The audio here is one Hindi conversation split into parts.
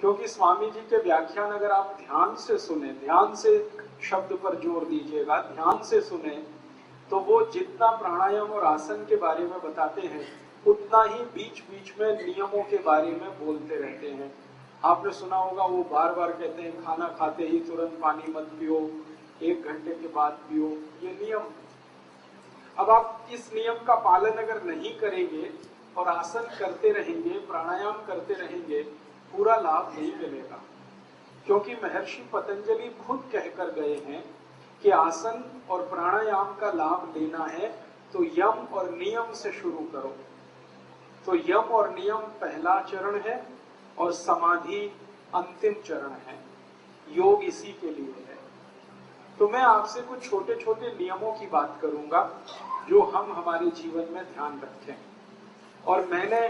क्योंकि स्वामी जी के व्याख्यान अगर आप ध्यान से सुने, ध्यान से शब्द पर ज़ोर दीजिएगा, ध्यान से सुने तो वो जितना प्राणायाम और आसन के बारे में बताते हैं, उतना ही बीच बीच में नियमों के बारे में बोलते रहते हैं। आपने सुना होगा, वो बार बार कहते हैं, खाना खाते ही तुरंत पानी मत पियो, एक घंटे के बाद पियो। ये नियम। अब आप इस नियम का पालन अगर नहीं करेंगे और आसन करते रहेंगे, प्राणायाम करते रहेंगे पूरा लाभ नहीं मिलेगा। क्योंकि महर्षि पतंजलि खुद कहकर गए हैं कि आसन और प्राणायाम का लाभ लेना है तो यम और नियम से शुरू करो। तो यम और नियम पहला चरण है और समाधि अंतिम चरण है। योग इसी के लिए है। तो मैं आपसे कुछ छोटे छोटे नियमों की बात करूँगा, जो हम हमारे जीवन में ध्यान रखें। और मैंने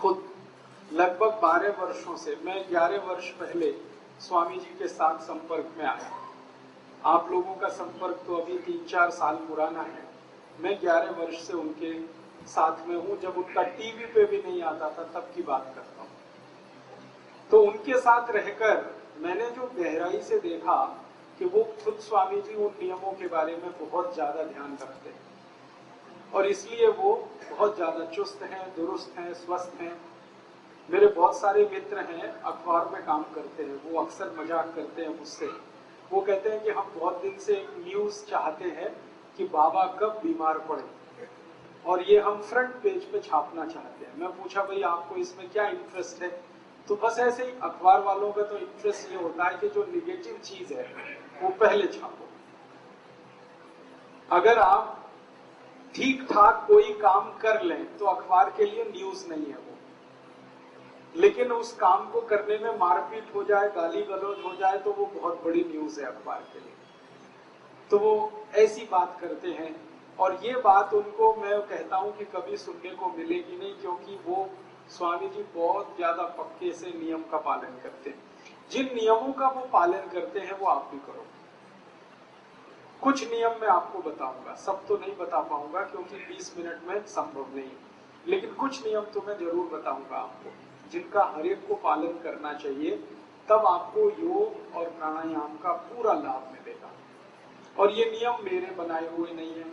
खुद लगभग बारह वर्षों से, मैं ग्यारह वर्ष पहले स्वामी जी के साथ संपर्क में आया। आप लोगों का संपर्क तो अभी तीन चार साल पुराना है। मैं ग्यारह वर्ष से उनके साथ में हूँ। जब उनका टीवी पे भी नहीं आता था, तब की बात करता हूँ। तो उनके साथ रहकर मैंने जो गहराई से देखा कि वो खुद स्वामी जी उन नियमों के बारे में बहुत ज़्यादा ध्यान रखते हैं। और इसलिए वो बहुत ज़्यादा चुस्त हैं, दुरुस्त हैं, स्वस्थ हैं। मेरे बहुत सारे मित्र हैं, अखबार में काम करते हैं, वो अक्सर मज़ाक करते हैं मुझसे। वो कहते हैं कि हम बहुत दिन से एक न्यूज़ चाहते हैं कि बाबा कब बीमार पड़े। और ये हम फ्रंट पेज पे छापना चाहते हैं। मैं पूछा, भाई, आपको इसमें क्या इंटरेस्ट है? तो बस ऐसे ही अखबार वालों का तो इंटरेस्ट ये होता है कि जो निगेटिव चीज़ है, वो पहले छापो। अगर आप ठीक ठाक कोई काम कर लें तो अखबार के लिए न्यूज़ नहीं है वो। लेकिन उस काम को करने में मारपीट हो जाए गाली गलौज हो जाए तो वो बहुत बड़ी न्यूज़ है अखबार के लिए। तो वो ऐसी बात करते हैं और ये बात उनको मैं कहता हूँ कि कभी सुनने को मिलेगी नहीं, क्योंकि वो स्वामी जी बहुत ज़्यादा पक्के से नियम का पालन करते हैं। जिन नियमों का वो पालन करते हैं, वो आप भी करो। कुछ नियम मैं आपको बताऊँगा। सब तो नहीं बता पाऊँगा, क्योंकि 20 मिनट में संभव नहीं। लेकिन कुछ नियम तो मैं ज़रूर बताऊँगा आपको। जिनका हर एक को पालन करना चाहिए, तब आपको योग और प्राणायाम का पूरा लाभ मिलेगा। और ये नियम मेरे बनाए हुए नहीं है।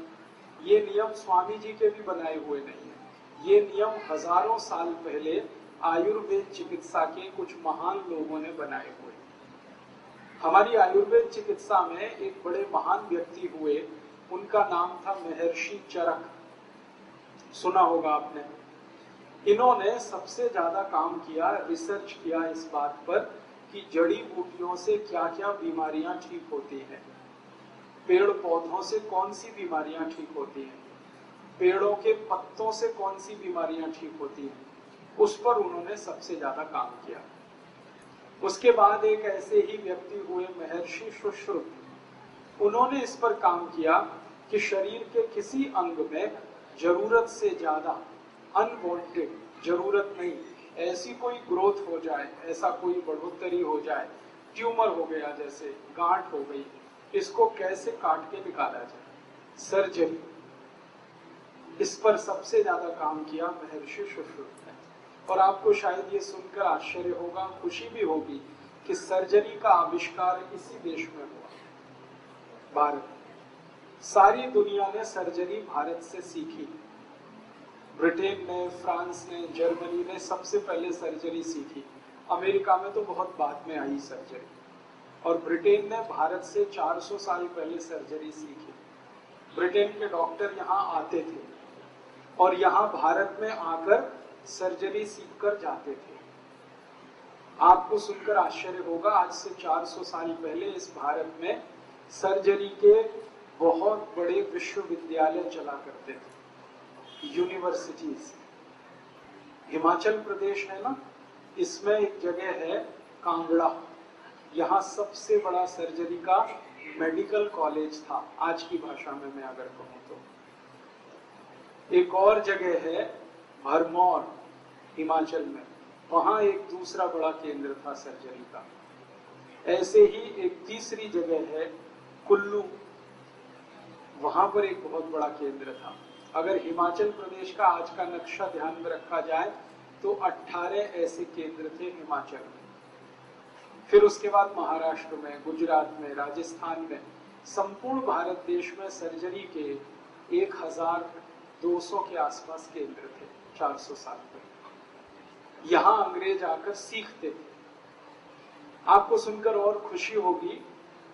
ये नियम स्वामी जी के भी बनाए हुए नहीं है। ये नियम हज़ारों साल पहले आयुर्वेद चिकित्सा के कुछ महान लोगों ने बनाए हुए। हमारी आयुर्वेद चिकित्सा में एक बड़े महान व्यक्ति हुए, उनका नाम था महर्षि चरक। सुना होगा आपने। इन्होंने सबसे ज़्यादा काम किया रिसर्च किया इस बात पर कि जड़ी बूटियों से क्या क्या बीमारियाँ ठीक होती हैं। पेड़ पौधों से कौन सी बीमारियाँ ठीक होती हैं? पेड़ों के पत्तों से कौन सी बीमारियाँ ठीक होती हैं? उस पर उन्होंने सबसे ज़्यादा काम किया। उसके बाद एक ऐसे ही व्यक्ति हुए, महर्षि सुश्रुत उन्होंने इस पर काम किया कि शरीर के किसी अंग में ज़रूरत से ज़्यादा अनवांटेड ज़रूरत नहीं। ऐसी कोई ग्रोथ हो जाए, ऐसा कोई बढ़ोतरी हो जाए, ट्यूमर हो गया जैसे, गांठ हो गई, इसको कैसे काट के निकाला जाए? सर्जरी। इस पर सबसे ज़्यादा काम किया महर्षि सुश्रुत ने। और आपको शायद ये सुनकर आश्चर्य होगा, खुशी भी होगी कि सर्जरी का आविष्कार इसी देश में हुआ। भारत। सारी दुनिया ने सर्जरी भारत से सीखी। ब्रिटेन ने, फ्रांस ने, जर्मनी ने सबसे पहले सर्जरी सीखी। अमेरिका में तो बहुत बाद में आई सर्जरी। और ब्रिटेन ने भारत से 400 साल पहले सर्जरी सीखी। ब्रिटेन के डॉक्टर यहाँ आते थे और यहाँ भारत में आकर सर्जरी सीखकर जाते थे। आपको सुनकर आश्चर्य होगा, आज से 400 साल पहले इस भारत में सर्जरी के बहुत बड़े विश्वविद्यालय चला करते थे। यूनिवर्सिटीज हिमाचल प्रदेश है ना? इसमें एक जगह है कांगड़ा। यहाँ सबसे बड़ा सर्जरी का मेडिकल कॉलेज था। आज की भाषा में मैं अगर कहूँ तो। एक और जगह है भरमौर, हिमाचल में। वहाँ एक दूसरा बड़ा केंद्र था सर्जरी का। ऐसे ही एक तीसरी जगह है कुल्लू। वहाँ पर एक बहुत बड़ा केंद्र था। अगर हिमाचल प्रदेश का आज का नक्शा ध्यान में रखा जाए तो 18 ऐसे केंद्र थे हिमाचल में। फिर उसके बाद महाराष्ट्र में, गुजरात में, राजस्थान में, संपूर्ण भारत देश में सर्जरी के 1200 के आसपास केंद्र थे 400 साल पहले यहाँ अंग्रेज़ आकर सीखते थे। आपको सुनकर और खुशी होगी,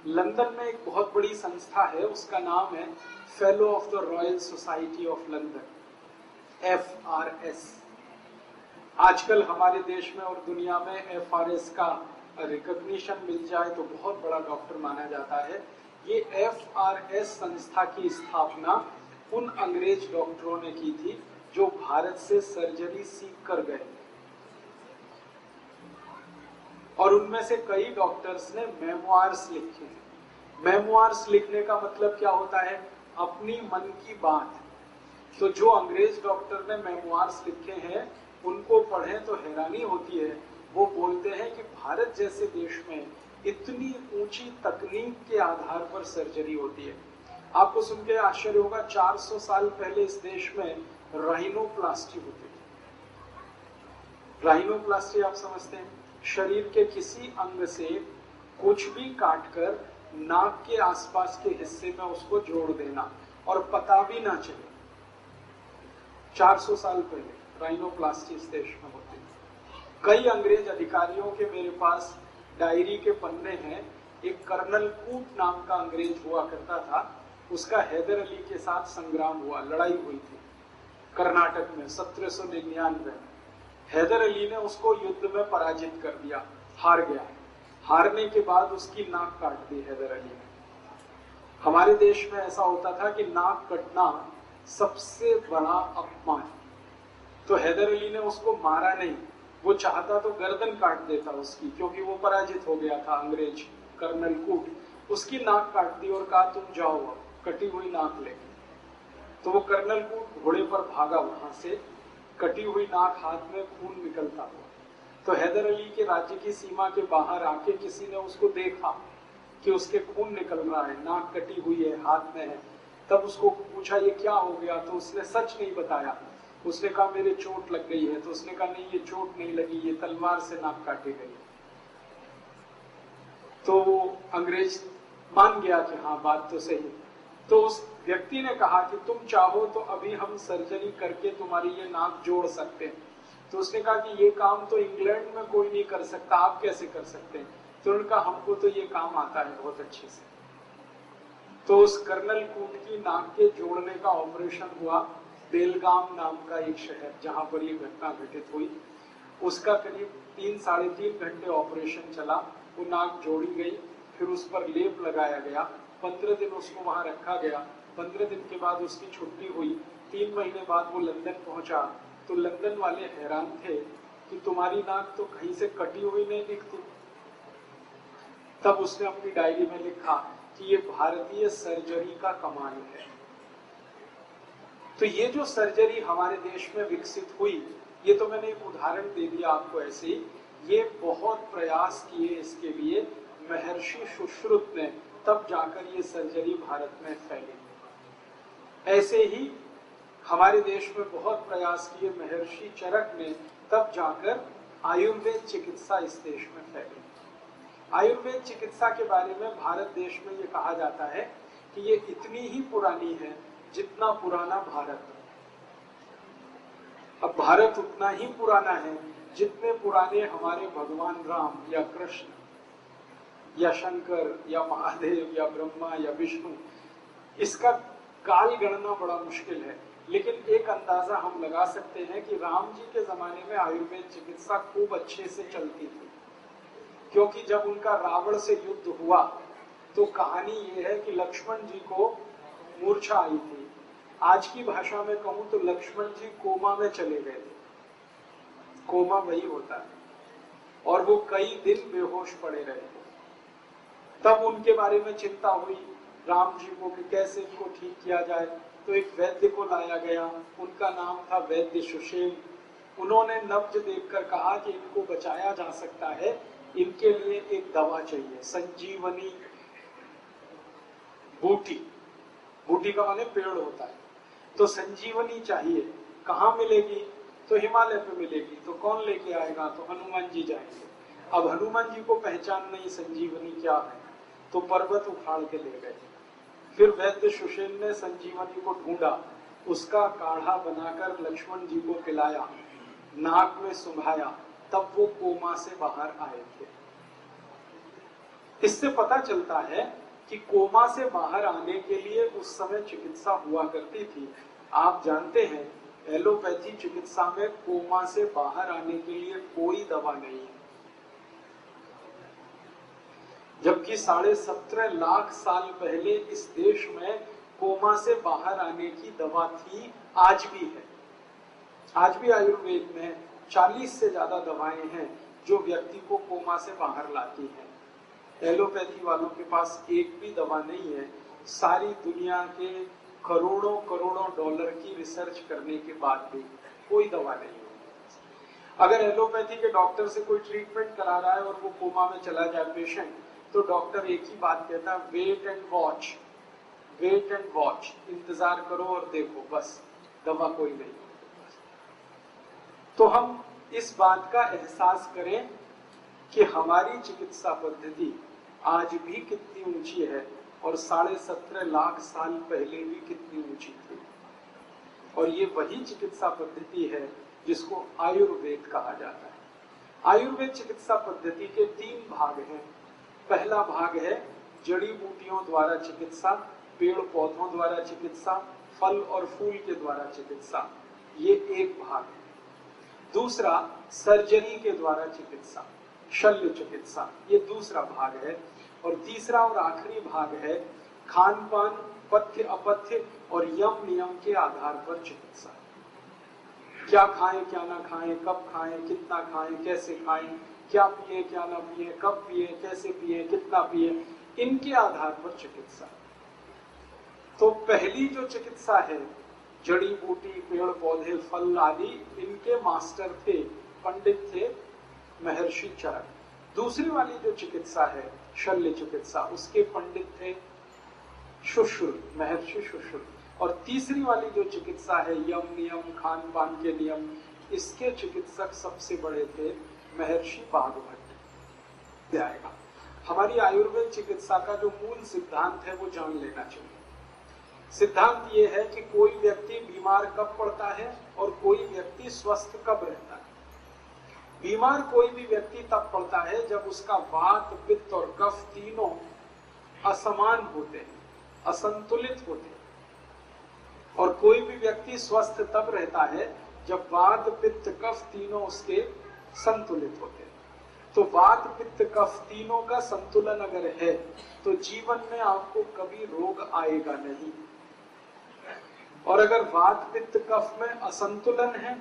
लंदन में एक बहुत बड़ी संस्था है, उसका नाम है fellow of the royal society of London F R S आजकल हमारे देश में और दुनिया में एफ़ आर एस का रिकॉग्निशन मिल जाए तो बहुत बड़ा डॉक्टर माना जाता है। ये एफ़ आर एस संस्था की स्थापना उन अंग्रेज़ डॉक्टरों ने की थी जो भारत से सर्जरी सीख कर गए। और उनमें से कई डॉक्टर्स ने मेमोर्स लिखे हैं। मेमोर्स लिखने का मतलब क्या होता है? अपनी मन की बात। तो जो अंग्रेज़ डॉक्टर ने मेमोर्स लिखे हैं, उनको पढ़े तो हैरानी होती है। वो बोलते हैं कि भारत जैसे देश में इतनी ऊँची तकनीक के आधार पर सर्जरी होती है। आपको सुन के आश्चर्य होगा 400 साल पहले इस देश में राइनोप्लास्टी होती थी। राइनोप्लास्टी आप समझते हैं, शरीर के किसी अंग से कुछ भी काटकर नाक के आसपास के हिस्से में उसको जोड़ देना और पता भी ना चले। 400 साल पहले राइनोप्लास्टी इस देश में होती कई अंग्रेज़ अधिकारियों के मेरे पास डायरी के पन्ने हैं। एक कर्नल कूट नाम का अंग्रेज़ हुआ करता था। उसका हैदर अली के साथ संग्राम हुआ, लड़ाई हुई थी। कर्नाटक में सत्रह सौ निन्यानवे हैदर अली ने उसको युद्ध में पराजित कर दिया, हार गया। हारने के बाद उसकी नाक काट दी हैदर अली ने हमारे देश में ऐसा होता था कि नाक कटना सबसे बड़ा अपमान। तो हैदर अली ने उसको मारा नहीं। वो चाहता तो गर्दन काट देता उसकी, क्योंकि वो पराजित हो गया था, अंग्रेज़ कर्नल कूट। उसकी नाक काट दी और कहा, तुम जाओ कटी हुई नाक लेके तो वो कर्नल कूट घोड़े पर भागा, वहाँ से कटी हुई नाक हाथ में खून निकलता हुआ। तो हैदर अली के राज्य की सीमा के बाहर आके किसी ने उसको देखा कि उसके खून निकल रहा है, नाक कटी हुई है, हाथ में है। तब उसको पूछा, ये क्या हो गया? तो उसने सच नहीं बताया। उसने कहा, मेरे चोट लग गई है। तो उसने कहा, नहीं, ये चोट नहीं लगी, ये तलवार से नाक काटी गई तो अंग्रेज़ मान गया कि हाँ बात तो सही। तो उस व्यक्ति ने कहा कि, तुम चाहो तो अभी हम सर्जरी करके तुम्हारी ये नाक जोड़ सकते हैं। तो उसने कहा कि ये काम तो इंग्लैंड में कोई नहीं कर सकता, आप कैसे कर सकते हैं? तो उन्होंने कहा, हमको तो ये काम आता है बहुत अच्छे से। तो उस कर्नल कूट की नाक के जोड़ने का ऑपरेशन हुआ, बेलगाम नाम का एक शहर, जहाँ पर ये घटना घटित हुई। उसका करीब तीन, साढ़े तीन घंटे ऑपरेशन चला, वो नाक जोड़ी गई, फिर उस पर लेप लगाया गया। पंद्रह दिन उसको वहाँ रखा गया। पंद्रह दिन के बाद उसकी छुट्टी हुई। तीन महीने बाद वो लंदन पहुँचा। तो लंदन वाले हैरान थे कि तुम्हारी नाक तो कहीं से कटी हुई नहीं दिखती। तब उसने अपनी डायरी में लिखा कि ये भारतीय सर्जरी का कमाल है। तो ये जो सर्जरी हमारे देश में विकसित हुई, ये तो मैंने एक उदाहरण दे दिया आपको ऐसे ही। ये बहुत प्रयास किए इसके लिए महर्षि सुश्रुत ने, तब जाकर ये सर्जरी भारत में फैली। ऐसे ही हमारे देश में बहुत प्रयास किए महर्षि चरक ने तब जाकर आयुर्वेद चिकित्सा इस देश में फैली। आयुर्वेद चिकित्सा के बारे में भारत देश में ये कहा जाता है कि ये इतनी ही पुरानी है जितना पुराना भारत अब भारत उतना ही पुराना है जितने पुराने हमारे भगवान राम या कृष्ण, या शंकर, या महादेव, या ब्रह्मा, या विष्णु। इसका काल गणना बड़ा मुश्किल है। लेकिन एक अंदाज़ा हम लगा सकते हैं कि राम जी के जमाने में आयुर्वेद चिकित्सा खूब अच्छे से चलती थी। क्योंकि जब उनका रावण से युद्ध हुआ तो कहानी ये है कि लक्ष्मण जी को मूर्छा आई थी। आज की भाषा में कहूँ तो लक्ष्मण जी कोमा में चले गए थे। कोमा वही होता है। और वो कई दिन बेहोश पड़े रहे थे। तब उनके बारे में चिंता हुई राम जी को कि कैसे इनको ठीक किया जाए। तो एक वैद्य को लाया गया। उनका नाम था वैद्य सुशेल। उन्होंने नब्ज देखकर कहा कि इनको बचाया जा सकता है। इनके लिए एक दवा चाहिए। संजीवनी बूटी। बूटी का माने पेड़ होता है। तो संजीवनी चाहिए। कहाँ मिलेगी? तो हिमालय पे मिलेगी। तो कौन लेके आएगा? तो हनुमान जी जाएँगे। अब हनुमान जी को पहचान नहीं, संजीवनी क्या है? तो पर्वत उखाड़ के ले गए। फिर वैद्य सुशील ने संजीवनी को ढूंढा, उसका काढ़ा बनाकर लक्ष्मण जी को पिलाया, नाक में सुंघाया तब वो कोमा से बाहर आए थे। इससे पता चलता है कि कोमा से बाहर आने के लिए उस समय चिकित्सा हुआ करती थी। आप जानते हैं, एलोपैथी चिकित्सा में कोमा से बाहर आने के लिए कोई दवा नहीं। है जबकि साढ़े सत्रह लाख साल पहले इस देश में कोमा से बाहर आने की दवा थी, आज भी है। आज भी आयुर्वेद में 40 से ज़्यादा दवाएँ हैं जो व्यक्ति को कोमा से बाहर लाती हैं। एलोपैथी वालों के पास एक भी दवा नहीं है। सारी दुनिया के करोड़ों करोड़ों डॉलर की रिसर्च करने के बाद भी कोई दवा नहीं है। अगर एलोपैथी के डॉक्टर से कोई ट्रीटमेंट करा रहा है और वो कोमा में चला जाए पेशेंट तो डॉक्टर एक ही बात कहता है wait and watch wait and watch इंतज़ार करो और देखो, बस, दवा कोई नहीं। तो हम इस बात का एहसास करें कि हमारी चिकित्सा पद्धति आज भी कितनी ऊँची है और साढ़े सत्रह लाख साल पहले भी कितनी ऊँची थी। और ये वही चिकित्सा पद्धति है जिसको आयुर्वेद कहा जाता है। आयुर्वेद चिकित्सा पद्धति के तीन भाग हैं। पहला भाग है जड़ी बूटियों द्वारा चिकित्सा, पेड़ पौधों द्वारा चिकित्सा, फल और फूल के द्वारा चिकित्सा। ये एक भाग है। दूसरा, सर्जरी के द्वारा चिकित्सा, शल्य चिकित्सा। ये दूसरा भाग है और तीसरा और आखिरी भाग है खान पान पथ्य, अपथ्य और यम नियम के आधार पर चिकित्सा। क्या खाएँ, क्या ना खाएँ, कब खाएँ, कितना खाएँ, कैसे खाएँ क्या पिए, क्या ना पिए, कब पिए, कैसे पिए, कितना पिए, इनके आधार पर चिकित्सा। तो पहली जो चिकित्सा है, जड़ी बूटी, पेड़ पौधे, फल आदि, इनके मास्टर थे, पंडित थे महर्षि चरक दूसरी वाली जो चिकित्सा है, शल्य चिकित्सा, उसके पंडित थे शुश्रुत महर्षि शुश्रुत और तीसरी वाली जो चिकित्सा है, यम नियम, खान पान के नियम, इसके चिकित्सक सबसे बड़े थे महर्षि बागभट्ट आएगा। हमारी आयुर्वेद चिकित्सा का जो मूल सिद्धांत है, वो जान लेना चाहिए। सिद्धांत ये है कि कोई व्यक्ति बीमार कब पड़ता है और कोई व्यक्ति स्वस्थ कब रहता है। बीमार कोई भी व्यक्ति तब पड़ता है जब उसका वात पित्त और कफ तीनों असमान होते हैं, असंतुलित होते हैं। और कोई भी व्यक्ति स्वस्थ तब रहता है जब वात पित्त कफ तीनों उसके संतुलित होते हैं। तो वात पित्त कफ तीनों का संतुलन अगर है तो जीवन में आपको कभी रोग आएगा नहीं। और अगर वात पित्त कफ में असंतुलन है,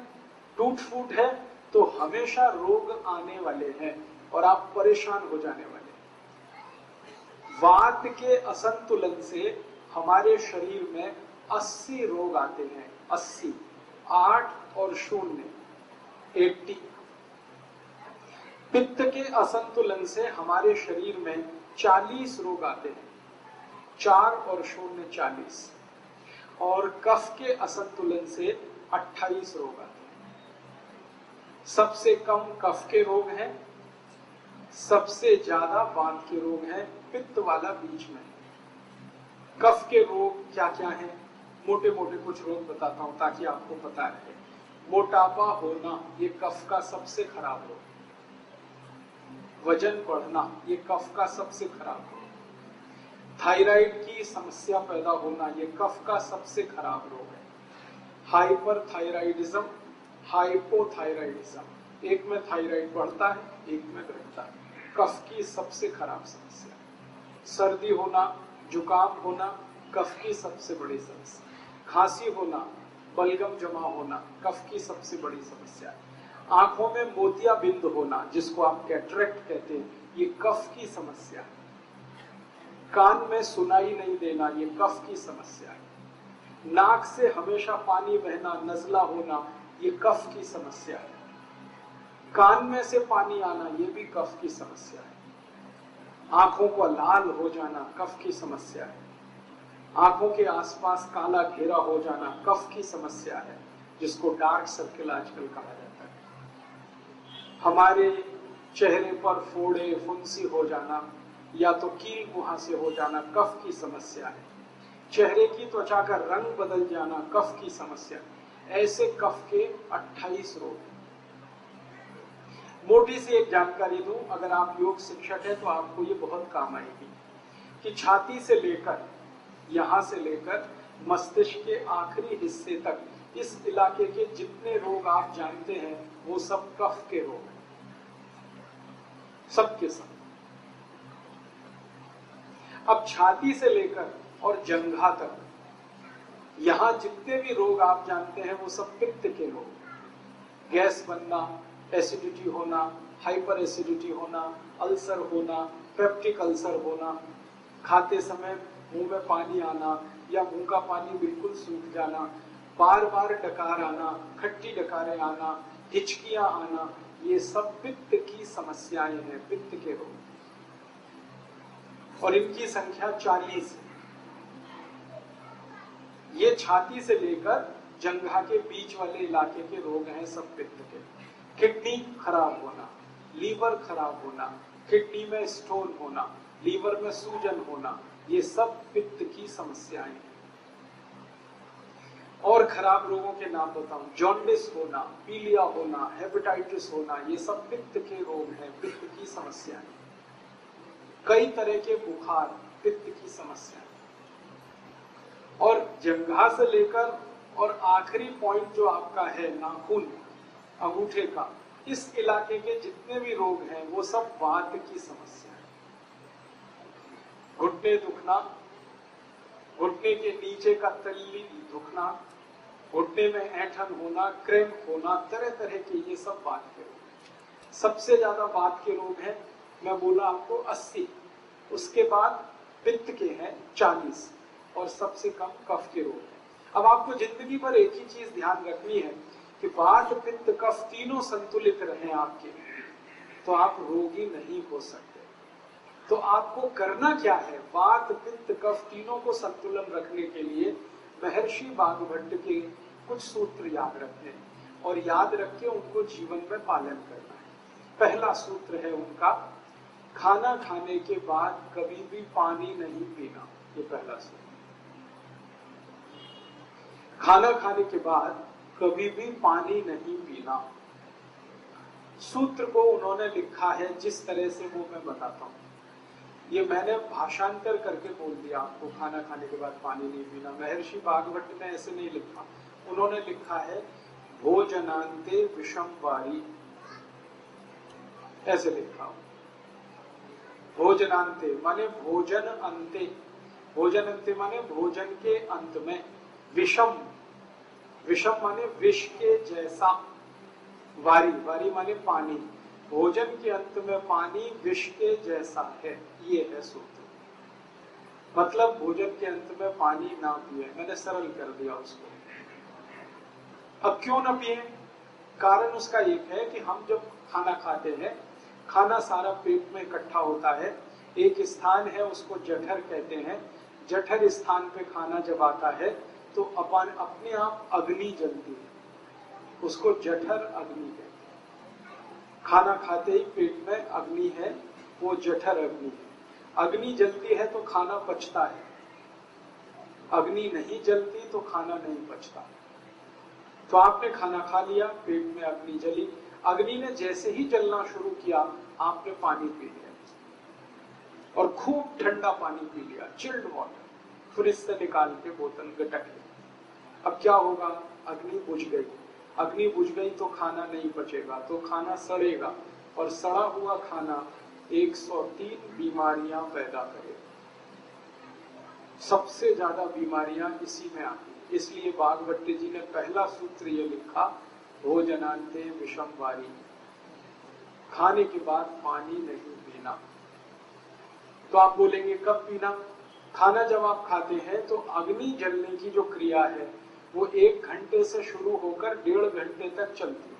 टूट फूट है तो हमेशा रोग आने वाले हैं और आप परेशान हो जाने वाले वात के असंतुलन से हमारे शरीर में 80 रोग आते हैं 80 आठ और शून्य एट्टी पित्त के असंतुलन से हमारे शरीर में 40 रोग आते हैं। चार और शून्य चालीस। और कफ के असंतुलन से 28 रोग आते हैं। सबसे कम कफ के रोग हैं, सबसे ज़्यादा बाँध के रोग हैं, पित्त वाला बीच में। कफ के रोग क्या क्या हैं? मोटे मोटे कुछ रोग बताता हूँ ताकि आपको पता रहे। मोटापा होना ये कफ का सबसे खराब रोग वज़न बढ़ना ये कफ का सबसे खराब रोग थायराइड की समस्या पैदा होना ये कफ का सबसे खराब रोग है। Hyperthyroidism hypothyroidism. एक में थायराइड बढ़ता है, एक में घटता है। कफ की सबसे खराब समस्या। सर्दी होना, जुकाम होना, कफ की सबसे बड़ी समस्या। खांसी होना, बलगम जमा होना, कफ की सबसे बड़ी समस्या है। आँखों में मोतिया बिंद होना, जिसको आप कैटरेक्ट कहते हैं, ये कफ की समस्या है। कान में सुनाई नहीं देना, ये कफ की समस्या है। नाक से हमेशा पानी बहना, नजला होना, ये कफ की समस्या है। कान में से पानी आना, ये भी कफ की समस्या है। आँखों को लाल हो जाना, कफ की समस्या है। आँखों के आसपास काला घेरा हो जाना, कफ की समस्या है, जिसको डार्क सर्किल आजकल कहा जाता है। हमारे चेहरे पर फोड़े, फुंसी हो जाना, या तो कील गुहा से हो जाना, कफ की समस्या है। चेहरे की त्वचा का रंग बदल जाना, कफ की समस्या ऐसे कफ के 28 रोग मोटी सी एक जानकारी दूँ, अगर आप योग शिक्षक है तो आपको ये बहुत काम आएगी कि छाती से लेकर, यहाँ से लेकर मस्तिष्क के आखिरी हिस्से तक, इस इलाके के जितने रोग आप जानते हैं, वो सब कफ के रोग हैं। सबके सब अब छाती से लेकर और जंघा तक, यहाँ जितने भी रोग आप जानते हैं, वो सब पित्त के रोग। गैस बनना एसिडिटी होना हाइपर एसिडिटी होना अल्सर होना पेप्टिक अल्सर होना, खाते समय मुँह में पानी आना या मुँह का पानी बिल्कुल सूख जाना, बार बार डकार आना, खट्टी डकारें आना, हिचकियाँ आना ये सब पित्त की समस्याएँ हैं, पित्त के रोग। और इनकी संख्या चालीस है। ये छाती से लेकर जंघा के बीच वाले इलाके के रोग हैं सब पित्त के। किडनी खराब होना, लीवर खराब होना, किडनी में स्टोन होना, लीवर में सूजन होना, ये सब पित्त की समस्याएँ हैं। और खराब रोगों के नाम बताऊँ। जॉन्डिस होना, पीलिया होना, हेपेटाइटिस होना, ये सब पित्त के रोग हैं, पित्त की समस्याएँ। कई तरह के बुखार, पित्त की समस्या है और जंघा से लेकर और आखिरी पॉइंट जो आपका है, नाखून, अंगूठे का, इस इलाके के जितने भी रोग हैं, वो सब वात की समस्या है घुटने दुखना, घुटने के नीचे का तल्ली दुखना घुटने में ऐठन होना, क्रैम्प होना तरह तरह के ये सब बात के रोग सबसे ज़्यादा बात के रोग हैं, मैं बोला आपको 80 उसके बाद पित्त के हैं 40 और सबसे कम कफ के रोग हैं। अब आपको ज़िंदगी भर एक ही चीज़ ध्यान रखनी है कि वात, पित्त, कफ तीनों संतुलित रहे आपके तो आप रोगी नहीं हो सकते। तो आपको करना क्या है? वात, पित्त, कफ तीनों को संतुलन रखने के लिए महर्षि बागभट्ट के कुछ सूत्र याद रखने और याद रख के उनको जीवन में पालन करना है। पहला सूत्र है उनका, खाना खाने के बाद कभी भी पानी नहीं पीना। ये पहला सूत्र खाना खाने के बाद कभी भी पानी नहीं पीना। सूत्र को उन्होंने लिखा है जिस तरह से वो मैं बताता हूँ। ये मैंने भाषांतर करके बोल दिया आपको, खाना खाने के बाद पानी नहीं पीना। महर्षि बागवट ने ऐसे नहीं लिखा। उन्होंने लिखा है भोजनांते विषम वारी। ऐसे लिखा भोजनांते माने भोजन अंते। भोजन अंते माने भोजन के अंत में विषम। विषम माने विष के जैसा। वारी वारी माने पानी। भोजन के अंत में पानी विष के जैसा है। ये है सूत्र। मतलब भोजन के अंत में पानी ना पिए मैंने सरल कर दिया उसको। अब क्यों ना पिए? कारण उसका एक है कि हम जब खाना खाते हैं, खाना सारा पेट में इकट्ठा होता है। एक स्थान है उसको जठर कहते हैं। जठर स्थान पे खाना जब आता है तो अपन अपने आप अग्नि जलती है। उसको जठर अग्नि कहते हैं। खाना खाते ही पेट में अग्नि है, वो जठर अग्नि है। अग्नि जलती है तो खाना पचता है। अग्नि नहीं जलती तो खाना नहीं पचता। तो आपने खाना खा लिया, पेट में अग्नि जली। अग्नि ने जैसे ही जलना शुरू किया, आपने पानी पी लिया। और खूब ठंडा पानी पी लिया चिल्ड वाटर फ्रिज से निकाल के बोतल गटक लिया अब क्या होगा? अग्नि बुझ गई। अग्नि बुझ गई तो खाना नहीं बचेगा तो खाना सड़ेगा। और सड़ा हुआ खाना 103 बीमारियाँ पैदा करेगा। सबसे ज़्यादा बीमारियाँ इसी में आती इसलिए बागवती जी ने पहला सूत्र ये लिखा भोजनांते विषम वारी। खाने के बाद पानी नहीं पीना। तो आप बोलेंगे, कब पीना? खाना जब आप खाते हैं तो अग्नि जलने की जो क्रिया है, वो एक घंटे से शुरू होकर डेढ़ घंटे तक चलती है।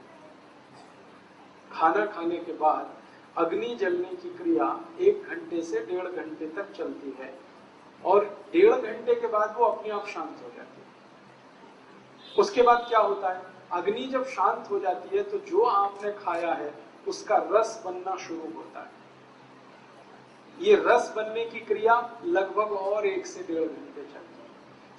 खाना खाने के बाद अग्नि जलने की क्रिया एक घंटे से डेढ़ घंटे तक चलती है और डेढ़ घंटे के बाद वो अपने आप शांत हो जाती है। उसके बाद क्या होता है? अग्नि जब शांत हो जाती है तो जो आपने खाया है, उसका रस बनना शुरू होता है। ये रस बनने की क्रिया लगभग और एक से डेढ़ घंटे चलती है।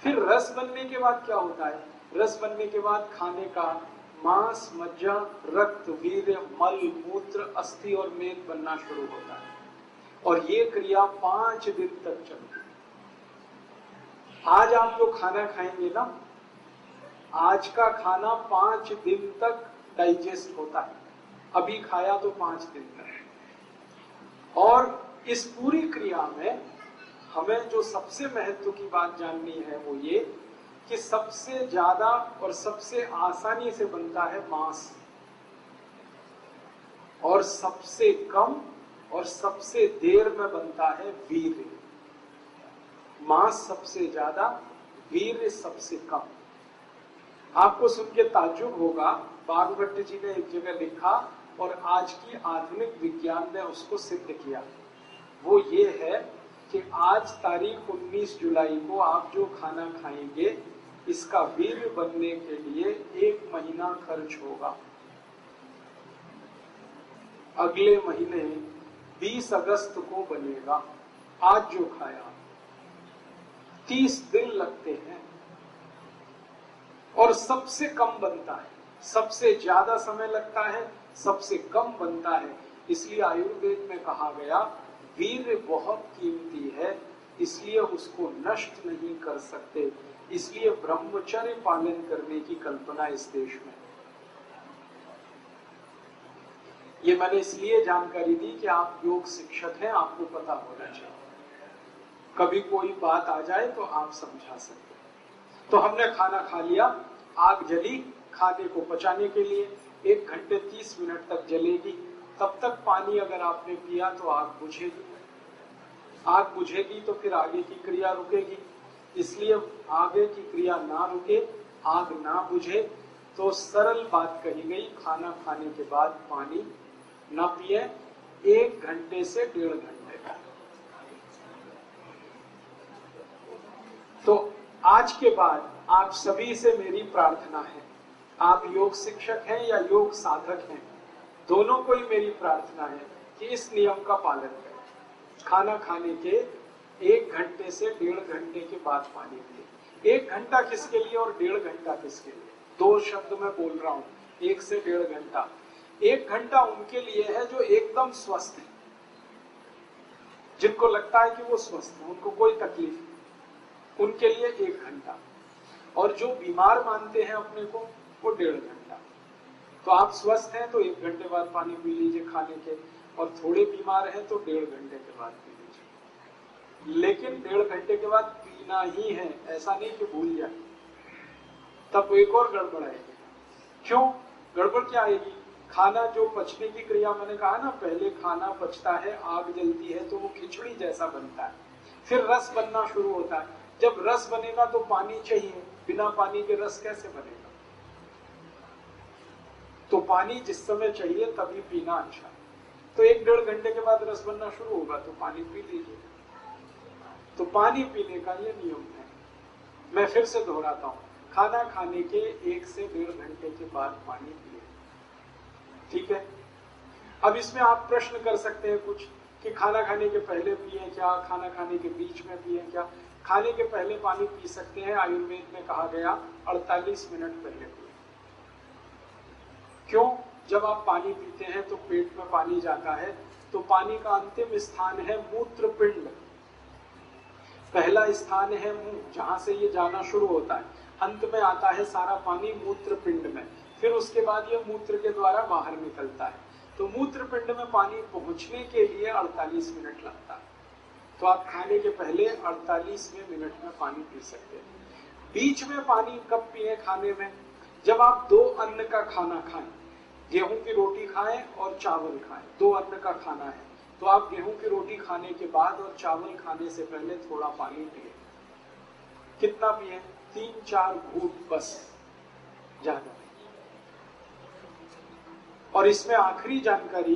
फिर रस बनने के बाद क्या होता है? रस बनने के बाद खाने का मांस, मज्जा, रक्त वीर मल, मूत्र, अस्थि और मेद बनना शुरू होता है। और ये क्रिया पाँच दिन तक चलती है। आज आप जो खाना खाएँगे ना आज का खाना पाँच दिन तक डाइजेस्ट होता है। अभी खाया तो पाँच दिन तक और इस पूरी क्रिया में हमें जो सबसे महत्व की बात जाननी है वो ये कि सबसे ज़्यादा और सबसे आसानी से बनता है मांस। और सबसे कम और सबसे देर में बनता है वीर मांस सबसे ज़्यादा वीर सबसे कम। आपको सुन के ताजुब होगा। बाघ भट्ट जी ने एक जगह लिखा और आज की आधुनिक विज्ञान ने उसको सिद्ध किया। वो ये है कि आज तारीख 19 जुलाई को आप जो खाना खाएँगे, इसका वीर बनने के लिए एक महीना खर्च होगा। अगले महीने 20 अगस्त को बनेगा। आज जो खाया 30 दिन लगते हैं। और सबसे कम बनता है। सबसे ज़्यादा समय लगता है, सबसे कम बनता है। इसलिए आयुर्वेद में कहा गया वीर बहुत कीमती है, इसलिए उसको नष्ट नहीं कर सकते। इसलिए ब्रह्मचर्य पालन करने की कल्पना इस देश में। ये मैंने इसलिए जानकारी दी कि आप योग शिक्षक हैं, आपको पता होना चाहिए। कभी कोई बात आ जाए तो आप समझा सकते तो हमने खाना खा लिया आग जली खाने को पचाने के लिए एक घंटे तीस मिनट तक जलेगी। तब तक पानी अगर आपने पिया तो आग बुझेगी। आग बुझेगी तो फिर आगे की क्रिया रुकेगी। इसलिए आगे की क्रिया ना रुके, आग ना बुझे तो सरल बात कही गई, खाना खाने के बाद पानी ना पिए, एक घंटे से डेढ़ घंटे। तो आज के बाद आप सभी से मेरी प्रार्थना है। आप योग शिक्षक हैं या योग साधक हैं, दोनों को ही मेरी प्रार्थना है कि इस नियम का पालन करें। खाना खाने के एक घंटे से डेढ़ घंटे के बाद पानी पिए। एक घंटा किसके लिए और डेढ़ घंटा किसके लिए? दो शब्द में बोल रहा हूँ, एक से डेढ़ घंटा। एक घंटा उनके लिए है जो एकदम स्वस्थ है। जिनको लगता है कि वो स्वस्थ है, उनको कोई तकलीफ़ नहीं। उनके लिए एक घंटा। और जो बीमार मानते हैं अपने को, वो डेढ़ घंटा। तो आप स्वस्थ हैं तो एक घंटे बाद पानी पी लीजिए खाने के, और थोड़े बीमार हैं तो डेढ़ घंटे के बाद पी लीजिए। लेकिन डेढ़ घंटे के बाद पीना ही है, ऐसा नहीं कि भूल जाए। तब एक और गड़बड़ आएगी। क्यों? गड़बड़ क्या आएगी? खाना जो पचने की क्रिया मैंने कहा ना, पहले खाना पचता है, आग जलती है तो वो खिचड़ी जैसा बनता है। फिर रस बनना शुरू होता है। जब रस बनेगा तो पानी चाहिए। बिना पानी के रस कैसे बनेगा? तो पानी जिस समय चाहिए तभी पीना अच्छा। तो एक डेढ़ घंटे के बाद रस बनना शुरू होगा तो पानी पी लीजिए। तो पानी पीने का ये नियम है। मैं फिर से दोहराता हूँ। खाना खाने के एक से डेढ़ घंटे के बाद पानी पिए। ठीक है? अब इसमें आप प्रश्न कर सकते हैं कुछ कि खाना खाने के पहले पिए क्या, खाना खाने के बीच में पिए क्या? खाने के पहले पानी पी सकते हैं, आयुर्वेद में कहा गया 48 मिनट पहले क्यों? जब आप पानी पीते हैं तो पेट में पानी जाता है तो पानी का अंतिम स्थान है मूत्र पिंड पहला स्थान है मुँह, जहाँ से ये जाना शुरू होता है। अंत में आता है सारा पानी मूत्र पिंड में। फिर उसके बाद ये मूत्र के द्वारा बाहर निकलता है। तो मूत्र पिंड में पानी पहुँचने के लिए 48 मिनट लगता है। तो आप खाने के पहले 48वें मिनट में पानी पी सकते हैं। बीच में पानी कब पिए खाने में? जब आप दो अन्न का खाना खाएँ, गेहूँ की रोटी खाएँ और चावल खाएँ, दो अन्न का खाना है तो आप गेहूँ की रोटी खाने के बाद और चावल खाने से पहले थोड़ा पानी पिए। कितना पिए? तीन चार घूट बस, ज़्यादा। और इसमें आखिरी जानकारी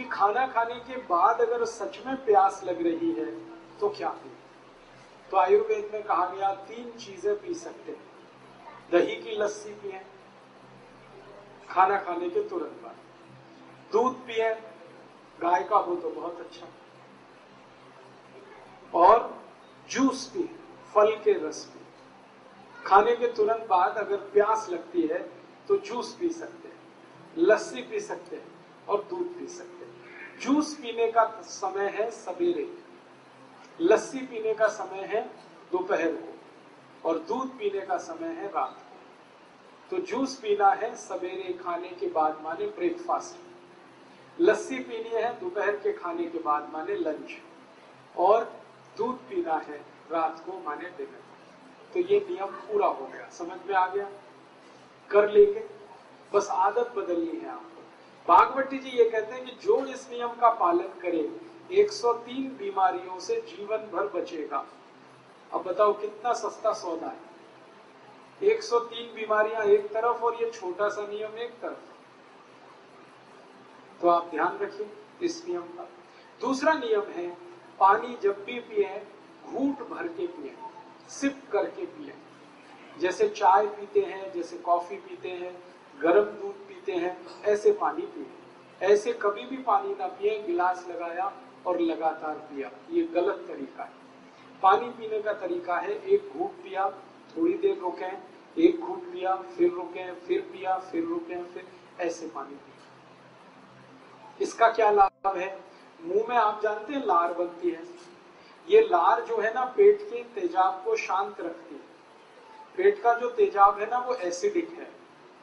कि खाना खाने के बाद अगर सच में प्यास लग रही है तो क्या पी तो आयुर्वेद में कहा गया तीन चीज़ें पी सकते हैं। दही की लस्सी पिए, खाना खाने के तुरंत बाद। दूध पिए, गाय का हो तो बहुत अच्छा। और जूस पिए, फल के रस पी खाने के तुरंत बाद अगर प्यास लगती है तो जूस पी सकते हैं, लस्सी पी सकते हैं और दूध पी सकते हैं। जूस पीने का समय है सवेरे। लस्सी पीने का समय है दोपहर को और दूध पीने का समय है रात को। तो जूस पीना है सवेरे खाने के बाद माने ब्रेकफास्ट लस्सी पीनी है दोपहर के खाने के बाद माने लंच और दूध पीना है रात को माने डिनर तो ये नियम पूरा हो गया। समझ में आ गया? कर लेंगे। बस आदत बदलनी है आपको बागवती जी ये कहते हैं कि जो इस नियम का पालन करे 103 बीमारियों से जीवन भर बचेगा। अब बताओ कितना सस्ता सौदा है। 103 बीमारियाँ एक तरफ़ और ये छोटा सा नियम एक तरफ़। तो आप ध्यान रखिए इस नियम का। दूसरा नियम है, पानी जब भी पिए, घूट भर के पिए, सिप करके पिए। जैसे चाय पीते हैं, जैसे कॉफ़ी पीते हैं, गर्म दूध पीते हैं, ऐसे पानी पिए। ऐसे कभी भी पानी ना पिए, गिलास लगाया और लगातार पिया। ये गलत तरीका है। पानी पीने का तरीका है, एक घूट पिया, थोड़ी देर रुके, एक घूट पिया, फिर रुके, फिर पिया, फिर रुके, फिर ऐसे पानी पिया इसका क्या लाभ है? मुँह में आप जानते हैं, लार बनती है। ये लार जो है ना, पेट के तेजाब को शांत रखती है। पेट का जो तेजाब है ना, वो एसिडिक है,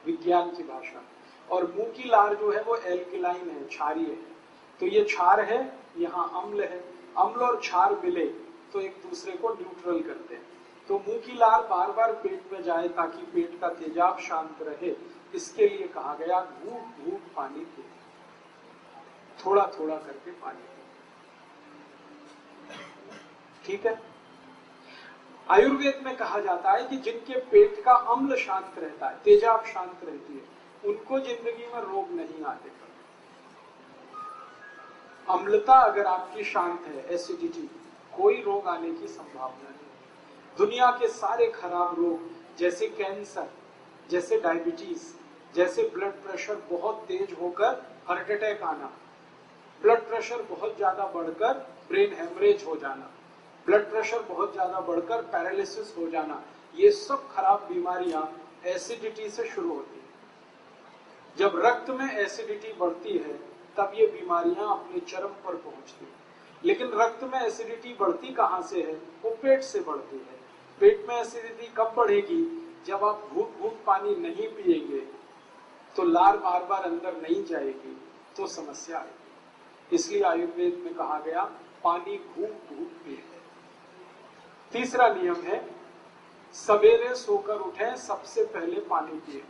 विज्ञान की भाषा और मुँह की लार जो है वो एल्किलाइन है, क्षारीय है। तो ये क्षार है, यहाँ अम्ल है। अम्ल और क्षार मिले तो एक दूसरे को न्यूट्रल करते हैं। तो मुँह की लार बार बार पेट में जाए ताकि पेट का तेजाब शांत रहे, इसके लिए कहा गया घूट घूट पानी पी थोड़ा थोड़ा करके पानी पी ठीक है? आयुर्वेद में कहा जाता है कि जिनके पेट का अम्ल शांत रहता है, तेजाब शांत रहती है उनको ज़िंदगी में रोग नहीं आते। अम्लता अगर आपकी शांत है एसिडिटी कोई रोग आने की संभावना नहीं। दुनिया के सारे खराब रोग, जैसे कैंसर जैसे डायबिटीज़ जैसे ब्लड प्रेशर बहुत तेज होकर हार्ट अटैक आना। ब्लड प्रेशर बहुत ज़्यादा बढ़कर ब्रेन हेमरेज हो जाना। ब्लड प्रेशर बहुत ज़्यादा बढ़कर पैरालिसिस हो जाना। ये सब खराब बीमारियाँ एसिडिटी से शुरू होती जब रक्त में एसिडिटी बढ़ती है, तब ये बीमारियाँ अपने चरम पर पहुँचती है। लेकिन रक्त में एसिडिटी बढ़ती कहाँ से है? वो पेट से बढ़ती है। पेट में एसिडिटी कब बढ़ेगी? जब आप घूट घूट पानी नहीं पिएँगे तो लार बार बार अंदर नहीं जाएगी तो समस्या आएगी इसलिए आयुर्वेद में कहा गया, पानी घूट घूट पिए तीसरा नियम है, सवेरे सोकर उठे, सबसे पहले पानी पिए।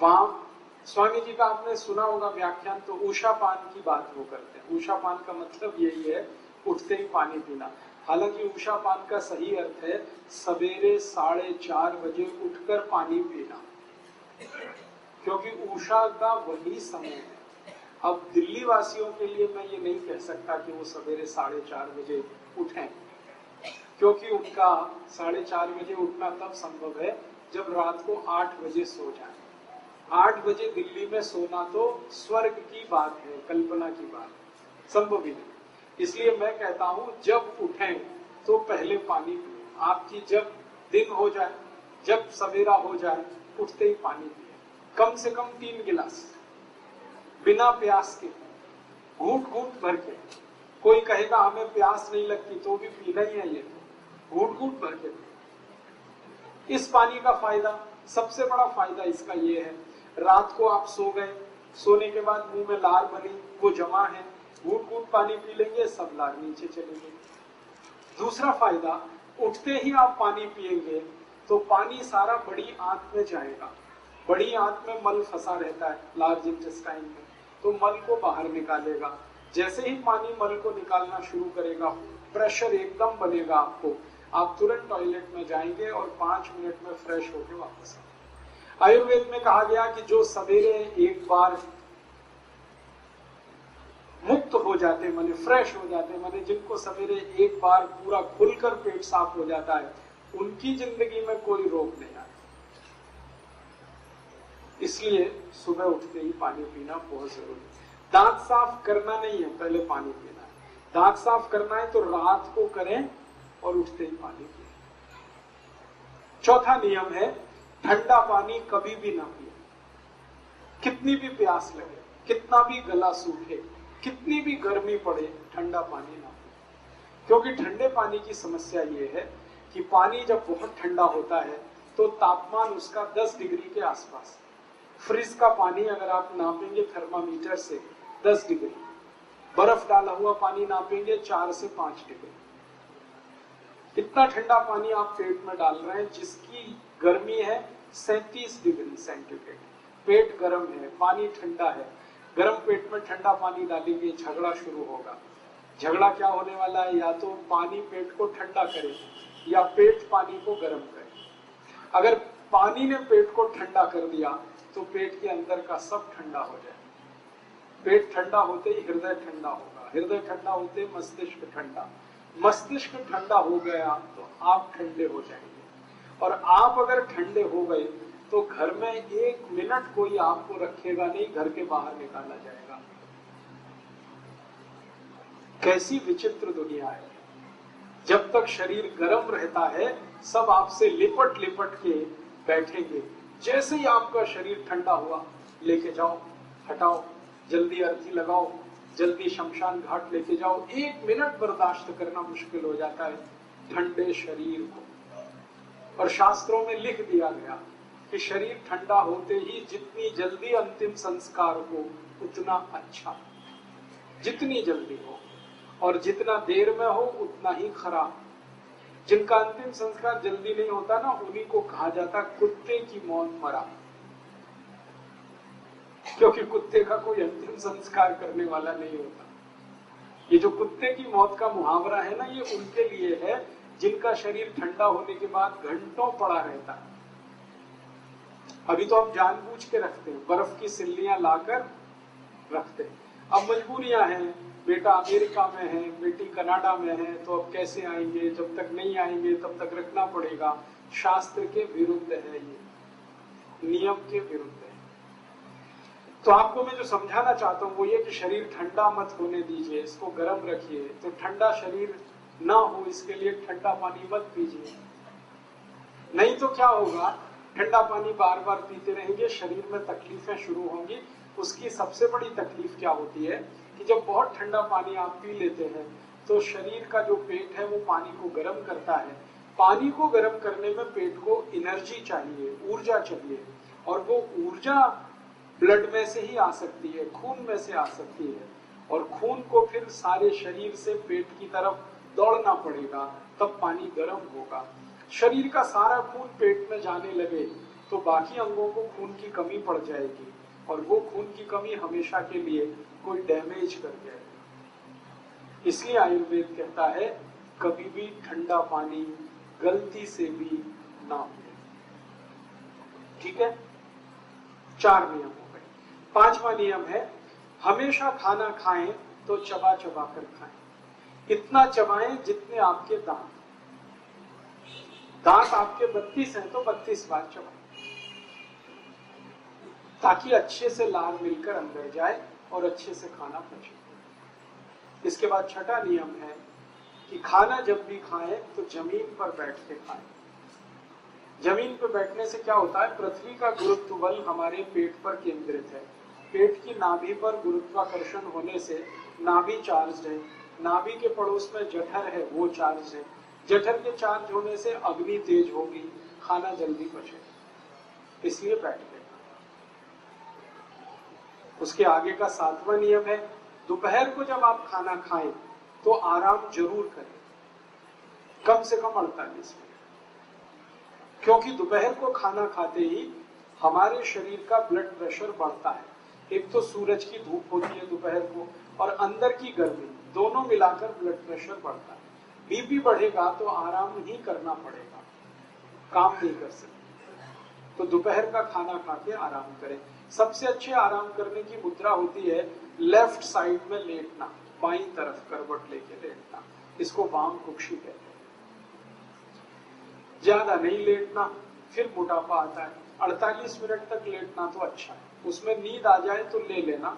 वहाँ स्वामी जी का आपने सुना होगा व्याख्यान तो उषा पान की बात वो करते हैं। उषा पान का मतलब यही है, उठते ही पानी पीना। हालाँकि उषा पान का सही अर्थ है, सवेरे साढ़े चार बजे उठकर पानी पीना। क्योंकि उषा का वही समय है। अब दिल्ली वासियों के लिए मैं ये नहीं कह सकता कि वो सवेरे साढ़े चार बजे उठें। क्योंकि उनका साढ़े चार बजे उठना तब संभव है, जब रात को आठ बजे सो जाए। आठ बजे दिल्ली में सोना तो स्वर्ग की बात है, कल्पना की बात, संभव ही नहीं। इसलिए मैं कहता हूँ, जब उठें तो पहले पानी पिए। आपकी जब दिन हो जाए, जब सवेरा हो जाए, उठते ही पानी पिए। कम से कम तीन गिलास, बिना प्यास के, घूट घूट भर के। कोई कहेगा, हमें प्यास नहीं लगती तो भी पीना ही है ये। घूट घूट भर के। इस पानी का फ़ायदा, सबसे बड़ा फ़ायदा इसका ये है रात को आप सो गए। सोने के बाद मुँह में लार बनी वो जमा है। घूट घूट पानी पी लेंगे, सब लार नीचे चलेंगे दूसरा फ़ायदा, उठते ही आप पानी पिएँगे तो पानी सारा बड़ी आंत में जाएगा। बड़ी आंत में मल फंसा रहता है लार्ज इंटेस्टाइन में। तो मल को बाहर निकालेगा। जैसे ही पानी मल को निकालना शुरू करेगा, प्रेशर एकदम बनेगा आपको। आप तुरंत टॉयलेट में जाएँगे और पाँच मिनट में फ्रेश होकर वापस आएँगे आयुर्वेद में कहा गया कि जो सवेरे एक बार मुक्त हो जाते, माने फ्रेश हो जाते, माने जिनको सवेरे एक बार पूरा खुलकर पेट साफ़ हो जाता है, उनकी ज़िंदगी में कोई रोग नहीं आता। इसलिए सुबह उठते ही पानी पीना बहुत ज़रूरी दांत साफ़ करना नहीं है, पहले पानी पीना है। दांत साफ़ करना है तो रात को करें और उठते ही पानी पिए। चौथा नियम है ठंडा पानी कभी भी ना पिए। कितनी भी प्यास लगे, कितना भी गला सूखे, कितनी भी गर्मी पड़े, ठंडा पानी ना पिए। क्योंकि ठंडे पानी की समस्या ये है कि पानी जब बहुत ठंडा होता है तो तापमान उसका 10 डिग्री के आसपास फ्रिज का पानी अगर आप नापेंगे थर्मामीटर से 10 डिग्री। बर्फ़ डाला हुआ पानी नापेंगे 4 से 5 डिग्री। इतना ठंडा पानी आप पेट में डाल रहे हैं, जिसकी गर्मी है, सैतीस डिग्री सेंटीग्रेड। पेट गर्म है, पानी ठंडा है। गर्म पेट में ठंडा पानी डालेंगे, झगड़ा शुरू होगा। झगड़ा क्या होने वाला है? या तो पानी पेट को ठंडा करे, या पेट पानी को गर्म करे। अगर पानी ने पेट को ठंडा कर दिया तो पेट के अंदर का सब ठंडा हो जाए। पेट ठंडा होते ही हृदय ठंडा होगा। हृदय ठंडा होते मस्तिष्क ठंडा। मस्तिष्क ठंडा हो गया तो आप ठंडे हो जाएँगे। और आप अगर ठंडे हो गए तो घर में एक मिनट कोई आपको रखेगा नहीं, घर के बाहर निकाला जाएगा। कैसी विचित्र दुनिया है। जब तक शरीर गर्म रहता है, सब आपसे लिपट लिपट के बैठेंगे। जैसे ही आपका शरीर ठंडा हुआ, लेके जाओ, हटाओ, जल्दी अर्थी लगाओ, जल्दी शमशान घाट लेके जाओ, एक मिनट बर्दाश्त करना मुश्किल हो जाता है ठंडे शरीर को। और शास्त्रों में लिख दिया गया कि शरीर ठंडा होते ही जितनी जल्दी अंतिम संस्कार हो, उतना अच्छा। जितनी जल्दी हो, और जितना देर में हो, उतना ही खराब। जिनका अंतिम संस्कार जल्दी नहीं होता ना, उन्हीं को कहा जाता कुत्ते की मौत मरा। क्योंकि कुत्ते का कोई अंतिम संस्कार करने वाला नहीं होता। ये जो कुत्ते की मौत का मुहावरा है ना, ये उनके लिए है जिनका शरीर ठंडा होने के बाद घंटों पड़ा रहता है। अभी तो हम जानबूझ के रखते हैं, बर्फ़ की सिल्लियाँ लाकर रखते हैं। अब मजबूरियाँ हैं, बेटा अमेरिका में है, बेटी कनाडा में है तो अब कैसे आएँगे, जब तक नहीं आएँगे, तब तक रखना पड़ेगा। शास्त्र के विरुद्ध है ये, नियम के विरुद्ध है। तो आपको मैं जो समझाना चाहता हूँ, वो ये कि शरीर ठंडा मत होने दीजिए, इसको गर्म रखिए। तो ठंडा शरीर ना हो इसके लिए ठंडा पानी मत पीजिए। नहीं तो क्या होगा, ठंडा पानी बार बार पीते रहेंगे, शरीर में तकलीफें शुरू होंगी। उसकी सबसे बड़ी तकलीफ़ क्या होती है कि जब बहुत ठंडा पानी आप पी लेते हैं तो शरीर का जो पेट है वो पानी को गर्म करता है। पानी को गर्म करने में पेट को एनर्जी चाहिए, ऊर्जा चाहिए, और वो ऊर्जा ब्लड में से ही आ सकती है, खून में से आ सकती है, और खून को फिर सारे शरीर से पेट की तरफ़ दौड़ना पड़ेगा, तब पानी गर्म होगा। शरीर का सारा खून पेट में जाने लगे तो बाकी अंगों को खून की कमी पड़ जाएगी, और वो खून की कमी हमेशा के लिए कोई डैमेज कर जाएगी। इसलिए आयुर्वेद कहता है, कभी भी ठंडा पानी गलती से भी ना पिए। ठीक है? चार नियम हो गए। पांचवा नियम है, हमेशा खाना खाएँ तो चबा चबा कर खाएँ। इतना चबाएँ जितने आपके दांत। दांत आपके बत्तीस हैं तो बत्तीस बार चबाएँ ताकि अच्छे से लार मिलकर अंदर जाए और अच्छे से खाना पचे। इसके बाद छठा नियम है कि खाना जब भी खाएँ तो ज़मीन पर बैठ के खाएँ। ज़मीन पर बैठने से क्या होता है? पृथ्वी का गुरुत्व बल हमारे पेट पर केंद्रित है। पेट की नाभि पर गुरुत्वाकर्षण होने से नाभि चार्ज है। नाभि के पड़ोस में जठर है, वो चार्ज है। जठर के चार्ज होने से अग्नि तेज होगी, खाना जल्दी पचे। इसलिए बैठ उसके आगे का सातवां नियम है, दोपहर को जब आप खाना खाएँ तो आराम ज़रूर करें। कम से कम अड़तालीस मिनट। क्योंकि दोपहर को खाना खाते ही हमारे शरीर का ब्लड प्रेशर बढ़ता है। एक तो सूरज की धूप होती है दोपहर को, और अंदर की गर्मी। दोनों मिलाकर ब्लड प्रेशर बढ़ता है। बीपी बढ़ेगा तो आराम ही करना पड़ेगा। काम नहीं कर सकते। तो दोपहर का खाना खा के आराम करें। सबसे अच्छे आराम करने की मुद्रा होती है लेफ़्ट साइड में लेटना, बाई तरफ़ करवट लेके लेटना। इसको वाम कुक्षी कहते हैं। ज़्यादा नहीं लेटना, फिर मोटापा आता है। 48 मिनट तक लेटना तो अच्छा है। उसमें नींद आ जाए तो ले लेना।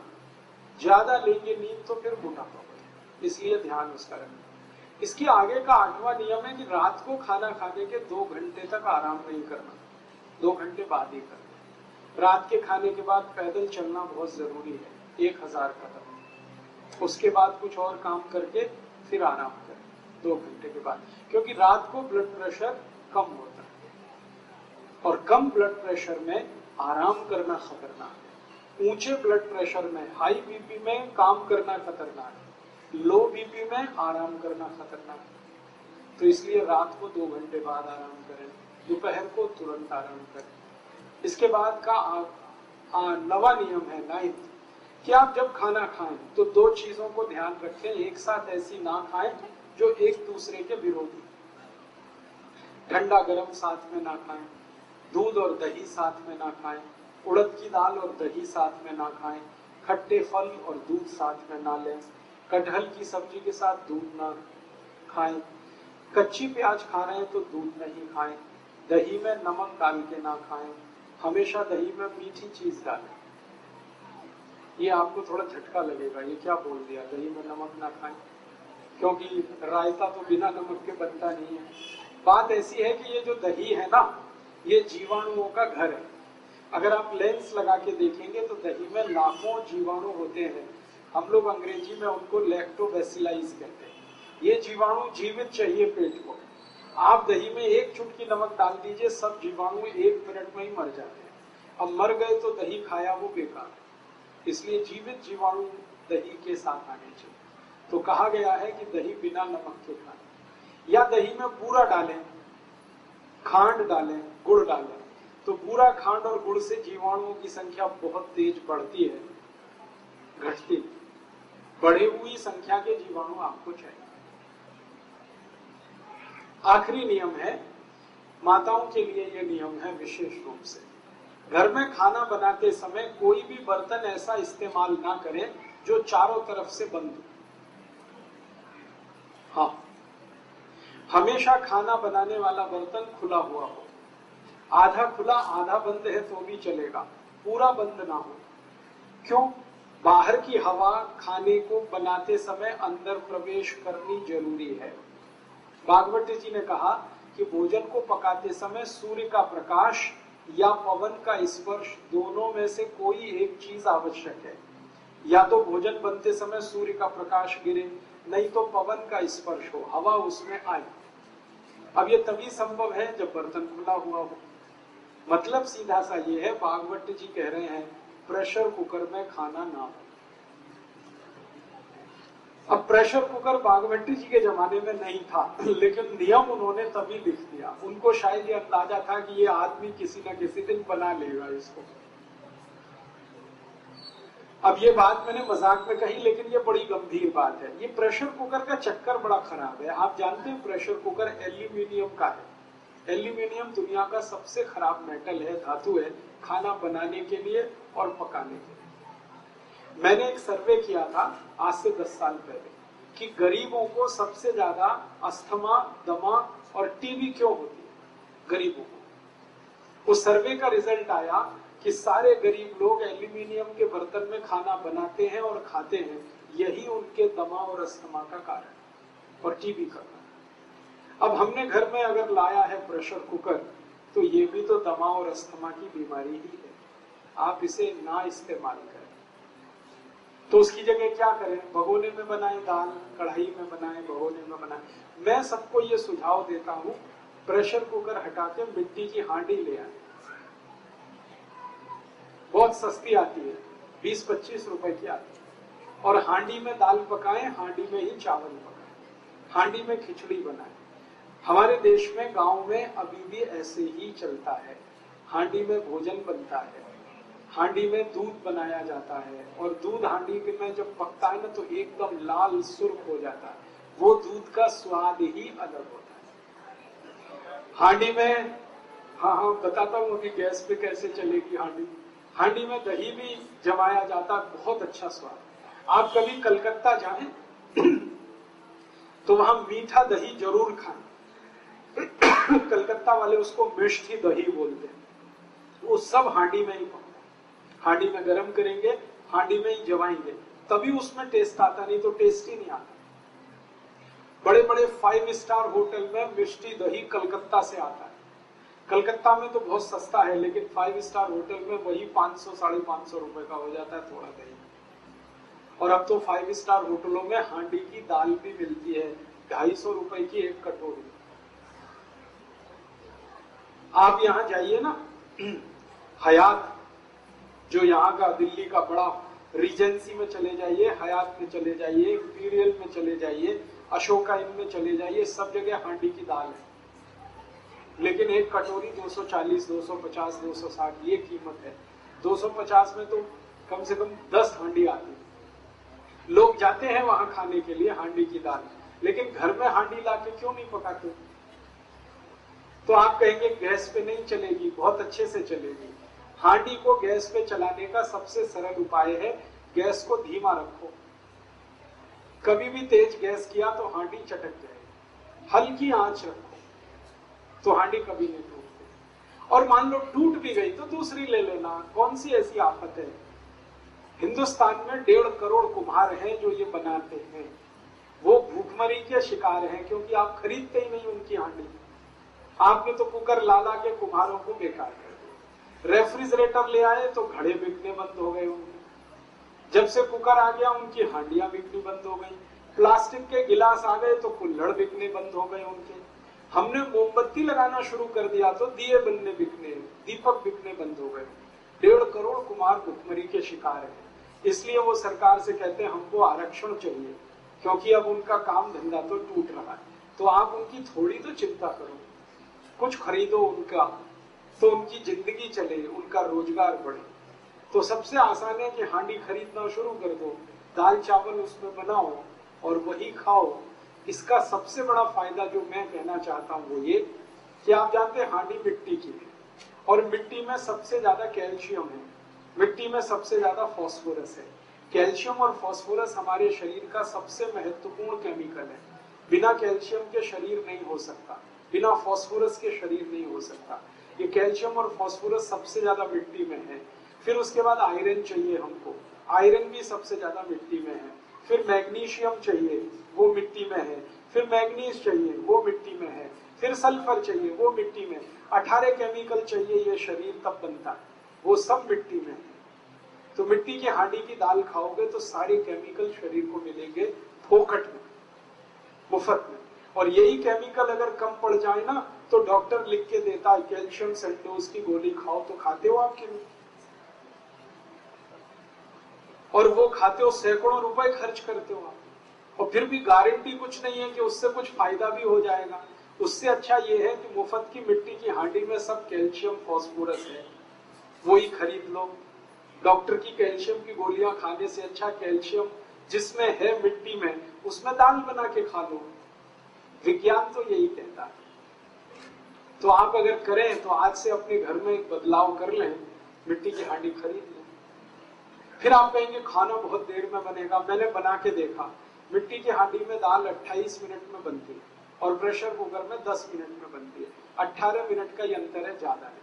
ज़्यादा लेंगे नींद तो फिर मोटापा। इसलिए ध्यान उसका रखना। इसके आगे का आठवां नियम है कि रात को खाना खाने के दो घंटे तक आराम नहीं करना। दो घंटे बाद ही करना। रात के खाने के बाद पैदल चलना बहुत ज़रूरी है। एक हज़ार कदम। उसके बाद कुछ और काम करके फिर आराम करें दो घंटे के बाद। क्योंकि रात को ब्लड प्रेशर कम होता है। और कम ब्लड प्रेशर में आराम करना खतरनाक है। ऊँचे ब्लड प्रेशर में हाई बीपी में काम करना खतरनाक है। लो बीपी में आराम करना खतरनाक है। तो इसलिए रात को दो घंटे बाद आराम करें, दोपहर को तुरंत आराम करें। इसके बाद का नवा नियम है नाइन्थ कि आप जब खाना खाएँ तो दो चीज़ों को ध्यान रखें, एक साथ ऐसी ना खाएँ जो एक दूसरे के विरोधी। ठंडा गर्म साथ में ना खाएँ, दूध और दही साथ में ना खाएँ, उड़द की दाल और दही साथ में ना खाएँ, खट्टे फल और दूध साथ में ना लें। कटहल की सब्ज़ी के साथ दूध ना खाएँ। कच्ची प्याज खा रहे हैं तो दूध नहीं खाएँ। दही में नमक डाल के ना खाएँ। हमेशा दही में मीठी चीज़ डालें। ये आपको थोड़ा झटका लगेगा। ये क्या बोल दिया? दही में नमक ना खाएँ। क्योंकि रायता तो बिना नमक के बनता नहीं है। बात ऐसी है कि ये जो दही है ना, ये जीवाणुओं का घर है। अगर आप लेंस लगा के देखेंगे तो दही में लाखों जीवाणु होते हैं। हम लोग अंग्रेज़ी में उनको लैक्टोबेसिलाइज कहते हैं। ये जीवाणु जीवित चाहिए पेट को। आप दही में एक चुटकी नमक डाल दीजिए, सब जीवाणु एक मिनट में ही मर जाते हैं। अब मर गए तो दही खाया, वो बेकार है। इसलिए जीवित जीवाणु दही के साथ आने चाहिए। तो कहा गया है कि दही बिना नमक के खाएँ। या दही में बूरा डालें, खांड डालें, गुड़ डालें। तो बूरा, खांड और गुड़ से जीवाणुओं की संख्या बहुत तेज बढ़ती है, घटती बढ़ी हुई संख्या के जीवाणु आपको चाहिए। आखिरी नियम है, माताओं के लिए यह नियम है विशेष रूप से। घर में खाना बनाते समय कोई भी बर्तन ऐसा इस्तेमाल ना करें जो चारों तरफ़ से बंद हो। हाँ हमेशा खाना बनाने वाला बर्तन खुला हुआ हो। आधा खुला, आधा बंद है तो भी चलेगा। पूरा बंद ना हो। क्यों? बाहर की हवा खाने को बनाते समय अंदर प्रवेश करनी ज़रूरी है। भागवत जी ने कहा कि भोजन को पकाते समय सूर्य का प्रकाश या पवन का स्पर्श दोनों में से कोई एक चीज़ आवश्यक है। या तो भोजन बनते समय सूर्य का प्रकाश गिरे, नहीं तो पवन का स्पर्श हो, हवा उसमें आए। अब ये तभी संभव है जब बर्तन खुला हुआ हो। मतलब सीधा सा ये है, भागवत जी कह रहे हैं प्रेशर कुकर में खाना ना हो। अब प्रेशर कुकर बागवती जी के जमाने में नहीं था, लेकिन नियम उन्होंने तभी लिख दिया। उनको शायद ये अंदाज़ा था कि ये आदमी किसी न किसी दिन बना लेगा इसको। अब ये बात मैंने मज़ाक में कही, लेकिन ये बड़ी गंभीर बात है। ये प्रेशर कुकर का चक्कर बड़ा खराब है। आप जानते हैं प्रेशर कुकर एल्यूमिनियम का है। एल्यूमिनियम दुनिया का सबसे खराब मेटल है, धातु है, खाना बनाने के लिए और पकाने के लिए। मैंने एक सर्वे किया था आज से दस साल पहले कि गरीबों को सबसे ज़्यादा अस्थमा, दमा और टीबी क्यों होती है? गरीबों को। उस सर्वे का रिज़ल्ट आया कि सारे गरीब लोग एल्यूमिनियम के बर्तन में खाना बनाते हैं और खाते हैं, यही उनके दमा और अस्थमा का कारण और टीबी का कारण अब हमने घर में अगर लाया है प्रेशर कुकर तो ये भी तो दमा और अस्थमा की बीमारी ही है। आप इसे ना इस्तेमाल करें। तो उसकी जगह क्या करें? भगोने में बनाए दाल, कढ़ाई में बनाए, भगोने में बनाए। मैं सबको ये सुझाव देता हूँ, प्रेशर कुकर हटा के मिट्टी की हांडी ले आए। बहुत सस्ती आती है, बीस पच्चीस रुपए की आती है। और हांडी में दाल पकाएँ, हांडी में ही चावल पकाएँ। हांडी में खिचड़ी बनाएँ। हमारे देश में, गाँव में अभी भी ऐसे ही चलता है। हांडी में भोजन बनता है। हांडी में दूध बनाया जाता है और दूध हांडी में जब पकता है ना तो एकदम लाल सुर्ख हो जाता है। वो दूध का स्वाद ही अलग होता है। हांडी में हाँ हाँ बताता हूँ अभी गैस पे कैसे चलेगी हांडी। हांडी में दही भी जमाया जाता है, बहुत अच्छा स्वाद। आप कभी कलकत्ता जाए तो वहाँ मीठा दही ज़रूर खाएँ। कलकत्ता वाले उसको मिष्ठी दही बोलते हैं। वो सब हांडी में ही हांडी में गर्म करेंगे, हांडी में ही जमाएँगे। तभी उसमें टेस्ट आता, नहीं तो टेस्ट ही नहीं आता। बड़े बड़े फाइव स्टार होटल में मिष्टी दही कलकत्ता से आता है। कलकत्ता में तो बहुत सस्ता है, लेकिन फाइव स्टार होटल में वही पाँच सौ, साढ़े पाँच सौ रुपए का हो जाता है थोड़ा दही। और अब तो फाइव स्टार होटलों में हांडी की दाल भी मिलती है, ढाई सौ रुपए की एक कटोरी। आप यहाँ जाइए ना। हयात जो यहाँ का दिल्ली का बड़ा रीजेंसी में चले जाइए हयात में चले जाइए इंपीरियल में चले जाइए अशोका इन में चले जाइए सब जगह हांडी की दाल है। लेकिन एक कटोरी 240, 250, 260 ये कीमत है। 250 में तो कम से कम 10 हांडी आती है। लोग जाते हैं वहाँ खाने के लिए हांडी की दाल। लेकिन घर में हांडी लाके क्यों नहीं पकाते? तो आप कहेंगे गैस पे नहीं चलेगी, बहुत अच्छे से चलेगी। हांडी को गैस पे चलाने का सबसे सरल उपाय है, गैस को धीमा रखो। कभी भी तेज गैस किया तो हांडी चटक जाएगी हल्की आँच रखो तो हांडी कभी नहीं टूटती। और मान लो टूट भी गई तो दूसरी ले लेना। कौन सी ऐसी आफत है? हिंदुस्तान में डेढ़ करोड़ कुम्हार हैं जो ये बनाते हैं। वो भूखमरी के शिकार हैं, क्योंकि आप खरीदते ही नहीं उनकी हांडी। आपने तो कुकर ला ला के कुम्हारों को बेकार कर दिया। रेफ्रिजरेटर ले आए तो घड़े बिकने बंद हो गए उनके जब से कुकर आ गया, उनकी हांडियाँ बिकनी बंद हो गई। प्लास्टिक के गिलास आ गए तो कुल्लड़ बिकने बंद हो गए उनके। हमने मोमबत्ती लगाना शुरू कर दिया तो दिए बनने बिकने, दीपक बिकने बंद हो गए। डेढ़ करोड़ कुमार भुखमरी के शिकार है। इसलिए वो सरकार से कहते हैं, हमको आरक्षण चाहिए, क्योंकि अब उनका काम धंधा तो टूट रहा है। तो आप उनकी थोड़ी तो चिंता करो। कुछ खरीदो उनका तो उनकी ज़िंदगी चले, उनका रोज़गार बढ़े। तो सबसे आसान है कि हांडी खरीदना शुरू कर दो, दाल चावल उसमें बनाओ और वही खाओ। इसका सबसे बड़ा फ़ायदा जो मैं कहना चाहता हूँ वो ये कि आप जानते हैं हांडी मिट्टी की है, और मिट्टी में सबसे ज़्यादा कैल्शियम है। मिट्टी में सबसे ज़्यादा फॉस्फोरस है। कैल्शियम और फॉस्फोरस हमारे शरीर का सबसे महत्वपूर्ण केमिकल है। बिना कैल्शियम के शरीर नहीं हो सकता। बिना फॉस्फोरस के शरीर नहीं हो सकता। ये कैल्शियम और फॉस्फोरस सबसे ज़्यादा मिट्टी में है। फिर उसके बाद आयरन चाहिए हमको। आयरन भी सबसे ज़्यादा मिट्टी में है। फिर मैग्नीशियम चाहिए, वो मिट्टी में है। फिर मैग्नीज चाहिए, वो मिट्टी में है। फिर सल्फ़र चाहिए, वो मिट्टी में अठारह केमिकल चाहिए, ये शरीर तब बनता है। वो सब मिट्टी में है। तो मिट्टी की हांडी की दाल खाओगे तो सारे केमिकल शरीर को मिलेंगे फोकट में, मुफ़्त में। और यही केमिकल अगर कम पड़ जाए ना तो डॉक्टर लिख के देता है कैल्शियम सेंडोज की गोली खाओ तो खाते हो आपके लिए। और वो खाते हो, सैकड़ों रुपए खर्च करते हो आप। और फिर भी गारंटी कुछ नहीं है कि उससे कुछ फ़ायदा भी हो जाएगा। उससे अच्छा ये है कि मुफ़्त की मिट्टी की हांडी में सब कैल्शियम फॉस्फोरस है। वो ही खरीद लो। डॉक्टर की कैल्शियम की गोलियाँ खाने से अच्छा कैल्शियम जिसमें है मिट्टी में, उसमें दाल बना के खा लो। विज्ञान तो यही कहता है। तो आप अगर करें तो आज से अपने घर में एक बदलाव कर लें, मिट्टी की हांडी खरीद लें। फिर आप कहेंगे, खाना बहुत देर में बनेगा, मैंने बना के देखा, मिट्टी की हांडी में दाल 28 मिनट में बनती है और प्रेशर कुकर में 10 मिनट में बनती है। 18 मिनट का ही अंतर है, ज़्यादा है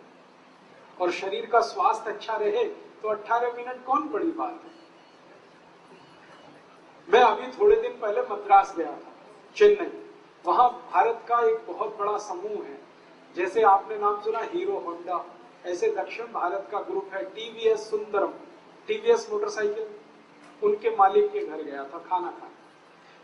और शरीर का स्वास्थ्य अच्छा रहे तो 18 मिनट कौन बड़ी बात है? मैं अभी थोड़े दिन पहले मद्रास गया था, चेन्नई। वहाँ भारत का एक बहुत बड़ा समूह है। जैसे आपने नाम सुना, हीरो होंडा। ऐसे दक्षिण भारत का ग्रुप है टीवीएस सुंदरम। TVS motorcycle. उनके मालिक के घर गया था, खाना खाने।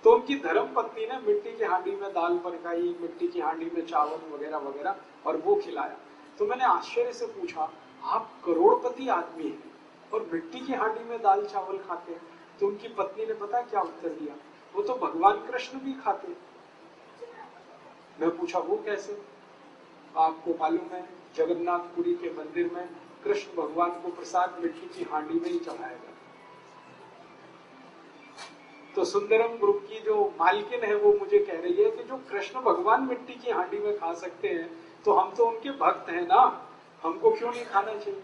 तो उनकी धर्म पत्नी ने मिट्टी की हांडी में दाल पकाई, मिट्टी की हांडी में चावल वगैरह वगैरह, और वो खिलाया। तो मैंने आश्चर्य से पूछा, आप करोड़पति आदमी हैं और मिट्टी की हांडी में दाल चावल खाते हैं? तो उनकी पत्नी ने पता क्या उत्तर दिया? वो तो भगवान कृष्ण भी खाते मैं पूछा, वो कैसे? आपको मालूम है जगन्नाथपुरी के मंदिर में कृष्ण भगवान को प्रसाद मिट्टी की हांडी में ही चढ़ाएगा तो सुंदरम ग्रुप की जो मालकिन है, वो मुझे कह रही है कि जो कृष्ण भगवान मिट्टी की हांडी में खा सकते हैं तो हम तो उनके भक्त हैं ना, हमको क्यों नहीं खाना चाहिए?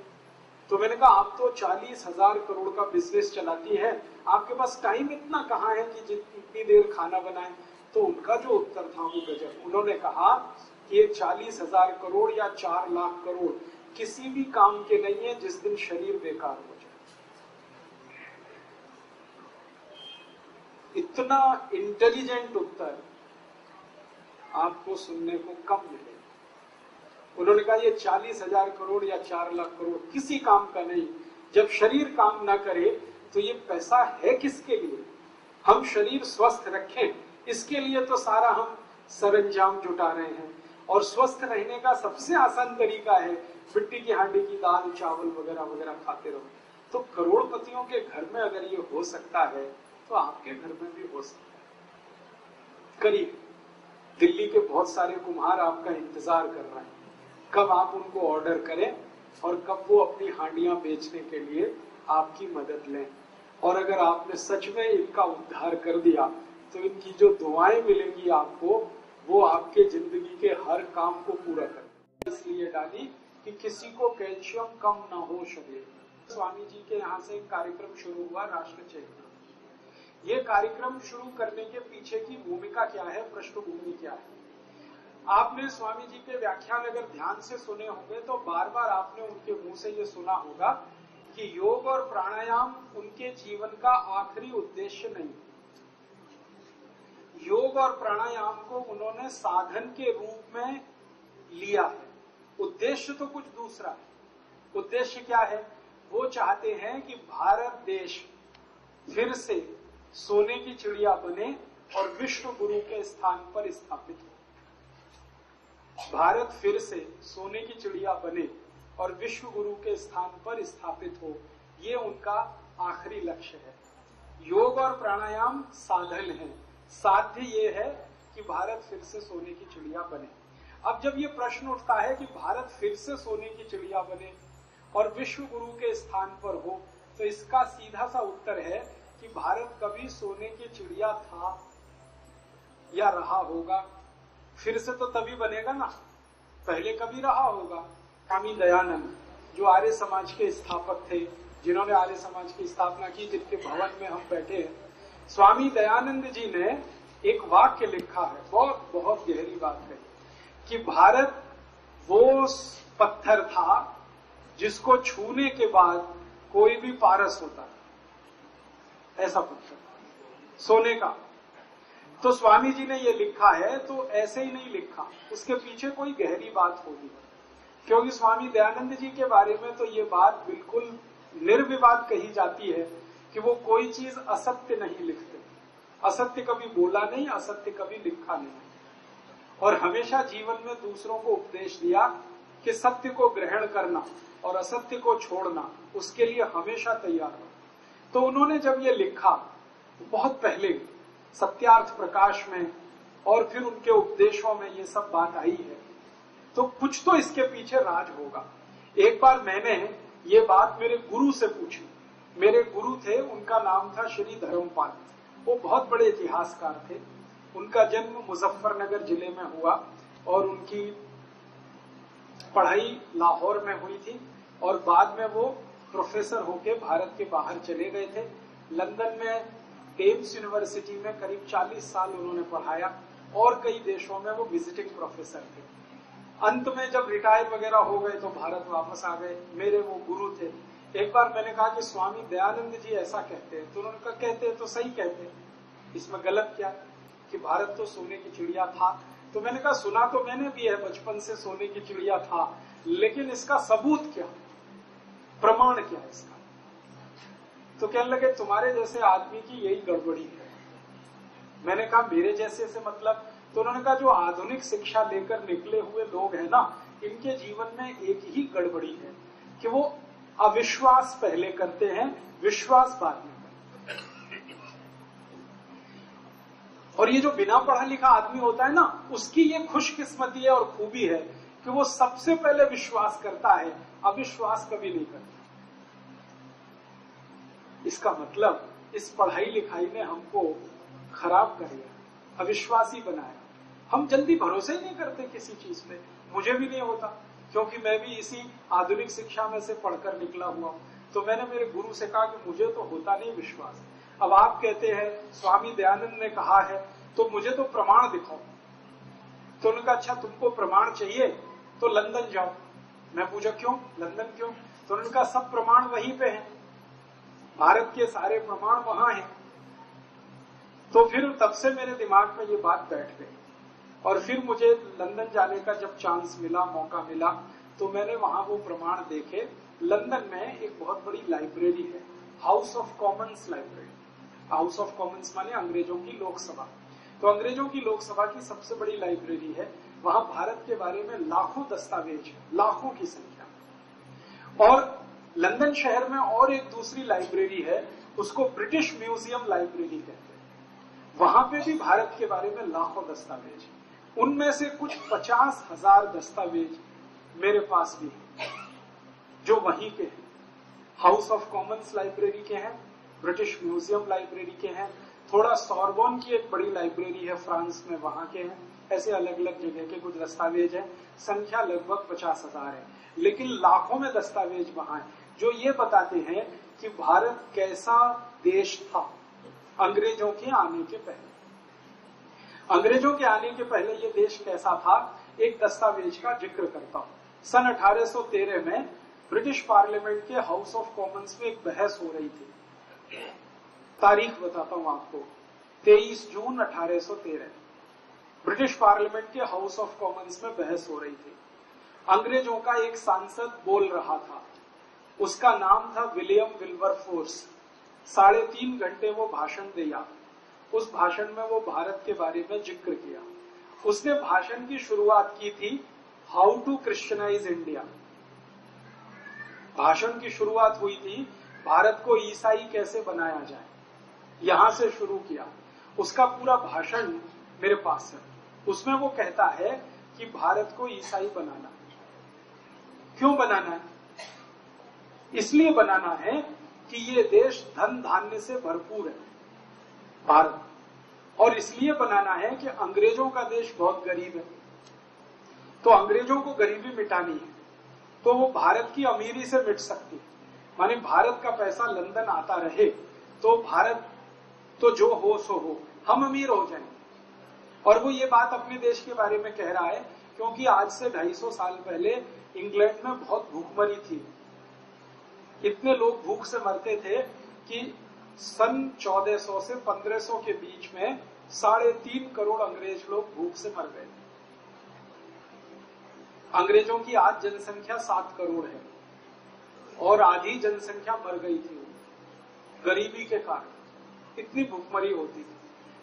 तो मैंने कहा, आप तो चालीस हज़ार करोड़ का बिज़नेस चलाती है, आपके पास टाइम इतना कहाँ है कि जितनी देर खाना बनाए? तो उनका जो उत्तर था वो गजब। उन्होंने कहा कि ये चालीस हज़ार करोड़ या चार लाख करोड़ किसी भी काम के नहीं है जिस दिन शरीर बेकार हो जाए। इतना इंटेलिजेंट उत्तर आपको सुनने को कम मिलेगा उन्होंने कहा, ये चालीस हज़ार करोड़ या चार लाख करोड़ किसी काम का नहीं। जब शरीर काम ना करे तो ये पैसा है किसके लिए? हम शरीर स्वस्थ रखें। इसके लिए तो सारा हम सरंजाम जुटा रहे हैं। और स्वस्थ रहने का सबसे आसान तरीका है, मिट्टी की हांडी की दाल, चावल वगैरह वगैरह खाते रहो। तो करोड़पतियों के घर में अगर ये हो सकता है तो आपके घर में भी हो सकता है। करिए। दिल्ली के बहुत सारे कुम्हार आपका इंतज़ार कर रहे हैं। कब आप उनको ऑर्डर करें और कब वो अपनी हांडियाँ बेचने के लिए आपकी मदद लें। और अगर आपने सच में इनका उद्धार कर दिया तो इनकी जो दुआएँ मिलेंगी आपको, वो आपके ज़िंदगी के हर काम को पूरा कर। इसलिए डाली कि किसी को कैल्शियम कम ना हो शरीर स्वामी जी के यहाँ से एक कार्यक्रम शुरू हुआ, राष्ट्र चेतना ये कार्यक्रम शुरू करने के पीछे की भूमिका क्या है, पृष्ठभूमि क्या है? आपने स्वामी जी के व्याख्यान अगर ध्यान से सुने होंगे तो बार बार आपने उनके मुँह से ये सुना होगा कि योग और प्राणायाम उनके जीवन का आखिरी उद्देश्य नहीं योग और प्राणायाम को उन्होंने साधन के रूप में लिया है। उद्देश्य तो कुछ दूसरा है। उद्देश्य क्या है? वो चाहते हैं कि भारत देश फिर से सोने की चिड़िया बने और विश्व गुरु के स्थान पर स्थापित हो। भारत फिर से सोने की चिड़िया बने और विश्व गुरु के स्थान पर स्थापित हो, ये उनका आखिरी लक्ष्य है। योग और प्राणायाम साधन है। साध्य ये है कि भारत फिर से सोने की चिड़िया बने। अब जब ये प्रश्न उठता है कि भारत फिर से सोने की चिड़िया बने और विश्व गुरु के स्थान पर हो तो इसका सीधा सा उत्तर है कि भारत कभी सोने की चिड़िया था या रहा होगा। फिर से तो तभी बनेगा ना। पहले कभी रहा होगा। स्वामी दयानंद, जो आर्य समाज के स्थापक थे, जिन्होंने आर्य समाज की स्थापना की, जिनके भवन में हम बैठे हैं स्वामी दयानंद जी ने एक वाक्य लिखा है, बहुत बहुत गहरी बात है, कि भारत वो पत्थर था जिसको छूने के बाद कोई भी पारस होता ऐसा पत्थर सोने का। तो स्वामी जी ने ये लिखा है तो ऐसे ही नहीं लिखा। उसके पीछे कोई गहरी बात होगी। क्योंकि स्वामी दयानंद जी के बारे में तो ये बात बिल्कुल निर्विवाद कही जाती है। कि वो कोई चीज़ असत्य नहीं लिखते। असत्य कभी बोला नहीं, असत्य कभी लिखा नहीं। और हमेशा जीवन में दूसरों को उपदेश दिया कि सत्य को ग्रहण करना और असत्य को छोड़ना, उसके लिए हमेशा तैयार हो तो उन्होंने जब ये लिखा बहुत पहले सत्यार्थ प्रकाश में और फिर उनके उपदेशों में ये सब बात आई है। तो कुछ तो इसके पीछे राज होगा। एक बार मैंने ये बात मेरे गुरु से पूछी। मेरे गुरु थे, उनका नाम था श्री धर्मपाल। वो बहुत बड़े इतिहासकार थे। उनका जन्म मुजफ्फरनगर ज़िले में हुआ और उनकी पढ़ाई लाहौर में हुई थी और बाद में वो प्रोफेसर होके भारत के बाहर चले गए थे। लंदन में एम्स यूनिवर्सिटी में करीब 40 साल उन्होंने पढ़ाया और कई देशों में वो विजिटिंग प्रोफेसर थे। अंत में जब रिटायर वगैरह हो गए तो भारत वापस आ गए। मेरे वो गुरु थे। एक बार मैंने कहा कि स्वामी दयानंद जी ऐसा कहते हैं तो उन्होंने कहा, कहते हैं तो सही कहते हैं। इसमें गलत क्या? कि भारत तो सोने की चिड़िया था। तो मैंने कहा, सुना तो मैंने भी है, बचपन से सोने की चिड़िया था। लेकिन इसका सबूत क्या? प्रमाण क्या इसका? तो कहने लगे, तुम्हारे जैसे आदमी की यही गड़बड़ी है। मैंने कहा, मेरे जैसे से मतलब? तो उन्होंने कहा, जो आधुनिक शिक्षा लेकर निकले हुए लोग हैं ना, इनके जीवन में एक ही गड़बड़ी है कि वो अविश्वास पहले करते हैं, विश्वास बाद में और ये जो बिना पढ़ा लिखा आदमी होता है ना, उसकी ये खुशकिस्मती है और खूबी है कि वो सबसे पहले विश्वास करता है, अविश्वास कभी नहीं करता। इसका मतलब इस पढ़ाई लिखाई ने हमको खराब कर दिया, अविश्वासी बनाया। हम जल्दी भरोसे ही नहीं करते किसी चीज़ में मुझे भी नहीं होता। क्योंकि मैं भी इसी आधुनिक शिक्षा में से पढ़कर निकला हुआ तो मैंने मेरे गुरु से कहा कि मुझे तो होता नहीं विश्वास। अब आप कहते हैं, स्वामी दयानंद ने कहा है तो मुझे तो प्रमाण दिखाओ। तो उन्होंने कहा अच्छा तुमको प्रमाण चाहिए तो लंदन जाओ। मैं पूछा, क्यों? लंदन क्यों? तो उनका सब प्रमाण वहीं पे हैं। भारत के सारे प्रमाण वहाँ हैं। तो फिर तब से मेरे दिमाग में ये बात बैठ गई। और फिर मुझे लंदन जाने का जब चांस मिला, मौका मिला तो मैंने वहाँ वो प्रमाण देखे। लंदन में एक बहुत बड़ी लाइब्रेरी है House of Commons library House of Commons माने अंग्रेज़ों की लोकसभा। तो अंग्रेज़ों की लोकसभा की सबसे बड़ी लाइब्रेरी है। वहाँ भारत के बारे में लाखों दस्तावेज़ लाखों की संख्या। और लंदन शहर में और एक दूसरी लाइब्रेरी है, उसको ब्रिटिश म्यूज़ियम लाइब्रेरी कहते हैं। वहाँ पे भी भारत के बारे में लाखों दस्तावेज़ उनमें से कुछ पचास हज़ार दस्तावेज़ मेरे पास भी है, जो वहीं के हैं। हाउस ऑफ़ कॉमन्स लाइब्रेरी के हैं ब्रिटिश म्यूज़ियम लाइब्रेरी के हैं, थोड़ा सॉर्बोन की एक बड़ी लाइब्रेरी है, फ्रांस में वहाँ के हैं। ऐसे अलग अलग जगह के कुछ दस्तावेज़ हैं, संख्या लगभग पचास हज़ार है। लेकिन लाखों में दस्तावेज़ वहाँ है, जो ये बताते हैं कि भारत कैसा देश था, अंग्रेज़ों के आने के पहले। अंग्रेज़ों के आने के पहले ये देश कैसा था, एक दस्तावेज़ का ज़िक्र करता हूँ। सन 1813 में ब्रिटिश पार्लियामेंट के हाउस ऑफ़ कॉमन्स में एक बहस हो रही थी। तारीख बताता हूँ आपको। 23 जून 1813 ब्रिटिश पार्लियामेंट के हाउस ऑफ़ कॉमन्स में बहस हो रही थी। अंग्रेज़ों का एक सांसद बोल रहा था। उसका नाम था विलियम विल्वर फोर्स साढ़े तीन घंटे वो भाषण दिया उस भाषण में वो भारत के बारे में ज़िक्र किया। उसने भाषण की शुरुआत की थी हाउ टू क्रिश्चनाइज इंडिया भाषण की शुरुआत हुई थी, भारत को ईसाई कैसे बनाया जाए। यहाँ से शुरू किया। उसका पूरा भाषण मेरे पास है। उसमें वो कहता है कि भारत को ईसाई बनाना। क्यों बनाना? है इसलिए बनाना है कि ये देश धन धान्य से भरपूर है। भारत। और इसलिए बनाना है कि अंग्रेज़ों का देश बहुत गरीब है। तो अंग्रेज़ों को गरीबी मिटानी है तो वो भारत की अमीरी से मिट सकती माने भारत का पैसा लंदन आता रहे तो भारत तो जो हो, सो हो। हम अमीर हो जाएँगे और वो ये बात अपने देश के बारे में कह रहा है, क्योंकि आज से ढाई सौ साल पहले इंग्लैंड में बहुत भूखमरी थी। इतने लोग भूख से मरते थे कि सन 1400 से 1500 के बीच में साढ़े तीन करोड़ अंग्रेज़ लोग भूख से मर गए अंग्रेज़ों की आज जनसंख्या सात करोड़ है और आधी जनसंख्या मर गई थी। गरीबी के कारण इतनी भूखमरी होती थी।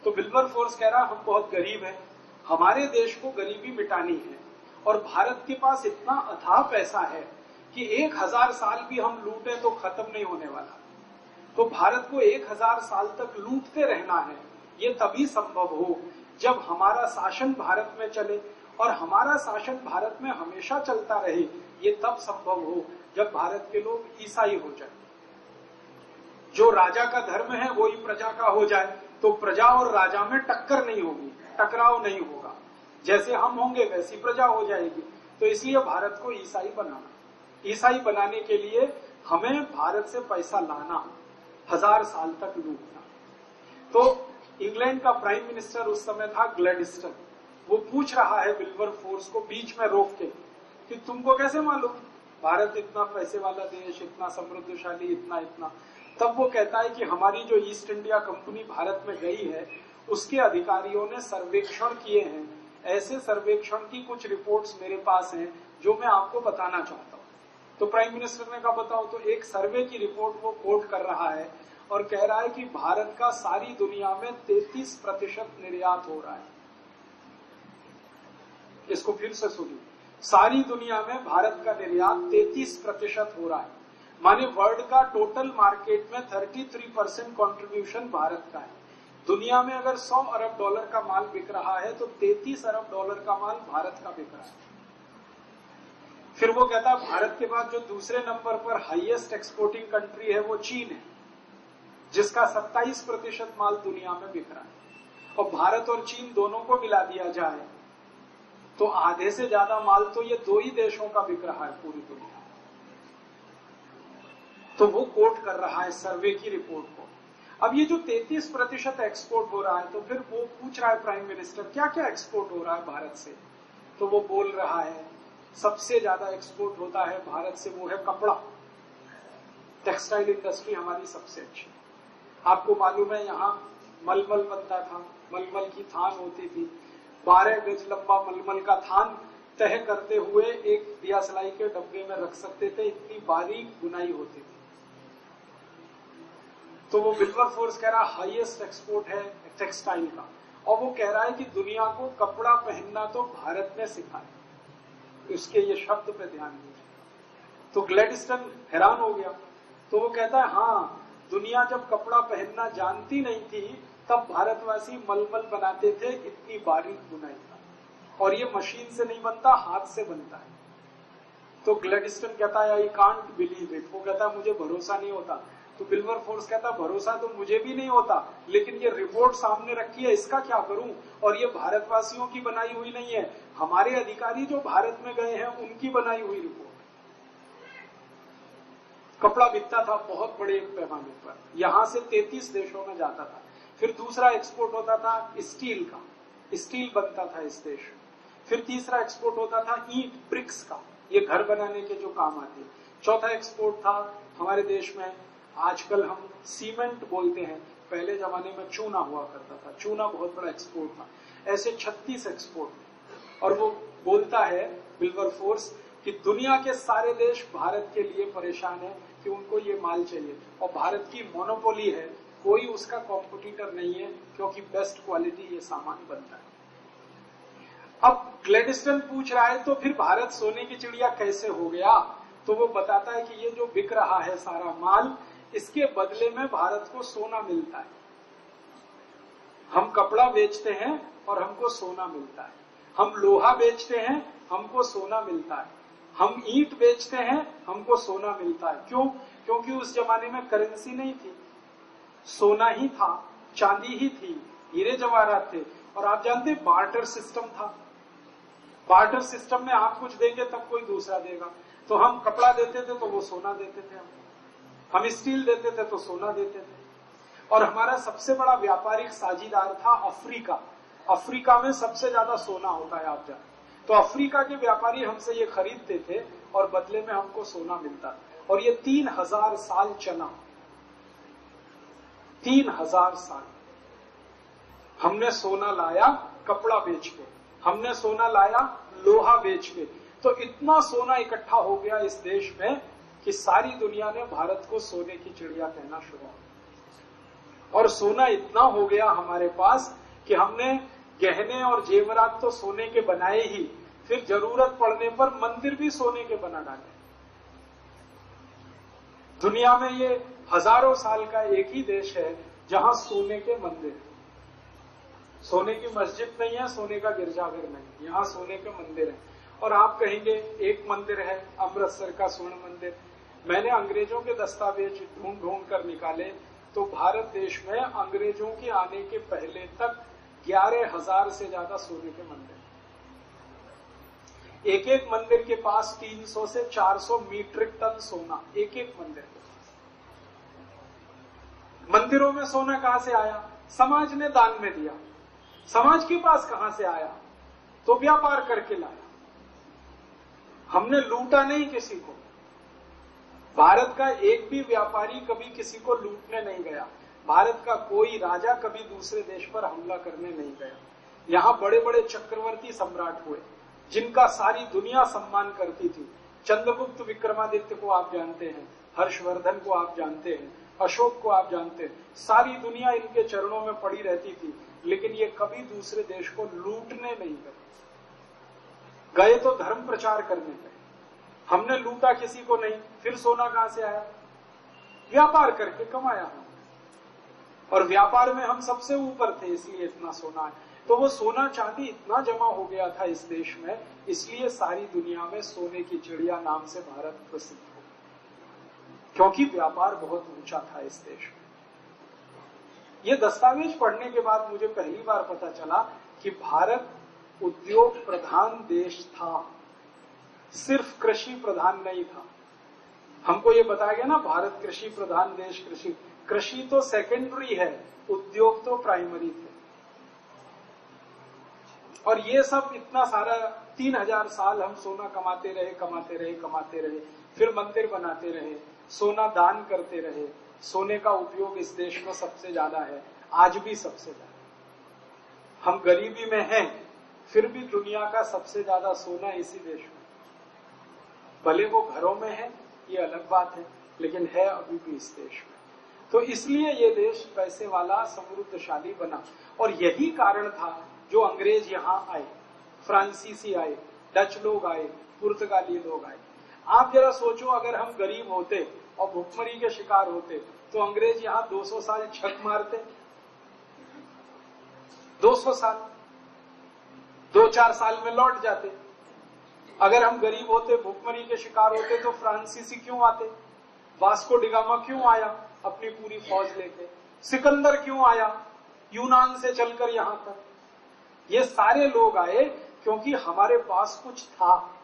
तो बिल्वर फोर्स कह रहा, हम बहुत गरीब हैं। हमारे देश को गरीबी मिटानी है और भारत के पास इतना अथाह पैसा है कि एक हज़ार साल भी हम लूटे तो खत्म नहीं होने वाला। तो भारत को एक हज़ार साल तक लूटते रहना है। ये तभी संभव हो जब हमारा शासन भारत में चले और हमारा शासन भारत में हमेशा चलता रहे। ये तब संभव हो जब भारत के लोग ईसाई हो जाए। जो राजा का धर्म है वो ही प्रजा का हो जाए तो प्रजा और राजा में टक्कर नहीं होगी, टकराव नहीं होगा। जैसे हम होंगे, वैसी प्रजा हो जाएगी। तो इसलिए भारत को ईसाई बनाना। ईसाई बनाने के लिए हमें भारत से पैसा लाना हज़ार साल तक लूटना तो इंग्लैंड का प्राइम मिनिस्टर उस समय था ग्लेडिस्टन वो पूछ रहा है बिल्वर फोर्स को बीच में रोक के कि तुमको कैसे मालूम? भारत इतना पैसे वाला देश, इतना समृद्धशाली, इतना इतना। तब वो कहता है कि हमारी जो ईस्ट इंडिया कंपनी भारत में गई है, उसके अधिकारियों ने सर्वेक्षण किए हैं। ऐसे सर्वेक्षण की कुछ रिपोर्ट्स मेरे पास हैं, जो मैं आपको बताना चाहता हूँ। तो प्राइम मिनिस्टर ने कहा, बताओ तो एक सर्वे की रिपोर्ट वो कोट कर रहा है और कह रहा है कि भारत का सारी दुनिया में 33 प्रतिशत निर्यात हो रहा है। इसको फिर से सुनिए। सारी दुनिया में भारत का निर्यात 33 प्रतिशत हो रहा है। माने वर्ल्ड का टोटल मार्केट में 33 परसेंट कॉन्ट्रीब्यूशन भारत का है। दुनिया में अगर 100 अरब डॉलर का माल बिक रहा है तो 33 अरब डॉलर का माल भारत का बिक रहा है। फिर वो कहता है भारत के बाद जो दूसरे नंबर पर हाईएस्ट एक्सपोर्टिंग कंट्री है, वो चीन है, जिसका 27 प्रतिशत माल दुनिया में बिक रहा है। और भारत और चीन दोनों को मिला दिया जाए तो आधे से ज़्यादा माल तो ये दो ही देशों का बिक रहा है पूरी दुनिया। तो वो कोट कर रहा है सर्वे की रिपोर्ट को। अब ये जो 33 प्रतिशत एक्सपोर्ट हो रहा है तो फिर वो पूछ रहा है प्राइम मिनिस्टर क्या क्या एक्सपोर्ट हो रहा है भारत से? तो वो बोल रहा है सबसे ज़्यादा एक्सपोर्ट होता है भारत से, वो है कपड़ा। टेक्सटाइल इंडस्ट्री हमारी सबसे अच्छी आपको मालूम है, यहाँ मलमल बनता था, मलमल की थान होती थी। बारह गज लंबा मलमल का थान तह करते हुए एक दिया सलाई के डब्बे में रख सकते थे, इतनी बारीक बुनाई होती थी। तो वो बिल्वर फोर्स कह रहा हाईएस्ट एक्सपोर्ट है टेक्सटाइल का। और वो कह रहा है कि दुनिया को कपड़ा पहनना तो भारत में सिखाए उसके ये शब्द पे ध्यान दीजिए तो ग्लेडिस्टन हैरान हो गया। तो वो कहता है हाँ दुनिया जब कपड़ा पहनना जानती नहीं थी, तब भारतवासी मलमल बनाते थे, इतनी बारीक बुनाई था। और ये मशीन से नहीं बनता, हाथ से बनता है। तो ग्लेडिस्टन कहता है, आई कांट बिलीव इट। वो कहता है, मुझे भरोसा नहीं होता। तो बिल्वर फोर्स कहता, भरोसा तो मुझे भी नहीं होता, लेकिन ये रिपोर्ट सामने रखी है, इसका क्या करूँ? और ये भारतवासियों की बनाई हुई नहीं है। हमारे अधिकारी जो भारत में गए हैं, उनकी बनाई हुई रिपोर्ट कपड़ा बिकता था बहुत बड़े पैमाने पर। यहाँ से 33 देशों में जाता था। फिर दूसरा एक्सपोर्ट होता था स्टील का। स्टील बनता था इस देश। फिर तीसरा एक्सपोर्ट होता था ईट ब्रिक्स का। ये घर बनाने के जो काम आते चौथा एक्सपोर्ट था हमारे देश में आजकल हम सीमेंट बोलते हैं। पहले जमाने में चूना हुआ करता था। चूना बहुत बड़ा एक्सपोर्ट था। ऐसे 36 एक्सपोर्ट और वो बोलता है बिल्वर फोर्स कि दुनिया के सारे देश भारत के लिए परेशान है कि उनको ये माल चाहिए। और भारत की मोनोपोली है। कोई उसका कॉम्पिटिटर नहीं है, क्योंकि बेस्ट क्वालिटी ये सामान बनता है। अब ग्लेडिस्टन पूछ रहा है तो फिर भारत सोने की चिड़िया कैसे हो गया? तो वो बताता है कि ये जो बिक रहा है सारा माल इसके बदले में भारत को सोना मिलता है। हम कपड़ा बेचते हैं और हमको सोना मिलता है। हम लोहा बेचते हैं, हमको सोना मिलता है। हम ईट बेचते हैं, हमको सोना मिलता है। क्यों? क्योंकि उस जमाने में करेंसी नहीं थी। सोना ही था, चांदी ही थी, हीरे जवाहरात थे। और आप जानते बार्टर सिस्टम था। बार्टर सिस्टम में आप कुछ देंगे तब कोई दूसरा देगा। तो हम कपड़ा देते थे तो वो सोना देते थे हमको हम स्टील देते थे तो सोना देते थे। और हमारा सबसे बड़ा व्यापारिक साझीदार था अफ्रीका। अफ्रीका में सबसे ज़्यादा सोना होता है, आप जान। तो अफ्रीका के व्यापारी हमसे ये खरीदते थे और बदले में हमको सोना मिलता और ये तीन हज़ार साल चला। तीन हज़ार साल। हमने सोना लाया कपड़ा बेच के हमने सोना लाया लोहा बेच के तो इतना सोना इकट्ठा हो गया इस देश में कि सारी दुनिया ने भारत को सोने की चिड़िया कहना शुरू हो और सोना इतना हो गया हमारे पास कि हमने गहने और जेवरात तो सोने के बनाए ही, फिर ज़रूरत पड़ने पर मंदिर भी सोने के बना डाले। दुनिया में ये हज़ारों साल का एक ही देश है जहाँ सोने के मंदिर सोने की मस्जिद नहीं है, सोने का गिरजाघर नहीं यहाँ सोने के मंदिर है। और आप कहेंगे, एक मंदिर है, अमृतसर का स्वर्ण मंदिर। मैंने अंग्रेज़ों के दस्तावेज़ ढूंढ ढूंढ कर निकाले तो भारत देश में अंग्रेज़ों के आने के पहले तक ग्यारह हज़ार से ज़्यादा सोने के मंदिर एक एक मंदिर के पास 300 से 400 मीट्रिक टन सोना एक एक मंदिर के मंदिरों में सोना कहाँ से आया? समाज ने दान में दिया। समाज के पास कहाँ से आया? तो व्यापार करके लाया। हमने लूटा नहीं किसी को। भारत का एक भी व्यापारी कभी किसी को लूटने नहीं गया। भारत का कोई राजा कभी दूसरे देश पर हमला करने नहीं गया। यहाँ बड़े बड़े चक्रवर्ती सम्राट हुए, जिनका सारी दुनिया सम्मान करती थी। चंद्रगुप्त विक्रमादित्य को आप जानते हैं, हर्षवर्धन को आप जानते हैं, अशोक को आप जानते हैं। सारी दुनिया इनके चरणों में पड़ी रहती थी, लेकिन ये कभी दूसरे देश को लूटने नहीं गए। गए तो धर्म प्रचार करने गए। हमने लूटा किसी को नहीं, फिर सोना कहाँ से आया? व्यापार करके कमाया हम और व्यापार में हम सबसे ऊपर थे, इसलिए इतना सोना है। तो वो सोना चांदी इतना जमा हो गया था इस देश में, इसलिए सारी दुनिया में सोने की चिड़िया नाम से भारत प्रसिद्ध हो क्योंकि व्यापार बहुत ऊँचा था इस देश में। ये दस्तावेज़ पढ़ने के बाद मुझे पहली बार पता चला कि भारत उद्योग प्रधान देश था। सिर्फ़ कृषि प्रधान नहीं था। हमको ये बताया गया ना, भारत कृषि प्रधान, देश कृषि। कृषि तो सेकेंडरी है, उद्योग तो प्राइमरी थे। और ये सब इतना सारा, तीन हज़ार साल हम सोना कमाते रहे कमाते रहे कमाते रहे, फिर मंदिर बनाते रहे, सोना दान करते रहे। सोने का उपयोग इस देश में सबसे ज़्यादा है, आज भी सबसे ज़्यादा। हम गरीबी में हैं, फिर भी दुनिया का सबसे ज़्यादा सोना इसी देश में। भले वो घरों में है, ये अलग बात है, लेकिन है अभी भी इस देश में। तो इसलिए ये देश पैसे वाला, समृद्धशाली बना। और यही कारण था जो अंग्रेज़ यहाँ आए, फ्रांसीसी आए, डच लोग आए, पुर्तगाली लोग आए। आप जरा सोचो, अगर हम गरीब होते और भुखमरी के शिकार होते तो अंग्रेज़ यहाँ 200 साल छक मारते। 200 साल, दो चार साल में लौट जाते। अगर हम गरीब होते, भुखमरी के शिकार होते तो फ्रांसीसी क्यों आते? वास्को डिगामा क्यों आया अपनी पूरी फौज लेके? सिकंदर क्यों आया यूनान से चलकर यहाँ तक ये सारे लोग आए क्योंकि हमारे पास कुछ था।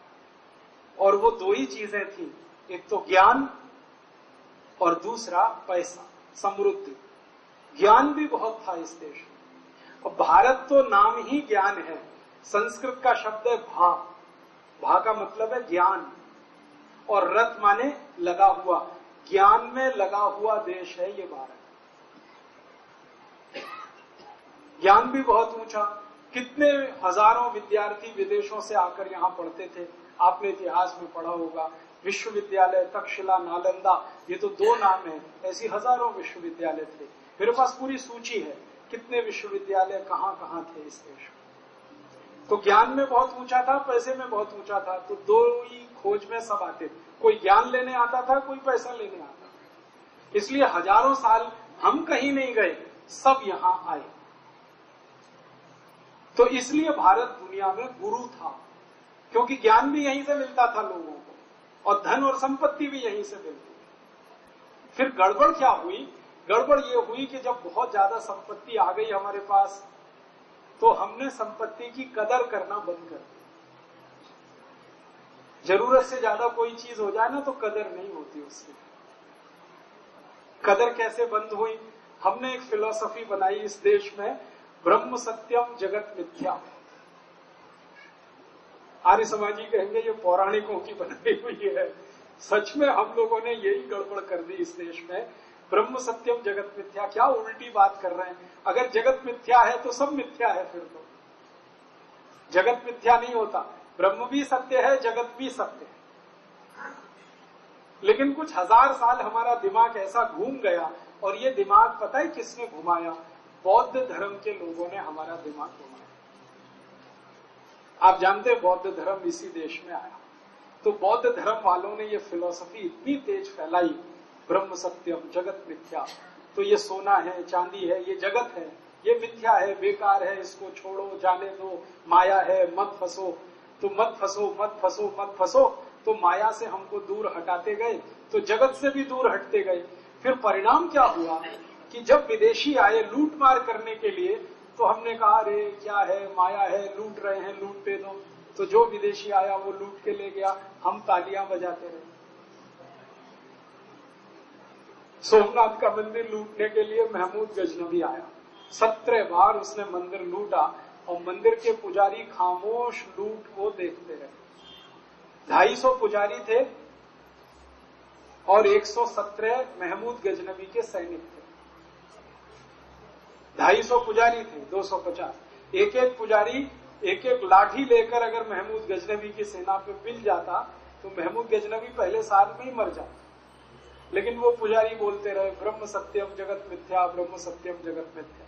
और वो दो ही चीज़ें थी। एक तो ज्ञान और दूसरा पैसा, समृद्धि। ज्ञान भी बहुत था इस देश में। और भारत तो नाम ही ज्ञान है। संस्कृत का शब्द है भा भा का मतलब है ज्ञान। और रथ माने लगा हुआ। ज्ञान में लगा हुआ देश है ये भारत। ज्ञान भी बहुत ऊँचा। कितने हज़ारों विद्यार्थी विदेशों से आकर यहाँ पढ़ते थे। आपने इतिहास में पढ़ा होगा। विश्वविद्यालय, तक्षशिला, नालंदा, ये तो दो नाम है। ऐसी हज़ारों विश्वविद्यालय थे। मेरे पास पूरी सूची है। कितने विश्वविद्यालय कहाँ कहाँ थे इस देश में? तो ज्ञान में बहुत ऊँचा था, पैसे में बहुत ऊँचा था तो दो ही खोज में सब आते कोई ज्ञान लेने आता था, कोई पैसा लेने आता था। इसलिए हज़ारों साल हम कहीं नहीं गए, सब यहाँ आए। तो इसलिए भारत दुनिया में गुरु था, क्योंकि ज्ञान भी यहीं से मिलता था लोगों को, और धन और संपत्ति भी यहीं से मिलती फिर गड़बड़ क्या हुई? गड़बड़ ये हुई कि जब बहुत ज़्यादा संपत्ति आ गई हमारे पास तो हमने संपत्ति की कदर करना बंद कर दी ज़रूरत से ज़्यादा कोई चीज़ हो जाए ना तो कदर नहीं होती उसकी। कदर कैसे बंद हुई? हमने एक फिलोसफी बनाई इस देश में, ब्रह्म सत्यम जगत मिथ्या। आर्य समाजी कहेंगे, ये पौराणिकों की बनाई हुई है। सच में हम लोगों ने यही गड़बड़ कर दी इस देश में ब्रह्म सत्यम जगत मिथ्या, क्या उल्टी बात कर रहे हैं? अगर जगत मिथ्या है तो सब मिथ्या है फिर तो। जगत मिथ्या नहीं होता। ब्रह्म भी सत्य है, जगत भी सत्य है। लेकिन कुछ हज़ार साल हमारा दिमाग ऐसा घूम गया, और ये दिमाग पता है किसने घुमाया? बौद्ध धर्म के लोगों ने हमारा दिमाग घुमाया। आप जानते हैं बौद्ध धर्म इसी देश में आया। तो बौद्ध धर्म वालों ने ये फिलोसफी इतनी तेज फैलाई ब्रह्म सत्यम, जगत मिथ्या। तो ये सोना है, चांदी है, ये जगत है। ये मिथ्या है, बेकार है, इसको छोड़ो, जाने दो, माया है, मत फंसो। तो मत फंसो मत फंसो मत फंसो। तो माया से हमको दूर हटाते गए तो जगत से भी दूर हटते गए। फिर परिणाम क्या हुआ? कि जब विदेशी आए लूट मार करने के लिए तो हमने कहा रे क्या है? माया है, लूट रहे हैं लूटते दो। तो जो विदेशी आया, वो लूट के ले गया। हम तालियाँ बजाते रहे। सोमनाथ का मंदिर लूटने के लिए महमूद गजनबी आया। सत्रह बार उसने मंदिर लूटा और मंदिर के पुजारी खामोश लूट को देखते रहे। ढाई सौ पुजारी थे और 117 महमूद गजनबी के सैनिक थे। ढाई सौ पुजारी थे 250 एक एक पुजारी एक एक लाठी लेकर अगर महमूद गजनबी की सेना पे मिल जाता तो महमूद गजनबी पहले साल में ही मर जाता। लेकिन वो पुजारी बोलते रहे, ब्रह्म सत्यम जगत मिथ्या, ब्रह्म सत्यम जगत मिथ्या।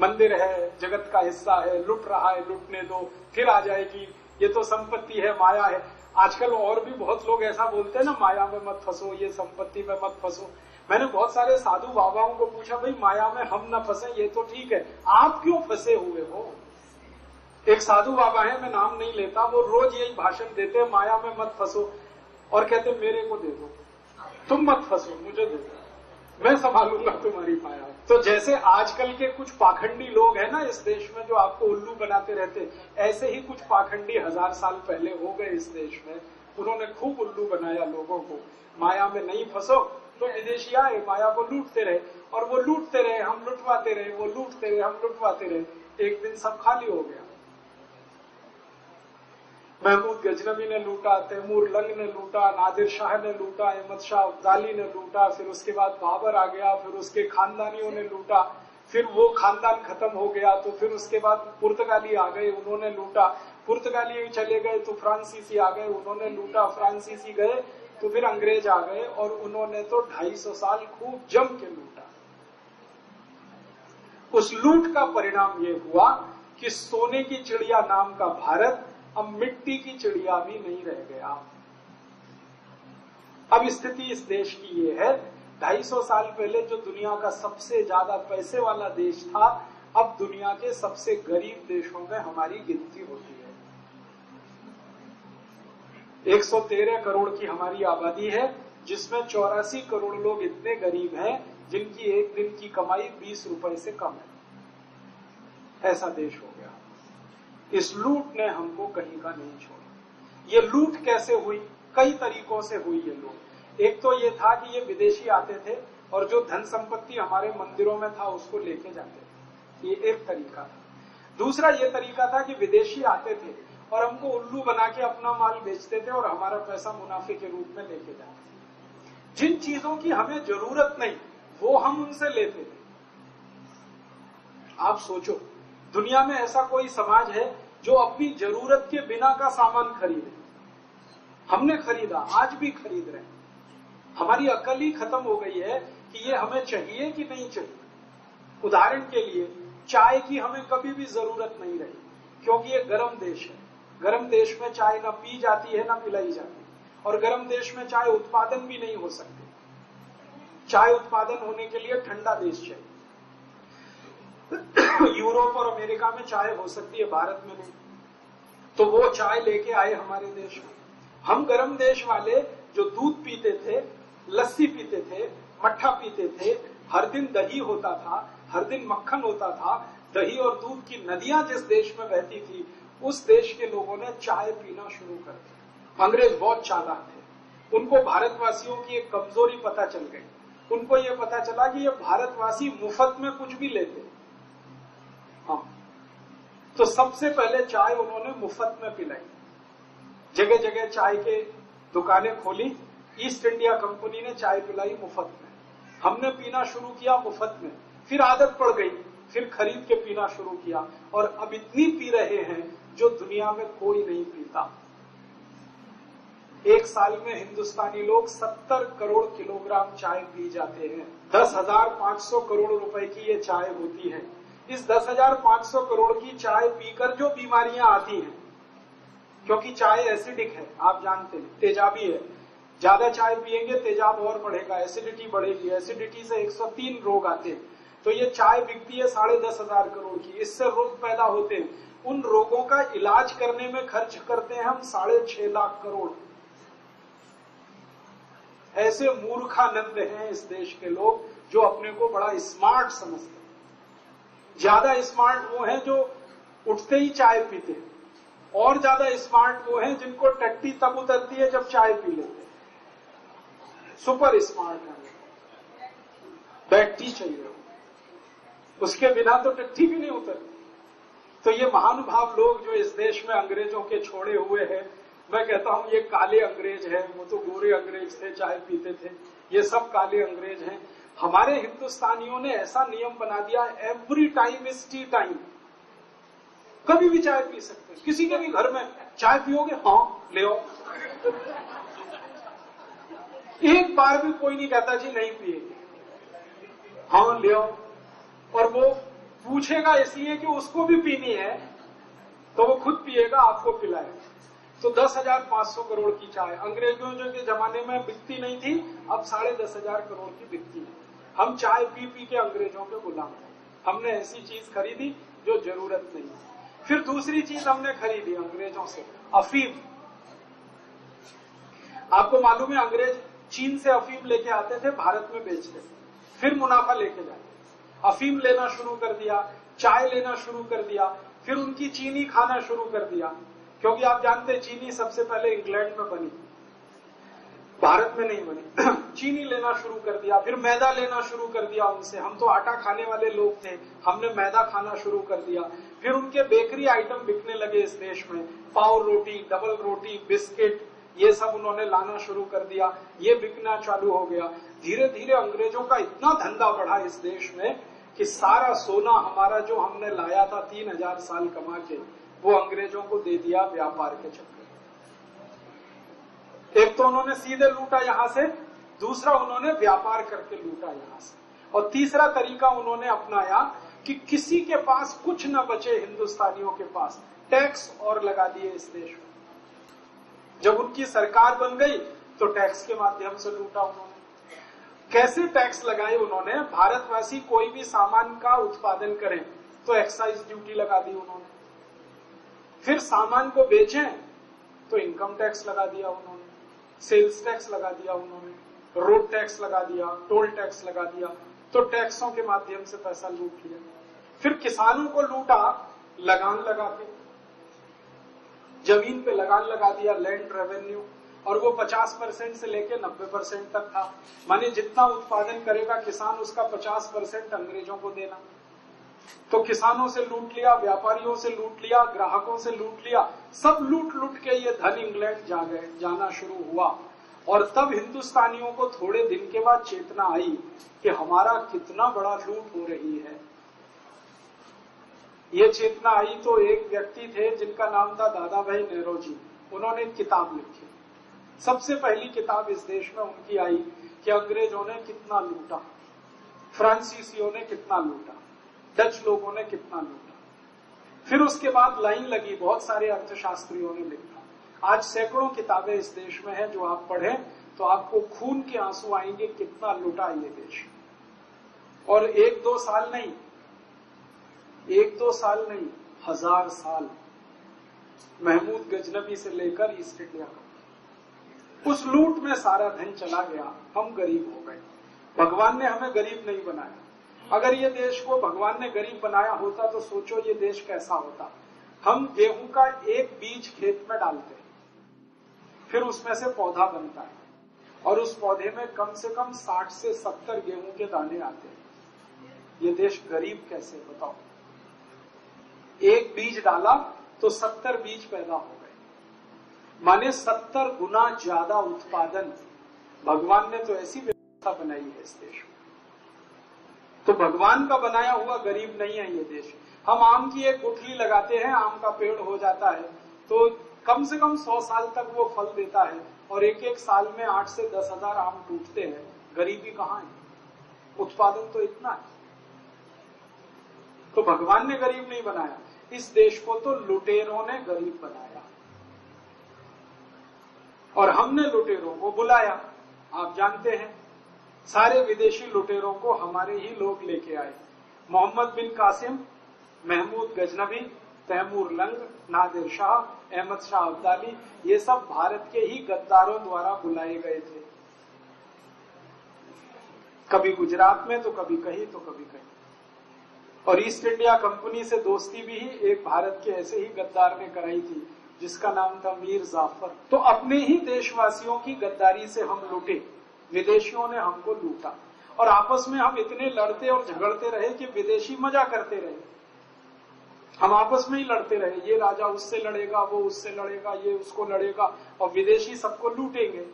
मंदिर है, जगत का हिस्सा है, लुट रहा है, लुटने दो, फिर आ जाएगी। ये तो संपत्ति है, माया है। आजकल और भी बहुत लोग ऐसा बोलते हैं ना, माया में मत फंसो, ये संपत्ति में मत फंसो। मैंने बहुत सारे साधु बाबाओं को पूछा, भाई, माया में हम न फंसे, ये तो ठीक है। आप क्यों फंसे हुए हो? एक साधु बाबा है, मैं नाम नहीं लेता, वो रोज यही भाषण देते माया में मत फंसो। और कहते मेरे को दे दो। तुम मत फंसो, मुझे दे मैं संभालूँगा तुम्हारी माया। तो जैसे आजकल के कुछ पाखंडी लोग हैं ना इस देश में जो आपको उल्लू बनाते रहते, ऐसे ही कुछ पाखंडी हज़ार साल पहले हो गए इस देश में। उन्होंने खूब उल्लू बनाया लोगों को। माया में नहीं फंसो तो विदेशी आए माया को लूटते रहे। और वो लूटते रहे, हम लुटवाते रहे, वो लूटते रहे, हम लुटवाते रहे। एक दिन सब खाली हो गया। महमूद गजनबी ने लूटा, तैमूर लंग ने लूटा, नादिर शाह ने लूटा, अहमद शाह अब्दाली ने लूटा, फिर उसके बाद बाबर आ गया, फिर उसके खानदानियों ने लूटा, फिर वो खानदान खत्म हो गया तो फिर उसके बाद पुर्तगाली आ गए, उन्होंने लूटा। पुर्तगाली चले गए तो फ्रांसीसी आ गए, उन्होंने लूटा, फ्रांसीसी गए तो फिर अंग्रेज़ आ गए, और उन्होंने तो ढाई सौ साल खूब जम के लूटा। उस लूट का परिणाम ये हुआ कि सोने की चिड़िया नाम का भारत अब मिट्टी की चिड़िया भी नहीं रह गया। अब स्थिति इस देश की ये है। 250 साल पहले जो दुनिया का सबसे ज़्यादा पैसे वाला देश था, अब दुनिया के सबसे गरीब देशों में हमारी गिनती होती है। 113 करोड़ की हमारी आबादी है, जिसमें चौरासी करोड़ लोग इतने गरीब हैं, जिनकी एक दिन की कमाई 20 रुपए से कम है। ऐसा देश हो गया। इस लूट ने हमको कहीं का नहीं छोड़ा। ये लूट कैसे हुई? कई तरीकों से हुई ये लूट। एक तो ये था कि ये विदेशी आते थे और जो धन संपत्ति हमारे मंदिरों में था उसको लेके जाते थे। ये एक तरीका था। दूसरा ये तरीका था कि विदेशी आते थे और हमको उल्लू बना के अपना माल बेचते थे और हमारा पैसा मुनाफे के रूप में लेके जाते थे। जिन चीज़ों की हमें ज़रूरत नहीं, वो हम उनसे लेते थे। आप सोचो दुनिया में ऐसा कोई समाज है जो अपनी ज़रूरत के बिना का सामान खरीदे। हमने खरीदा, आज भी खरीद रहे हमारी अकल ही खत्म हो गई है कि ये हमें चाहिए कि नहीं चाहिए। उदाहरण के लिए, चाय की हमें कभी भी ज़रूरत नहीं रही, क्योंकि ये गर्म देश है। गर्म देश में चाय ना पी जाती है, ना पिलाई जाती है। और गर्म देश में चाय उत्पादन भी नहीं हो सकते। चाय उत्पादन होने के लिए ठंडा देश चाहिए। यूरोप और अमेरिका में चाय हो सकती है, भारत में नहीं। तो वो चाय लेके आए हमारे देश में। हम गर्म देश वाले जो दूध पीते थे, लस्सी पीते थे, मट्ठा पीते थे, हर दिन दही होता था, हर दिन मक्खन होता था, दही और दूध की नदियाँ जिस देश में बहती थी, उस देश के लोगों ने चाय पीना शुरू कर दिया। अंग्रेज़ बहुत चालाक थे। उनको भारतवासियों की एक कमज़ोरी पता चल गई। उनको ये पता चला कि ये भारतवासी मुफ़्त में कुछ भी लेते तो सबसे पहले चाय उन्होंने मुफ़्त में पिलाई। जगह जगह चाय के दुकानें खोली। ईस्ट इंडिया कंपनी ने चाय पिलाई मुफ़्त में। हमने पीना शुरू किया मुफ़्त में। फिर आदत पड़ गई। फिर खरीद के पीना शुरू किया। और अब इतनी पी रहे हैं जो दुनिया में कोई नहीं पीता। एक साल में हिंदुस्तानी लोग 70 करोड़ किलोग्राम चाय पी जाते हैं। दस हज़ार पाँच सौ करोड़ रुपए की ये चाय होती है। इस दस हज़ार पाँच सौ करोड़ की चाय पीकर जो बीमारियाँ आती हैं, क्योंकि चाय एसिडिक है, आप जानते हैं, तेजाबी है। ज़्यादा चाय पिएँगे तेजाब और बढ़ेगा एसिडिटी बढ़ेगी। एसिडिटी से 103 रोग आते हैं। तो ये चाय बिकती है साढ़े दस हज़ार करोड़ की। इससे रोग पैदा होते हैं। उन रोगों का इलाज करने में खर्च करते हैं हम साढ़े छह लाख करोड़। ऐसे मूर्खानंद हैं इस देश के लोग जो अपने को बड़ा स्मार्ट समझते हैं। ज़्यादा स्मार्ट वो हैं जो उठते ही चाय पीते हैं। और ज़्यादा स्मार्ट वो हैं जिनको टट्टी तब उतरती है जब चाय पी लेते हैं। सुपर स्मार्ट है बैठती चाहिए उसके बिना तो टट्टी भी नहीं उतरती। तो ये महानुभाव लोग जो इस देश में अंग्रेज़ों के छोड़े हुए हैं, मैं कहता हूँ ये काले अंग्रेज़ हैं, वो तो गोरे अंग्रेज़ थे, चाय पीते थे। ये सब काले अंग्रेज़ हैं। हमारे हिंदुस्तानियों ने ऐसा नियम बना दिया every time is tea time कभी भी चाय पी सकते किसी के भी घर में चाय पियोगे? हाँ ले आओ। एक बार भी कोई नहीं कहता, जी, नहीं पिएगे हाँ ले आओ। और वो पूछेगा इसलिए कि उसको भी पीनी है तो वो खुद पिएगा, आपको पिलाए। तो दस हज़ार पाँच सौ करोड़ की चाय। अंग्रेज़ों के जमाने में बिकती नहीं थी, अब साढ़े दस हज़ार करोड़ की बिकती है। हम चाय पी पी के अंग्रेज़ों के गुलाम हमने ऐसी चीज़ खरीदी जो ज़रूरत नहीं फिर दूसरी चीज़ हमने खरीदी अंग्रेज़ों से, अफीम। आपको मालूम है, अंग्रेज़ चीन से अफीम लेके आते थे, भारत में बेचते फिर मुनाफा लेके जाते अफीम लेना शुरू कर दिया, चाय लेना शुरू कर दिया, फिर उनकी चीनी खाना शुरू कर दिया। क्योंकि आप जानते चीनी सबसे पहले इंग्लैंड में बनी। भारत में नहीं बनी। चीनी लेना शुरू कर दिया, फिर मैदा लेना शुरू कर दिया उनसे। हम तो आटा खाने वाले लोग थे, हमने मैदा खाना शुरू कर दिया। फिर उनके बेकरी आइटम बिकने लगे इस देश में। पाव रोटी, डबल रोटी, बिस्किट, ये सब उन्होंने लाना शुरू कर दिया। ये बिकना चालू हो गया। धीरे धीरे अंग्रेज़ों का इतना धंधा बढ़ा इस देश में कि सारा सोना हमारा जो हमने लाया था तीन हज़ार साल कमा के, वो अंग्रेज़ों को दे दिया व्यापार के चक्कर एक तो उन्होंने सीधे लूटा यहाँ से, दूसरा उन्होंने व्यापार करके लूटा यहाँ से। और तीसरा तरीका उन्होंने अपनाया कि किसी के पास कुछ न बचे हिंदुस्तानियों के पास, टैक्स और लगा दिए इस देश में जब उनकी सरकार बन गई तो टैक्स के माध्यम से लूटा उन्होंने। कैसे टैक्स लगाए उन्होंने? भारतवासी कोई भी सामान का उत्पादन करें तो एक्साइज ड्यूटी लगा दी उन्होंने। फिर सामान को बेचें तो इनकम टैक्स लगा दिया उन्होंने। सेल्स टैक्स लगा दिया उन्होंने, रोड टैक्स लगा दिया, टोल टैक्स लगा दिया तो टैक्सों के माध्यम से पैसा लूट लिया। फिर किसानों को लूटा, लगान लगा के। ज़मीन पे लगान लगा दिया लैंड रेवेन्यू और वो 50 परसेंट से लेके 90 परसेंट तक था। माने जितना उत्पादन करेगा किसान, उसका 50 परसेंट अंग्रेज़ों को देना। तो किसानों से लूट लिया, व्यापारियों से लूट लिया, ग्राहकों से लूट लिया, सब लूट लूट के ये धन इंग्लैंड जा गए, जाना शुरू हुआ। और तब हिंदुस्तानियों को थोड़े दिन के बाद चेतना आई कि हमारा कितना बड़ा लूट हो रही है। ये चेतना आई तो एक व्यक्ति थे जिनका नाम था दादा भाई नेहरू जी। उन्होंने किताब लिखी। सबसे पहली किताब इस देश में उनकी आई कि अंग्रेज़ों ने कितना लूटा, फ्रांसीसियों ने कितना लूटा। डच लोगों ने कितना लूटा। फिर उसके बाद लाइन लगी, बहुत सारे अर्थशास्त्रियों ने लिखा। आज सैकड़ों किताबें इस देश में हैं जो आप पढ़ें तो आपको खून के आँसू आएँगे कितना लूटा ये देश। और एक दो साल नहीं, एक दो साल नहीं, हज़ार साल महमूद गजनबी से लेकर ईस्ट इंडिया उस लूट में सारा धन चला गया, हम गरीब हो गए। भगवान ने हमें गरीब नहीं बनाया। अगर ये देश को भगवान ने गरीब बनाया होता तो सोचो ये देश कैसा होता। हम गेहूँ का एक बीज खेत में डालते हैं फिर उसमें से पौधा बनता है, और उस पौधे में कम से कम 60 से 70 गेहूँ के दाने आते हैं। ये देश गरीब कैसे, बताओ? एक बीज डाला तो 70 बीज पैदा हो गए। माने 70 गुना ज़्यादा उत्पादन। भगवान ने तो ऐसी व्यवस्था बनाई है इस देश में। तो भगवान का बनाया हुआ गरीब नहीं है ये देश। हम आम की एक गुठली लगाते हैं, आम का पेड़ हो जाता है। तो कम से कम सौ साल तक वो फल देता है और एक एक साल में आठ से दस हज़ार आम टूटते हैं। गरीबी कहाँ है? उत्पादन तो इतना है। तो भगवान ने गरीब नहीं बनाया। इस देश को तो लुटेरों ने गरीब बनाया। और हमने लुटेरों को बुलाया। आप जानते हैं सारे विदेशी लुटेरों को हमारे ही लोग लेके आए। मोहम्मद बिन कासिम, महमूद गजनबी तैमूर लंग, नादिर शाह, अहमद शाह अब्दाली, ये सब भारत के ही गद्दारों द्वारा बुलाए गए थे। कभी गुजरात में तो कभी कहीं तो कभी कहीं। और ईस्ट इंडिया कंपनी से दोस्ती भी एक भारत के ऐसे ही गद्दार ने कराई थी, जिसका नाम था मीर जाफ़र। तो अपने ही देशवासियों की गद्दारी से हम लूटे। विदेशियों ने हमको लूटा। और आपस में हम इतने लड़ते और झगड़ते रहे कि विदेशी मज़ा करते रहे। हम आपस में ही लड़ते रहे। ये राजा उससे लड़ेगा, वो उससे लड़ेगा, ये उसको लड़ेगा, और विदेशी सबको लूटेंगे।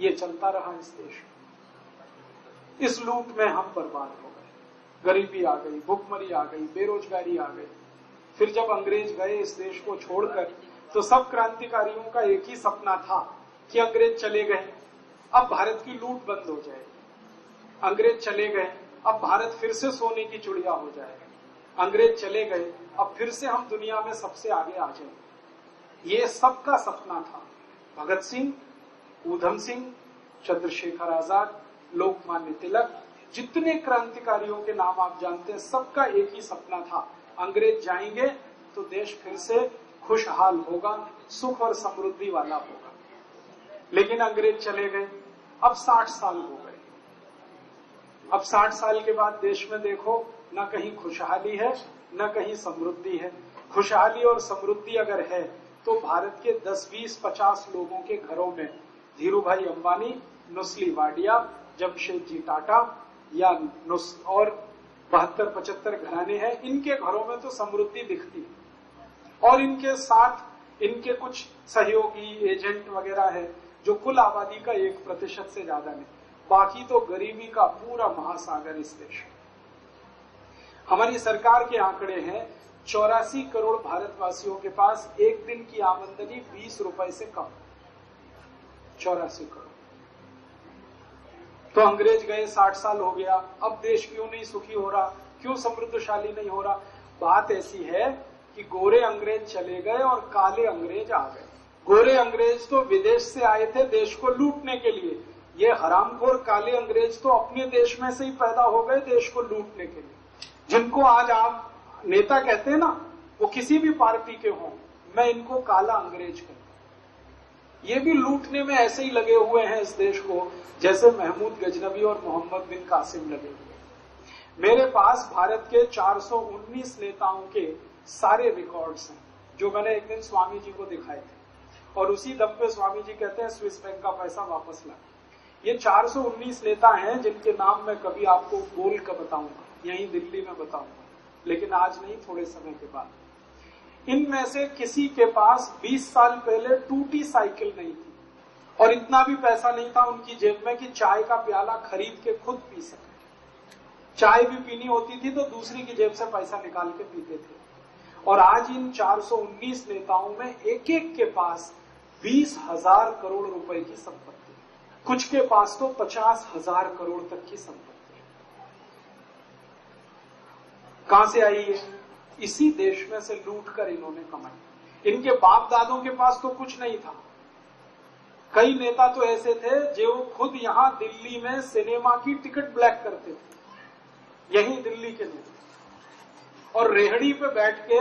ये चलता रहा इस देश। में इस लूट में हम बर्बाद हो गए। गरीबी आ गई, भुखमरी आ गई, बेरोजगारी आ गई। फिर जब अंग्रेज़ गए इस देश को छोड़कर तो सब क्रांतिकारियों का एक ही सपना था कि अंग्रेज़ चले गए। अब भारत की लूट बंद हो जाए अंग्रेज़ चले गए, अब भारत फिर से सोने की चुड़िया हो जाएगा। अंग्रेज़ चले गए, अब फिर से हम दुनिया में सबसे आगे आ जाए ये सबका सपना था। भगत सिंह, ऊधम सिंह, चंद्रशेखर आज़ाद, लोकमान्य तिलक, जितने क्रांतिकारियों के नाम आप जानते हैं, सबका एक ही सपना था। अंग्रेज़ जाएँगे तो देश फिर से खुशहाल होगा, सुख और समृद्धि वाला होगा। लेकिन अंग्रेज़ चले गए अब साठ साल हो गए। अब साठ साल के बाद देश में देखो न कहीं खुशहाली है न कहीं समृद्धि है। खुशहाली और समृद्धि अगर है तो भारत के 10, 20, 50 लोगों के घरों में धीरू भाई अंबानी नुस्ली वाडिया जमशेद जी टाटा या नुस और बहत्तर पचहत्तर घराने हैं इनके घरों में तो समृद्धि दिखती है। और इनके साथ इनके कुछ सहयोगी एजेंट वगैरह है जो कुल आबादी का एक प्रतिशत से ज़्यादा नहीं, बाकी तो गरीबी का पूरा महासागर इस देश में। हमारी सरकार के आंकड़े हैं, चौरासी करोड़ भारतवासियों के पास एक दिन की आमदनी बीस रुपए से कम। चौरासी करोड़। तो अंग्रेज़ गए, साठ साल हो गया, अब देश क्यों नहीं सुखी हो रहा, क्यों समृद्धशाली नहीं हो रहा? बात ऐसी है कि गोरे अंग्रेज़ चले गए और काले अंग्रेज़ आ गए। गोरे अंग्रेज़ तो विदेश से आए थे देश को लूटने के लिए। ये हरामखोर काले अंग्रेज़ तो अपने देश में से ही पैदा हो गए देश को लूटने के लिए। जिनको आज आप नेता कहते हैं ना, वो किसी भी पार्टी के हों, मैं इनको काला अंग्रेज़ कहता ये भी लूटने में ऐसे ही लगे हुए हैं इस देश को, जैसे महमूद गजनबी और मोहम्मद बिन कासिम लगे हुए मेरे पास भारत के 419 नेताओं के सारे रिकॉर्ड्स हैं, जो मैंने एक दिन स्वामी जी को दिखाए थे। और उसी दम पे स्वामी जी कहते हैं, स्विस बैंक का पैसा वापस ला। ये 419 नेता हैं, जिनके नाम मैं कभी आपको बोल कर बताऊँगा। यही दिल्ली में बताऊँगा। लेकिन आज नहीं, थोड़े समय के बाद। इनमें से किसी के पास 20 साल पहले टूटी साइकिल नहीं थी। और इतना भी पैसा नहीं था उनकी जेब में कि चाय का प्याला खरीद के खुद पी सके। चाय भी पीनी होती थी तो दूसरी की जेब से पैसा निकाल के पीते थे। और आज इन 419 नेताओं में एक एक के पास बीस हज़ार करोड़ रुपए की संपत्ति। कुछ के पास तो पचास हज़ार करोड़ तक की संपत्ति कहाँ से आई है इसी देश में से लूट कर इन्होंने कमाई। इनके बाप दादों के पास तो कुछ नहीं था। कई नेता तो ऐसे थे जो खुद यहाँ दिल्ली में सिनेमा की टिकट ब्लैक करते थे। यही दिल्ली के नेता। और रेहड़ी पे बैठ के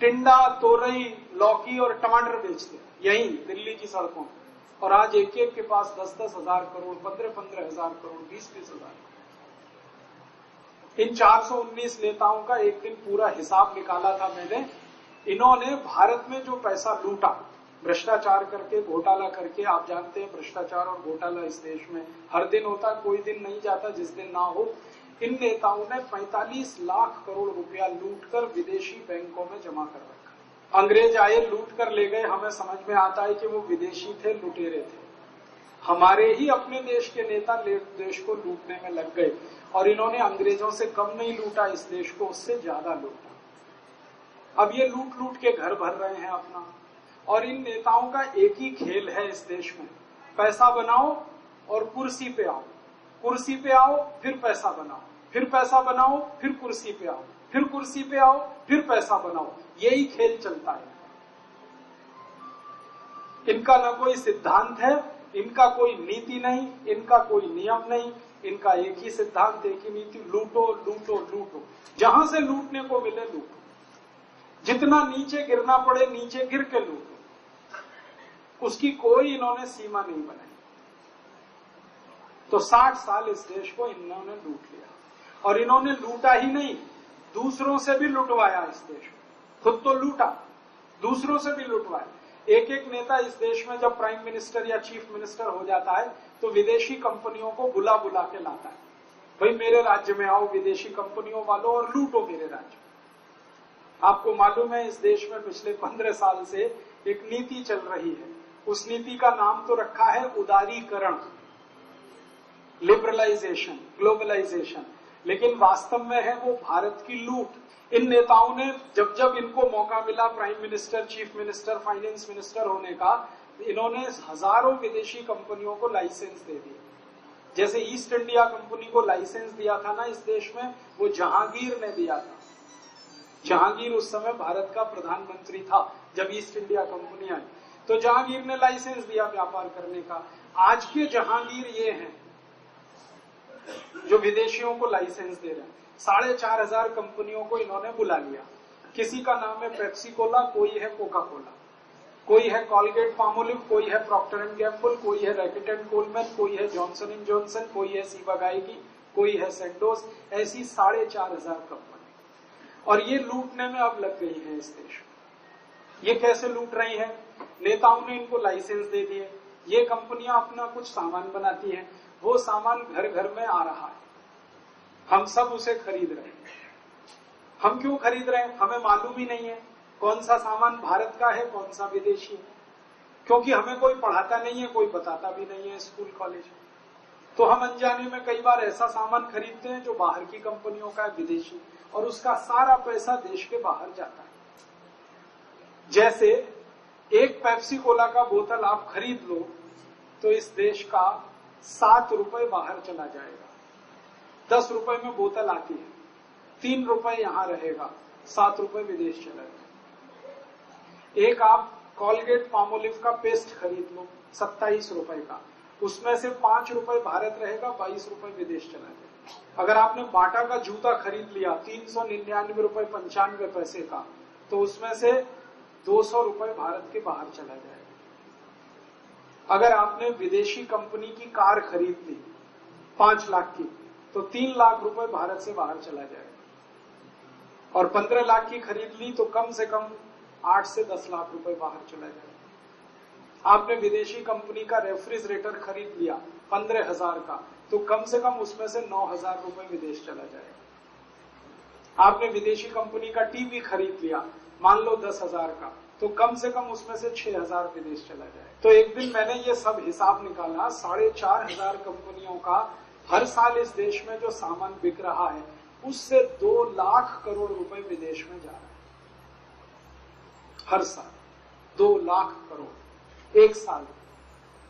टिंडा, तोरई, लौकी और टमाटर बेचते। यही, दिल्ली की सड़कों और आज एक एक के पास दस दस हज़ार करोड़ पंद्रह पंद्रह हज़ार करोड़ बीस बीस हज़ार इन 419 नेताओं का एक दिन पूरा हिसाब निकाला था मैंने। इन्होंने भारत में जो पैसा लूटा, भ्रष्टाचार करके, घोटाला करके, आप जानते हैं भ्रष्टाचार और घोटाला इस देश में हर दिन होता, कोई दिन नहीं जाता, जिस दिन ना हो। इन नेताओं ने 45 लाख करोड़ रुपया लूट कर विदेशी बैंकों में जमा कर रखा अंग्रेज़ आए, लूट कर ले गए। हमें समझ में आता है कि वो विदेशी थे, लुटेरे थे। हमारे ही अपने देश के नेता देश को लूटने में लग गए और इन्होंने अंग्रेज़ों से कम नहीं लूटा, इस देश को उससे ज़्यादा लूटा। अब ये लूट लूट के घर भर रहे हैं अपना। और इन नेताओं का एक ही खेल है इस देश में। पैसा बनाओ और कुर्सी पे आओ। कुर्सी पे आओ, फिर पैसा बनाओ। फिर पैसा बनाओ, फिर कुर्सी पे आओ। फिर कुर्सी पे आओ, फिर पैसा बनाओ। यही खेल चलता है। इनका न कोई सिद्धांत है, इनका कोई नीति नहीं, इनका कोई नियम नहीं, इनका एक ही सिद्धांत, एक ही नीति, लूटो लूटो लूटो। जहाँ से लूटने को मिले, लूटो। जितना नीचे गिरना पड़े, नीचे गिर के लूटो। उसकी कोई इन्होंने सीमा नहीं बनाई। तो 60 साल इस देश को इन्होंने लूट लिया। और इन्होंने लूटा ही नहीं, दूसरों से भी लुटवाया इस देश खुद तो लूटा, दूसरों से भी लुटवाया एक एक नेता इस देश में जब प्राइम मिनिस्टर या चीफ मिनिस्टर हो जाता है तो विदेशी कंपनियों को बुला बुला के लाता है। भाई, मेरे राज्य में आओ, विदेशी कंपनियों वालों, और लूटो मेरे राज्य आपको मालूम है, इस देश में पिछले पंद्रह साल से एक नीति चल रही है। उस नीति का नाम तो रखा है उदारीकरण लिबरलाइजेशन ग्लोबलाइजेशन लेकिन वास्तव में है वो भारत की लूट। इन नेताओं ने जब जब इनको मौका मिला prime minister, chief minister, finance minister होने का, इन्होंने हज़ारों विदेशी कंपनियों को लाइसेंस दे दिए जैसे ईस्ट इंडिया कंपनी को लाइसेंस दिया था ना इस देश में, वो जहांगीर ने दिया था। जहांगीर उस समय भारत का प्रधानमंत्री था, जब ईस्ट इंडिया कंपनी आई। तो जहांगीर ने लाइसेंस दिया व्यापार करने का। आज के जहांगीर ये हैं, जो विदेशियों को लाइसेंस दे रहे हैं। साढ़े चार हज़ार कंपनियों को इन्होंने बुला लिया। किसी का नाम है पेप्सी कोला कोई है कोका कोला कोई है कॉलगेट पामोलिव कोई है प्रॉक्टर एंड गैम्बल, कोई है रैकेट एंड कोलमैन, कोई है जॉनसन एंड जॉनसन, कोई है सीबागाई की कोई है सेंडोस, ऐसी साढ़े चार हज़ार कंपनी। और ये लूटने में अब लग गई है इस देश। ये कैसे लूट रही है? नेताओं ने इनको लाइसेंस दे दिए। ये कंपनियाँ अपना कुछ सामान बनाती हैं। वो सामान घर घर में आ रहा है। हम सब उसे खरीद रहे हैं। हम क्यों खरीद रहे हैं? हमें मालूम ही नहीं है कौन सा सामान भारत का है, कौन सा विदेशी है। क्योंकि हमें कोई पढ़ाता नहीं है, कोई बताता भी नहीं है स्कूल, कॉलेज। में तो हम अनजाने में कई बार ऐसा सामान खरीदते हैं जो बाहर की कंपनियों का है, विदेशी और उसका सारा पैसा देश के बाहर जाता है। जैसे एक पेप्सी कोला का बोतल आप खरीद लो तो इस देश का सात रुपए बाहर चला जाएगा। दस रुपए में बोतल आती है। तीन रुपए यहाँ रहेगा, सात रुपए विदेश चला जाएगा एक आप कॉलगेट पामोलिव का पेस्ट खरीद लो, सत्ताईस रुपए का। उसमें से पाँच रुपए भारत रहेगा, बाईस रुपए विदेश चला जाए अगर आपने बाटा का जूता खरीद लिया, तीन सौ निन्यानवे रुपए पंचानवे पैसे का तो उसमें से दो सौ रुपए भारत के बाहर चला जाएगा। अगर आपने विदेशी कंपनी की कार खरीद ली, पाँच लाख की तो तीन लाख रुपए भारत से बाहर चला जाएगा और पंद्रह लाख की खरीद ली तो कम से कम आठ से दस लाख रुपए बाहर चला जाएगा आपने विदेशी कंपनी का रेफ्रिजरेटर खरीद लिया, पंद्रह हज़ार का तो कम से कम उसमें से नौ हज़ार रुपए विदेश चला जाएगा आपने विदेशी कंपनी का टीवी खरीद लिया, मान लो दस हज़ार का तो कम से कम उसमें से छह हज़ार विदेश चला जाए। तो एक दिन मैंने ये सब हिसाब निकाला, साढ़े चार हज़ार कंपनियों का हर साल इस देश में जो सामान बिक रहा है, उससे दो लाख करोड़ रुपए विदेश में जा रहा है। हर साल, दो लाख करोड़। एक साल,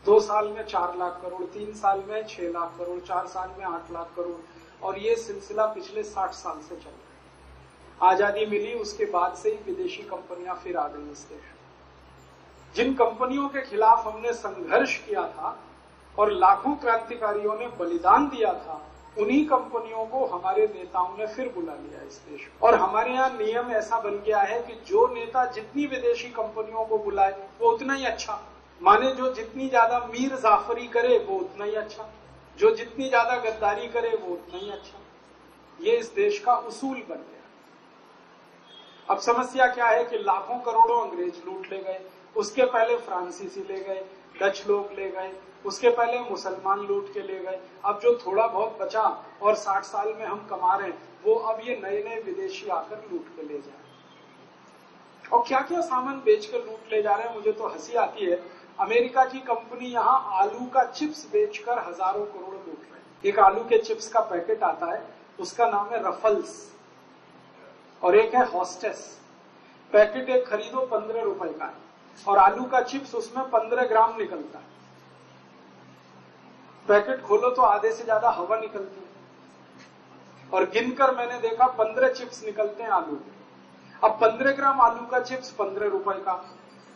दो साल में चार लाख करोड़, तीन साल में छह लाख करोड़, चार साल में आठ लाख करोड़, और ये सिलसिला पिछले साठ साल से चल रहा है। आज़ादी मिली, उसके बाद से ही विदेशी कंपनियाँ फिर आ गई इस देश में। जिन कंपनियों के खिलाफ हमने संघर्ष किया था और लाखों क्रांतिकारियों ने बलिदान दिया था, उन्हीं कंपनियों को हमारे नेताओं ने फिर बुला लिया इस देश और हमारे यहाँ नियम ऐसा बन गया है कि जो नेता जितनी विदेशी कंपनियों को बुलाए, वो उतना ही अच्छा। माने जो जितनी ज़्यादा मीर जाफरी करे, वो उतना ही अच्छा। जो जितनी ज़्यादा गद्दारी करे, वो उतना ही अच्छा। ये इस देश का उसूल बन गया। अब समस्या क्या है कि लाखों करोड़ों अंग्रेज़ लूट ले गए, उसके पहले फ्रांसीसी ले गए डच लोग ले गए। उसके पहले मुसलमान लूट के ले गए। अब जो थोड़ा बहुत बचा और साठ साल में हम कमा रहे हैं, वो अब ये नए नए विदेशी आकर लूट के ले जाए और क्या क्या सामान बेचकर लूट ले जा रहे हैं, मुझे तो हँसी आती है। अमेरिका की कंपनी यहाँ आलू का चिप्स बेचकर हज़ारों करोड़ लूट रहे एक आलू के चिप्स का पैकेट आता है, उसका नाम है रफल्स और एक है हॉस्टेस। पैकेट एक खरीदो, पंद्रह रुपए का है। और आलू का चिप्स उसमें पंद्रह ग्राम निकलता है। पैकेट खोलो तो आधे से ज़्यादा हवा निकलती है। और गिनकर मैंने देखा पंद्रह चिप्स निकलते हैं आलू अब पंद्रह ग्राम आलू का चिप्स पंद्रह रुपए का।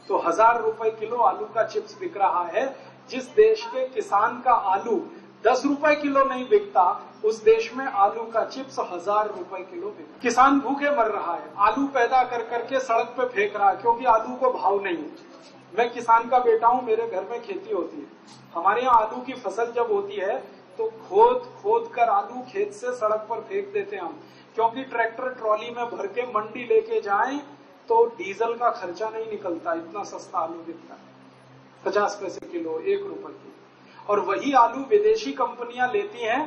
तो हज़ार रुपए किलो आलू का चिप्स बिक रहा है। जिस देश के किसान का आलू दस रुपए किलो नहीं बिकता, उस देश में आलू का चिप्स हज़ार रुपए किलो बिक किसान भूखे मर रहा है, आलू पैदा कर करके सड़क पे फेंक रहा है, क्योंकि आलू को भाव नहीं है। मैं किसान का बेटा हूँ, मेरे घर में खेती होती है। हमारे यहाँ आलू की फ़सल जब होती है तो खोद खोद कर आलू खेत से सड़क पर फेंक देते हैं हम। क्योंकि ट्रैक्टर ट्रॉली में भर के मंडी लेके जाए तो डीजल का खर्चा नहीं निकलता, इतना सस्ता आलू बिकता है। पचास पैसे किलो, एक रुपए की और वही आलू विदेशी कंपनियाँ लेती हैं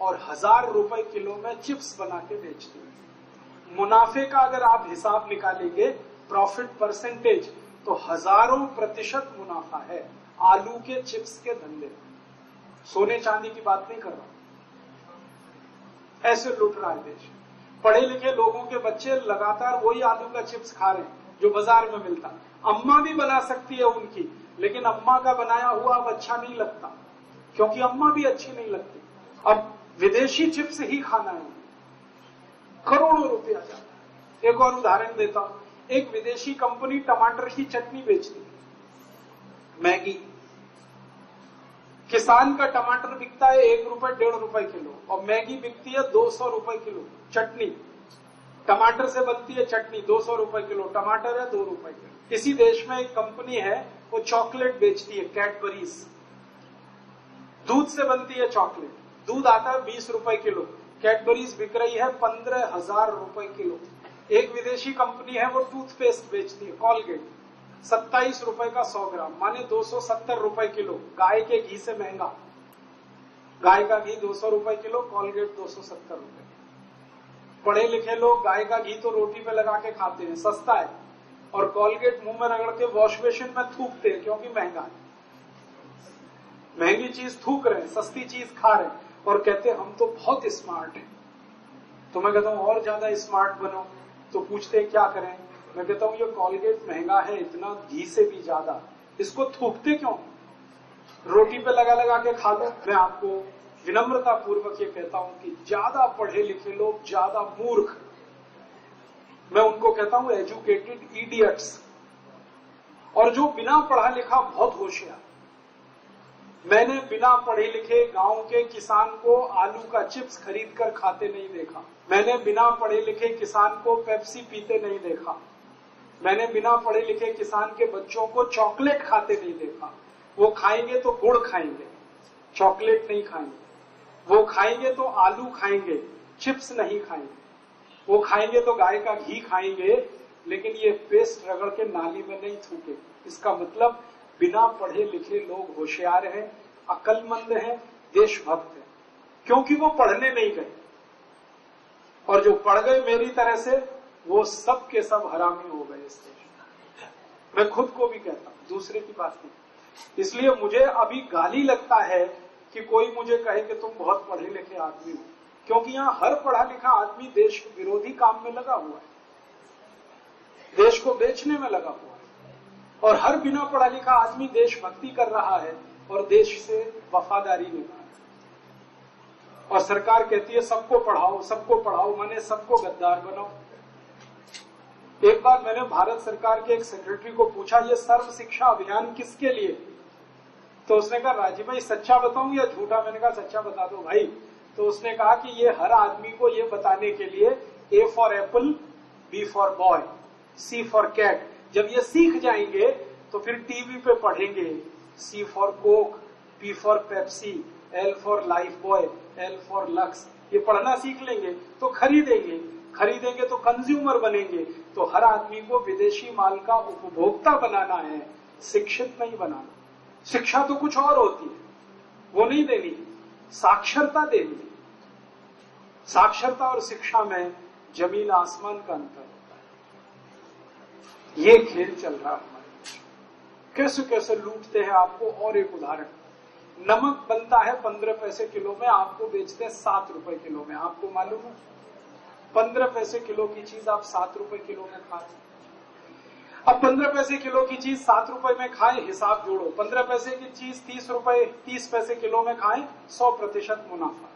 और हज़ार रुपए किलो में चिप्स बना के बेचती हैं। मुनाफे का अगर आप हिसाब निकालेंगे प्रॉफिट परसेंटेज तो हज़ारों प्रतिशत मुनाफा है आलू के चिप्स के धंधे। सोने चांदी की बात नहीं कर रहा ऐसे लुट रहा है देश। पढ़े लिखे लोगों के बच्चे लगातार वही आलू का चिप्स खा रहे हैं, जो बाज़ार में मिलता। अम्मा भी बना सकती है उनकी, लेकिन अम्मा का बनाया हुआ अब अच्छा नहीं लगता। क्योंकि अम्मा भी अच्छी नहीं लगती। अब विदेशी चिप्स ही खाना है। करोड़ों रुपया जाता एक और उदाहरण देता हूँ। एक विदेशी कंपनी टमाटर की चटनी बेचती है। मैगी। किसान का टमाटर बिकता है एक रुपए, डेढ़ रुपए किलो। और मैगी बिकती है दो सौ रुपए किलो। चटनी। टमाटर से बनती है चटनी, दो सौ रुपए किलो। टमाटर है, दो रुपए किलो। इसी देश में एक कंपनी है, वो चॉकलेट बेचती है, कैडबरीज। दूध से बनती है चॉकलेट। दूध आता है बीस रुपए किलो। कैडबरीज बिक रही है पंद्रह हज़ार रुपए किलो। एक विदेशी कंपनी है, वो टूथपेस्ट बेचती है, कॉलगेट। सत्ताईस रुपए का सौ ग्राम, माने दो सौ सत्तर रुपए किलो। गाय के घी से महँगा। गाय का घी दो सौ रुपए किलो, कॉलगेट दो सौ सत्तर रुपए। पढ़े लिखे लोग गाय का घी तो रोटी पे लगा के खाते हैं, सस्ता है। और कॉलगेट मुँह में रगड़ के वॉश बेसिन में थूकते हैं, क्योंकि महँगा है। महँगी चीज़ थूक रहे हैं, सस्ती चीज़ खा रहे हैं और कहते हम तो बहुत स्मार्ट हैं। तो मैं कहता हूँ, और ज़्यादा स्मार्ट बनो। तो पूछते क्या करें? मैं कहता हूँ, ये कॉलगेट महँगा है, इतना घी से भी ज़्यादा। इसको थूकते क्यों? रोटी पे लगा लगा के खा लो। मैं आपको विनम्रता पूर्वक ये कहता हूँ कि ज़्यादा पढ़े लिखे लोग, ज़्यादा मूर्ख। मैं उनको कहता हूँ एजुकेटेड इडियट्स और जो बिना पढ़ा लिखा बहुत होशियार। मैंने बिना पढ़े लिखे गाँव के किसान को आलू का चिप्स खरीद कर खाते नहीं देखा। मैंने बिना पढ़े लिखे किसान को पेप्सी पीते नहीं देखा। मैंने बिना पढ़े लिखे किसान के बच्चों को चॉकलेट खाते नहीं देखा। वो खाएँगे तो गुड़ खाएँगे, चॉकलेट नहीं खाएँगे। वो खाएँगे तो आलू खाएँगे, चिप्स नहीं खाएँगे। वो खाएँगे तो गाय का घी खाएँगे, लेकिन ये पेस्ट रगड़ के नाली में नहीं थूके इसका मतलब बिना पढ़े लिखे लोग होशियार हैं, अकलमंद हैं, देशभक्त हैं। क्योंकि वो पढ़ने नहीं गए। और जो पढ़ गए मेरी तरह से, वो सब के सब हरामी हो गए इस देश मैं। खुद को भी कहता हूँ, दूसरे की बात नहीं। इसलिए मुझे अभी गाली लगता है कि कोई मुझे कहे कि तुम बहुत पढ़े लिखे आदमी हो। क्योंकि यहाँ हर पढ़ा लिखा आदमी देश विरोधी काम में लगा हुआ है। देश को बेचने में लगा हुआ है। और हर बिना पढ़ा लिखा आदमी देशभक्ति कर रहा है और देश से वफादारी निभा और सरकार कहती है, सबको पढ़ाओ सबको पढ़ाओ, माने सबको गद्दार बनाओ। एक बार मैंने भारत सरकार के एक सेक्रेटरी को पूछा, ये सर्व शिक्षा अभियान किसके लिए? तो उसने कहा राजीव भाई, सच्चा बताऊँ या झूठा? मैंने कहा, सच्चा बता दो भाई। तो उसने कहा कि ये हर आदमी को ये बताने के लिए A for apple B for boy C for cat जब ये सीख जाएँगे तो फिर टीवी पे पढ़ेंगे। C for Coke P for Pepsi L for Lifebuoy L for Lux ये पढ़ना सीख लेंगे तो खरीदेंगे। खरीदेंगे तो कंज्यूमर बनेंगे। तो हर आदमी को विदेशी माल का उपभोक्ता बनाना है, शिक्षित नहीं बनाना। शिक्षा तो कुछ और होती है, वो नहीं देनी, साक्षरता देनी। साक्षरता और शिक्षा में ज़मीन आसमान का अंतर। ये खेल चल रहा हमारे कैसे कैसे लूटते हैं आपको? और एक उदाहरण। नमक बनता है पंद्रह पैसे किलो में, आपको बेचते हैं सात रुपए किलो में। आपको मालूम है? पंद्रह पैसे किलो की चीज़ आप सात रुपए किलो में खा अब पंद्रह पैसे किलो की चीज़ सात रुपए में खाए, हिसाब जोड़ो। पंद्रह पैसे की चीज़ तीस रुपए, तीस पैसे किलो में खाए, सौ प्रतिशत मुनाफा।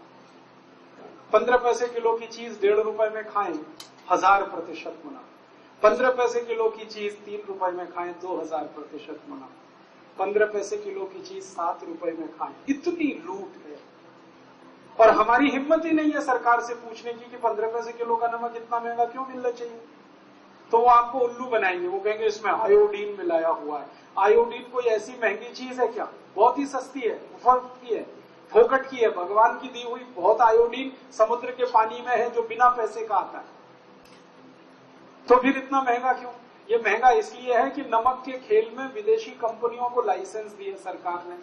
पंद्रह पैसे किलो की चीज़ डेढ़ रुपए में खाए, हज़ार प्रतिशत मुनाफा। पंद्रह पैसे किलो की चीज़ तीन रुपए में खाए, दो हज़ार प्रतिशत मना। पंद्रह पैसे किलो की चीज़ सात रुपए में खाए। इतनी लूट है। और हमारी हिम्मत ही नहीं है सरकार से पूछने की कि पंद्रह पैसे किलो का नमक इतना महँगा क्यों मिलना चाहिए? तो वो आपको उल्लू बनाएँगे। वो कहेंगे, इसमें आयोडीन मिलाया हुआ है। आयोडीन कोई ऐसी महँगी चीज़ है क्या? बहुत ही सस्ती है मुफ़्त की है। फोकट की है। भगवान की दी हुई बहुत आयोडीन समुद्र के पानी में है जो बिना पैसे का आता है। तो फिर इतना महँगा क्यों? ये महँगा इसलिए है कि नमक के खेल में विदेशी कंपनियों को लाइसेंस दिए सरकार ने।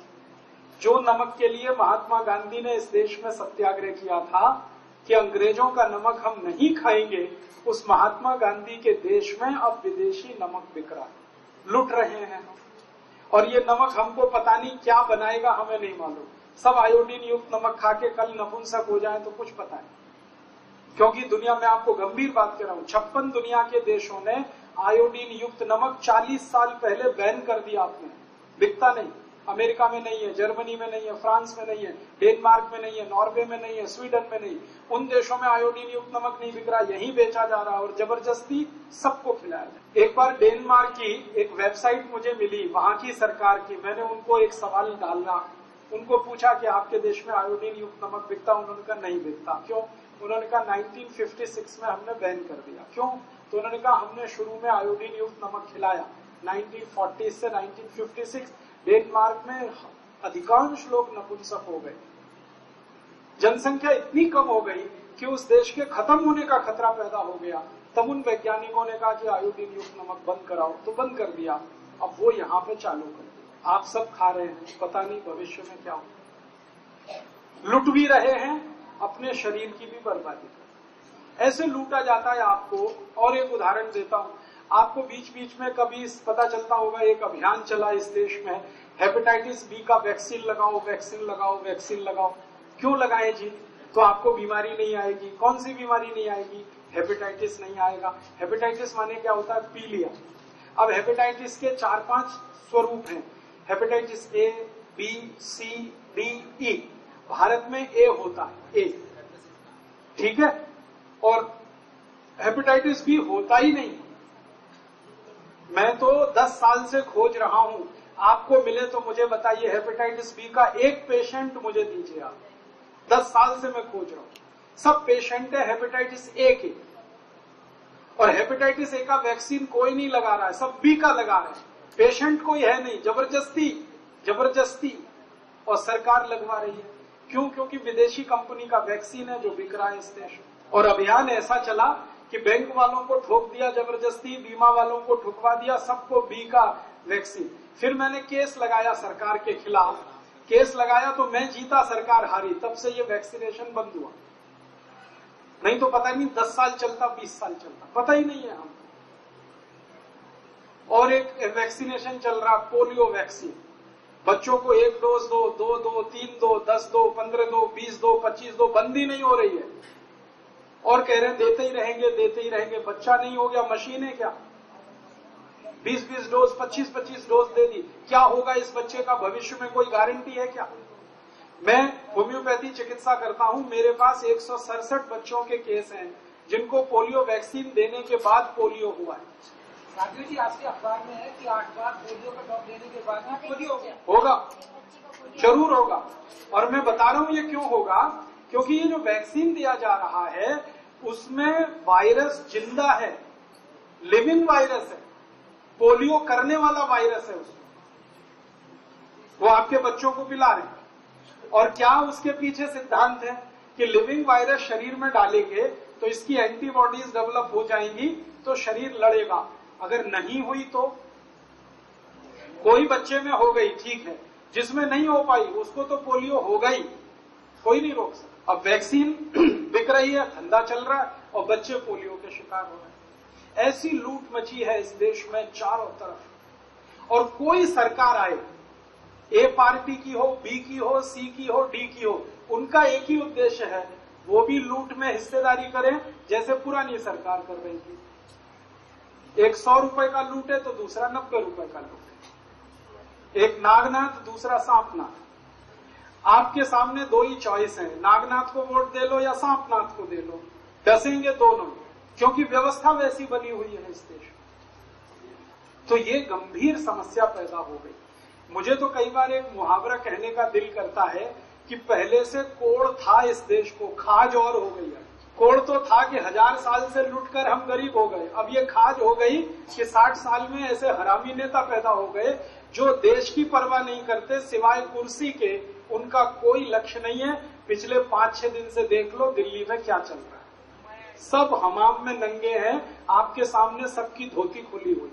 जो नमक के लिए महात्मा गांधी ने इस देश में सत्याग्रह किया था कि अंग्रेज़ों का नमक हम नहीं खाएँगे, उस महात्मा गांधी के देश में अब विदेशी नमक बिक रहा है। लुट रहे हैं हम। और ये नमक हमको पता नहीं क्या बनाएगा, हमें नहीं मालूम। सब आयोडीन युक्त नमक खा के कल नपुंसक हो जाए तो कुछ पता है क्योंकि दुनिया में आपको गंभीर बात कर रहा हूँ, छप्पन दुनिया के देशों ने आयोडीन युक्त नमक 40 साल पहले बैन कर दिया आपने। बिकता नहीं। अमेरिका में नहीं है, जर्मनी में नहीं है, फ्रांस में नहीं है, डेनमार्क में नहीं है, नॉर्वे में नहीं है, स्वीडन में नहीं। उन देशों में आयोडीन युक्त नमक नहीं बिक रहा, यही बेचा जा रहा और ज़बरदस्ती सबको खिलाया जाए एक बार डेनमार्क की एक वेबसाइट मुझे मिली, वहाँ की सरकार की। मैंने उनको एक सवाल डालना उनको पूछा कि आपके देश में आयोडीन युक्त नमक बिकता? उन्होंने कहा, नहीं बिकता। क्यों? उन्होंने कहा 1956 में हमने बैन कर दिया। क्यों? तो उन्होंने कहा हमने शुरू में आयोडीन युक्त नमक खिलाया। 1940 से 1956 डेनमार्क में अधिकांश लोग नपुंसक हो गए। जनसंख्या इतनी कम हो गई कि उस देश के खत्म होने का खतरा पैदा हो गया। तब उन वैज्ञानिकों ने कहा कि आयोडीन युक्त नमक बंद कराओ तो बंद कर दिया। अब वो यहाँ पे चालू कर आप सब खा रहे हैं, पता नहीं भविष्य में क्या हो लुट भी रहे हैं अपने शरीर की भी बर्बादी कर। ऐसे लूटा जाता है आपको। और एक उदाहरण देता हूँ। आपको बीच बीच में कभी पता चलता होगा, एक अभियान चला इस देश में। हेपेटाइटिस बी का वैक्सीन लगाओ वैक्सीन लगाओ वैक्सीन लगाओ। क्यों लगाए जी? तो आपको बीमारी नहीं आएगी। कौन सी बीमारी नहीं आएगी? हेपेटाइटिस नहीं आएगा। हेपेटाइटिस माने क्या होता है? पी लिया अब हेपेटाइटिस के चार पाँच स्वरूप हैं। Hepatitis A B C D E Bharat में ए होता है, ए। ठीक है? और हेपेटाइटिस बी होता ही नहीं। मैं तो 10 साल से खोज रहा हूँ। आपको मिले तो मुझे बताइए हेपेटाइटिस बी का एक पेशेंट मुझे दीजिए आप। दस साल से मैं खोज रहा हूँ। सब पेशेंट है हेपेटाइटिस ए के। और हेपेटाइटिस ए का वैक्सीन कोई नहीं लगा रहा है, सब बी का लगा रहे हैं। पेशेंट कोई है नहीं, ज़बरदस्ती ज़बरदस्ती। और सरकार लगवा रही है। क्यों? क्योंकि विदेशी कंपनी का वैक्सीन है जो बिक रहा है इस देश और अभियान ऐसा चला कि बैंक वालों को ठोक दिया, ज़बरदस्ती बीमा वालों को ठुकवा दिया, सबको बी का वैक्सीन। फिर मैंने केस लगाया सरकार के खिलाफ। केस लगाया तो मैं जीता, सरकार हारी। तब से ये वैक्सीनेशन बंद हुआ। नहीं तो पता नहीं, दस साल चलता, बीस साल चलता। पता ही नहीं है हम और एक वैक्सीनेशन चल रहा, पोलियो वैक्सीन। बच्चों को एक डोज दो दो दो, तीन दो, दस दो, पंद्रह दो, बीस दो, पच्चीस दो, बंदी नहीं हो रही है। और कह रहे हैं, देते ही रहेंगे, देते ही रहेंगे, बच्चा नहीं हो गया, मशीन है क्या? बीस बीस डोज, पच्चीस पच्चीस डोज दे दी। क्या होगा इस बच्चे का? भविष्य में कोई गारंटी है क्या? मैं होम्योपैथी चिकित्सा करता हूँ, मेरे पास एक सौ सड़सठ बच्चों के केस हैं, जिनको पोलियो वैक्सीन देने के बाद पोलियो हुआ है। राजीव जी आपके अखबार में है कि आठ बार पोलियो का ड्रॉप देने के बाद पोलियो हो गया। होगा। ज़रूर होगा। और मैं बता रहा हूँ ये क्यों होगा? क्योंकि ये जो वैक्सीन दिया जा रहा है उसमें वायरस ज़िंदा है। लिविंग वायरस है। पोलियो करने वाला वायरस है उसमें। वो आपके बच्चों को पिला रहे हैं। और क्या उसके पीछे सिद्धांत है कि लिविंग वायरस शरीर में डालेंगे तो इसकी एंटीबॉडीज डेवलप हो जाएँगी तो शरीर लड़ेगा। अगर नहीं हुई तो कोई बच्चे में हो गई, ठीक है। जिसमें नहीं हो पाई, उसको तो पोलियो ही। कोई नहीं रोक सकता। अब वैक्सीन बिक रही है, धंधा चल रहा है, और बच्चे पोलियो के शिकार हो रहे हैं। ऐसी लूट मची है इस देश में चारों तरफ़। और कोई सरकार आए, ए पार्टी की हो, बी की हो, सी की हो, डी की हो, उनका एक ही उद्देश्य है, वो भी लूट में हिस्सेदारी करें, जैसे पुरानी सरकार कर रही थी। एक सौ रुपए का लूट तो दूसरा नब्बे रुपए का लूट एक नागनाथ, दूसरा सांपनाथ। आपके सामने दो ही चॉइस है। नागनाथ को वोट दे लो या सांपनाथ को दे लो। डसेंगे दोनों। क्योंकि व्यवस्था वैसी बनी हुई है इस देश तो ये गंभीर समस्या पैदा हो गई। मुझे तो कई बार एक मुहावरा कहने का दिल करता है कि पहले से कोड़ था इस देश को, खाज और हो गई है। कोड़ तो था कि हज़ार साल से लुटकर हम गरीब हो गए। अब ये खाज हो गई कि साठ साल में ऐसे हरामी नेता पैदा हो गए जो देश की परवाह नहीं करते, सिवाय कुर्सी के। उनका कोई लक्ष्य नहीं है। पिछले पाँच छह दिन से देख लो, दिल्ली में क्या चल रहा है। सब हमाम में नंगे हैं। आपके सामने सबकी धोती खुली हुई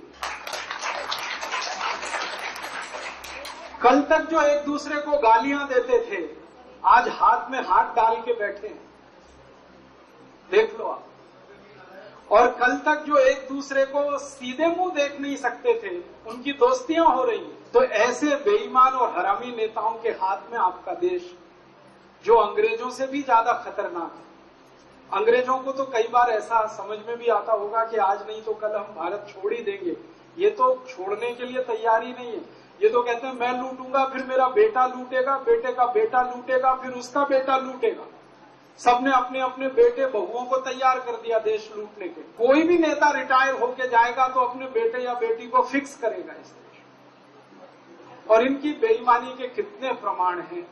कल तक जो एक दूसरे को गालियाँ देते थे, आज हाथ में हाथ डाल के बैठे हैं। देख लो आप। और कल तक जो एक दूसरे को सीधे मुँह देख नहीं सकते थे, उनकी दोस्तियाँ हो रही तो ऐसे बेईमान और हरामी नेताओं के हाथ में आपका देश, जो अंग्रेज़ों से भी ज़्यादा खतरनाक है। अंग्रेज़ों को तो कई बार ऐसा समझ में भी आता होगा कि आज नहीं तो कल हम भारत छोड़ ही देंगे। ये तो छोड़ने के लिए तैयार ही नहीं है। ये तो कहते हैं, मैं लूटूँगा, फिर मेरा बेटा लूटेगा, बेटे का बेटा लूटेगा, फिर उसका बेटा लूटेगा। सबने अपने अपने बेटे बहुओं को तैयार कर दिया देश लूटने के। कोई भी नेता रिटायर होके जाएगा तो अपने बेटे या बेटी को फिक्स करेगा इस देश। और इनकी बेईमानी के कितने प्रमाण हैं।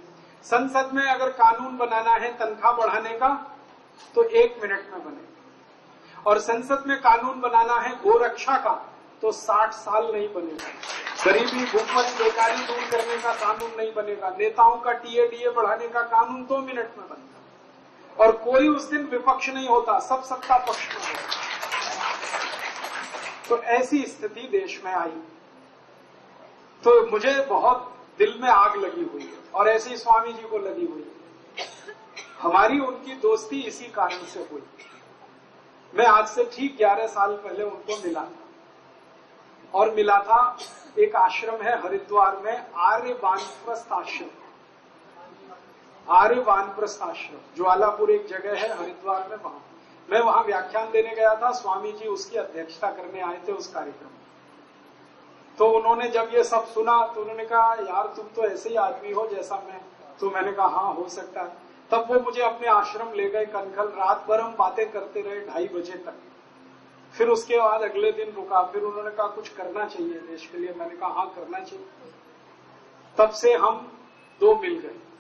संसद में अगर कानून बनाना है, तनख्वाह बढ़ाने का तो एक मिनट में बने। और संसद में कानून बनाना है गोरक्षा का तो 60 साल नहीं बनेगा। गरीबी, भूखमरी, बेकारी दूर करने का कानून नहीं बनेगा। नेताओं का टीएडीए बढ़ाने का कानून दो तो मिनट में बनेगा। और कोई उस दिन विपक्ष नहीं होता, सब सत्ता पक्ष में होता। तो ऐसी स्थिति देश में आई। तो मुझे बहुत दिल में आग लगी हुई है, और ऐसे ही स्वामी जी को लगी हुई हमारी उनकी दोस्ती इसी कारण से हुई। मैं आज से ठीक ग्यारह साल पहले उनको मिला था। और मिला था, एक आश्रम है हरिद्वार में आर्य वानप्रस्थ आश्रम। आर्य वानप्रस्थ आश्रम, ज्वालापुर एक जगह है, हरिद्वार में वहाँ। मैं वहाँ व्याख्यान देने गया था, स्वामी जी उसकी अध्यक्षता करने आए थे उस कार्यक्रम में। तो उन्होंने जब ये सब सुना तो उन्होंने कहा, यार, तुम तो ऐसे ही आदमी हो जैसा मैं। तो मैंने कहा हाँ हो सकता है। तब वो मुझे अपने आश्रम ले गए कनखल। रात भर हम बातें करते रहे, ढाई बजे तक। फिर उसके बाद अगले दिन रुका। फिर उन्होंने कहा, कुछ करना चाहिए देश के लिए। मैंने कहा हाँ करना चाहिए। तब से हम दो मिल गए।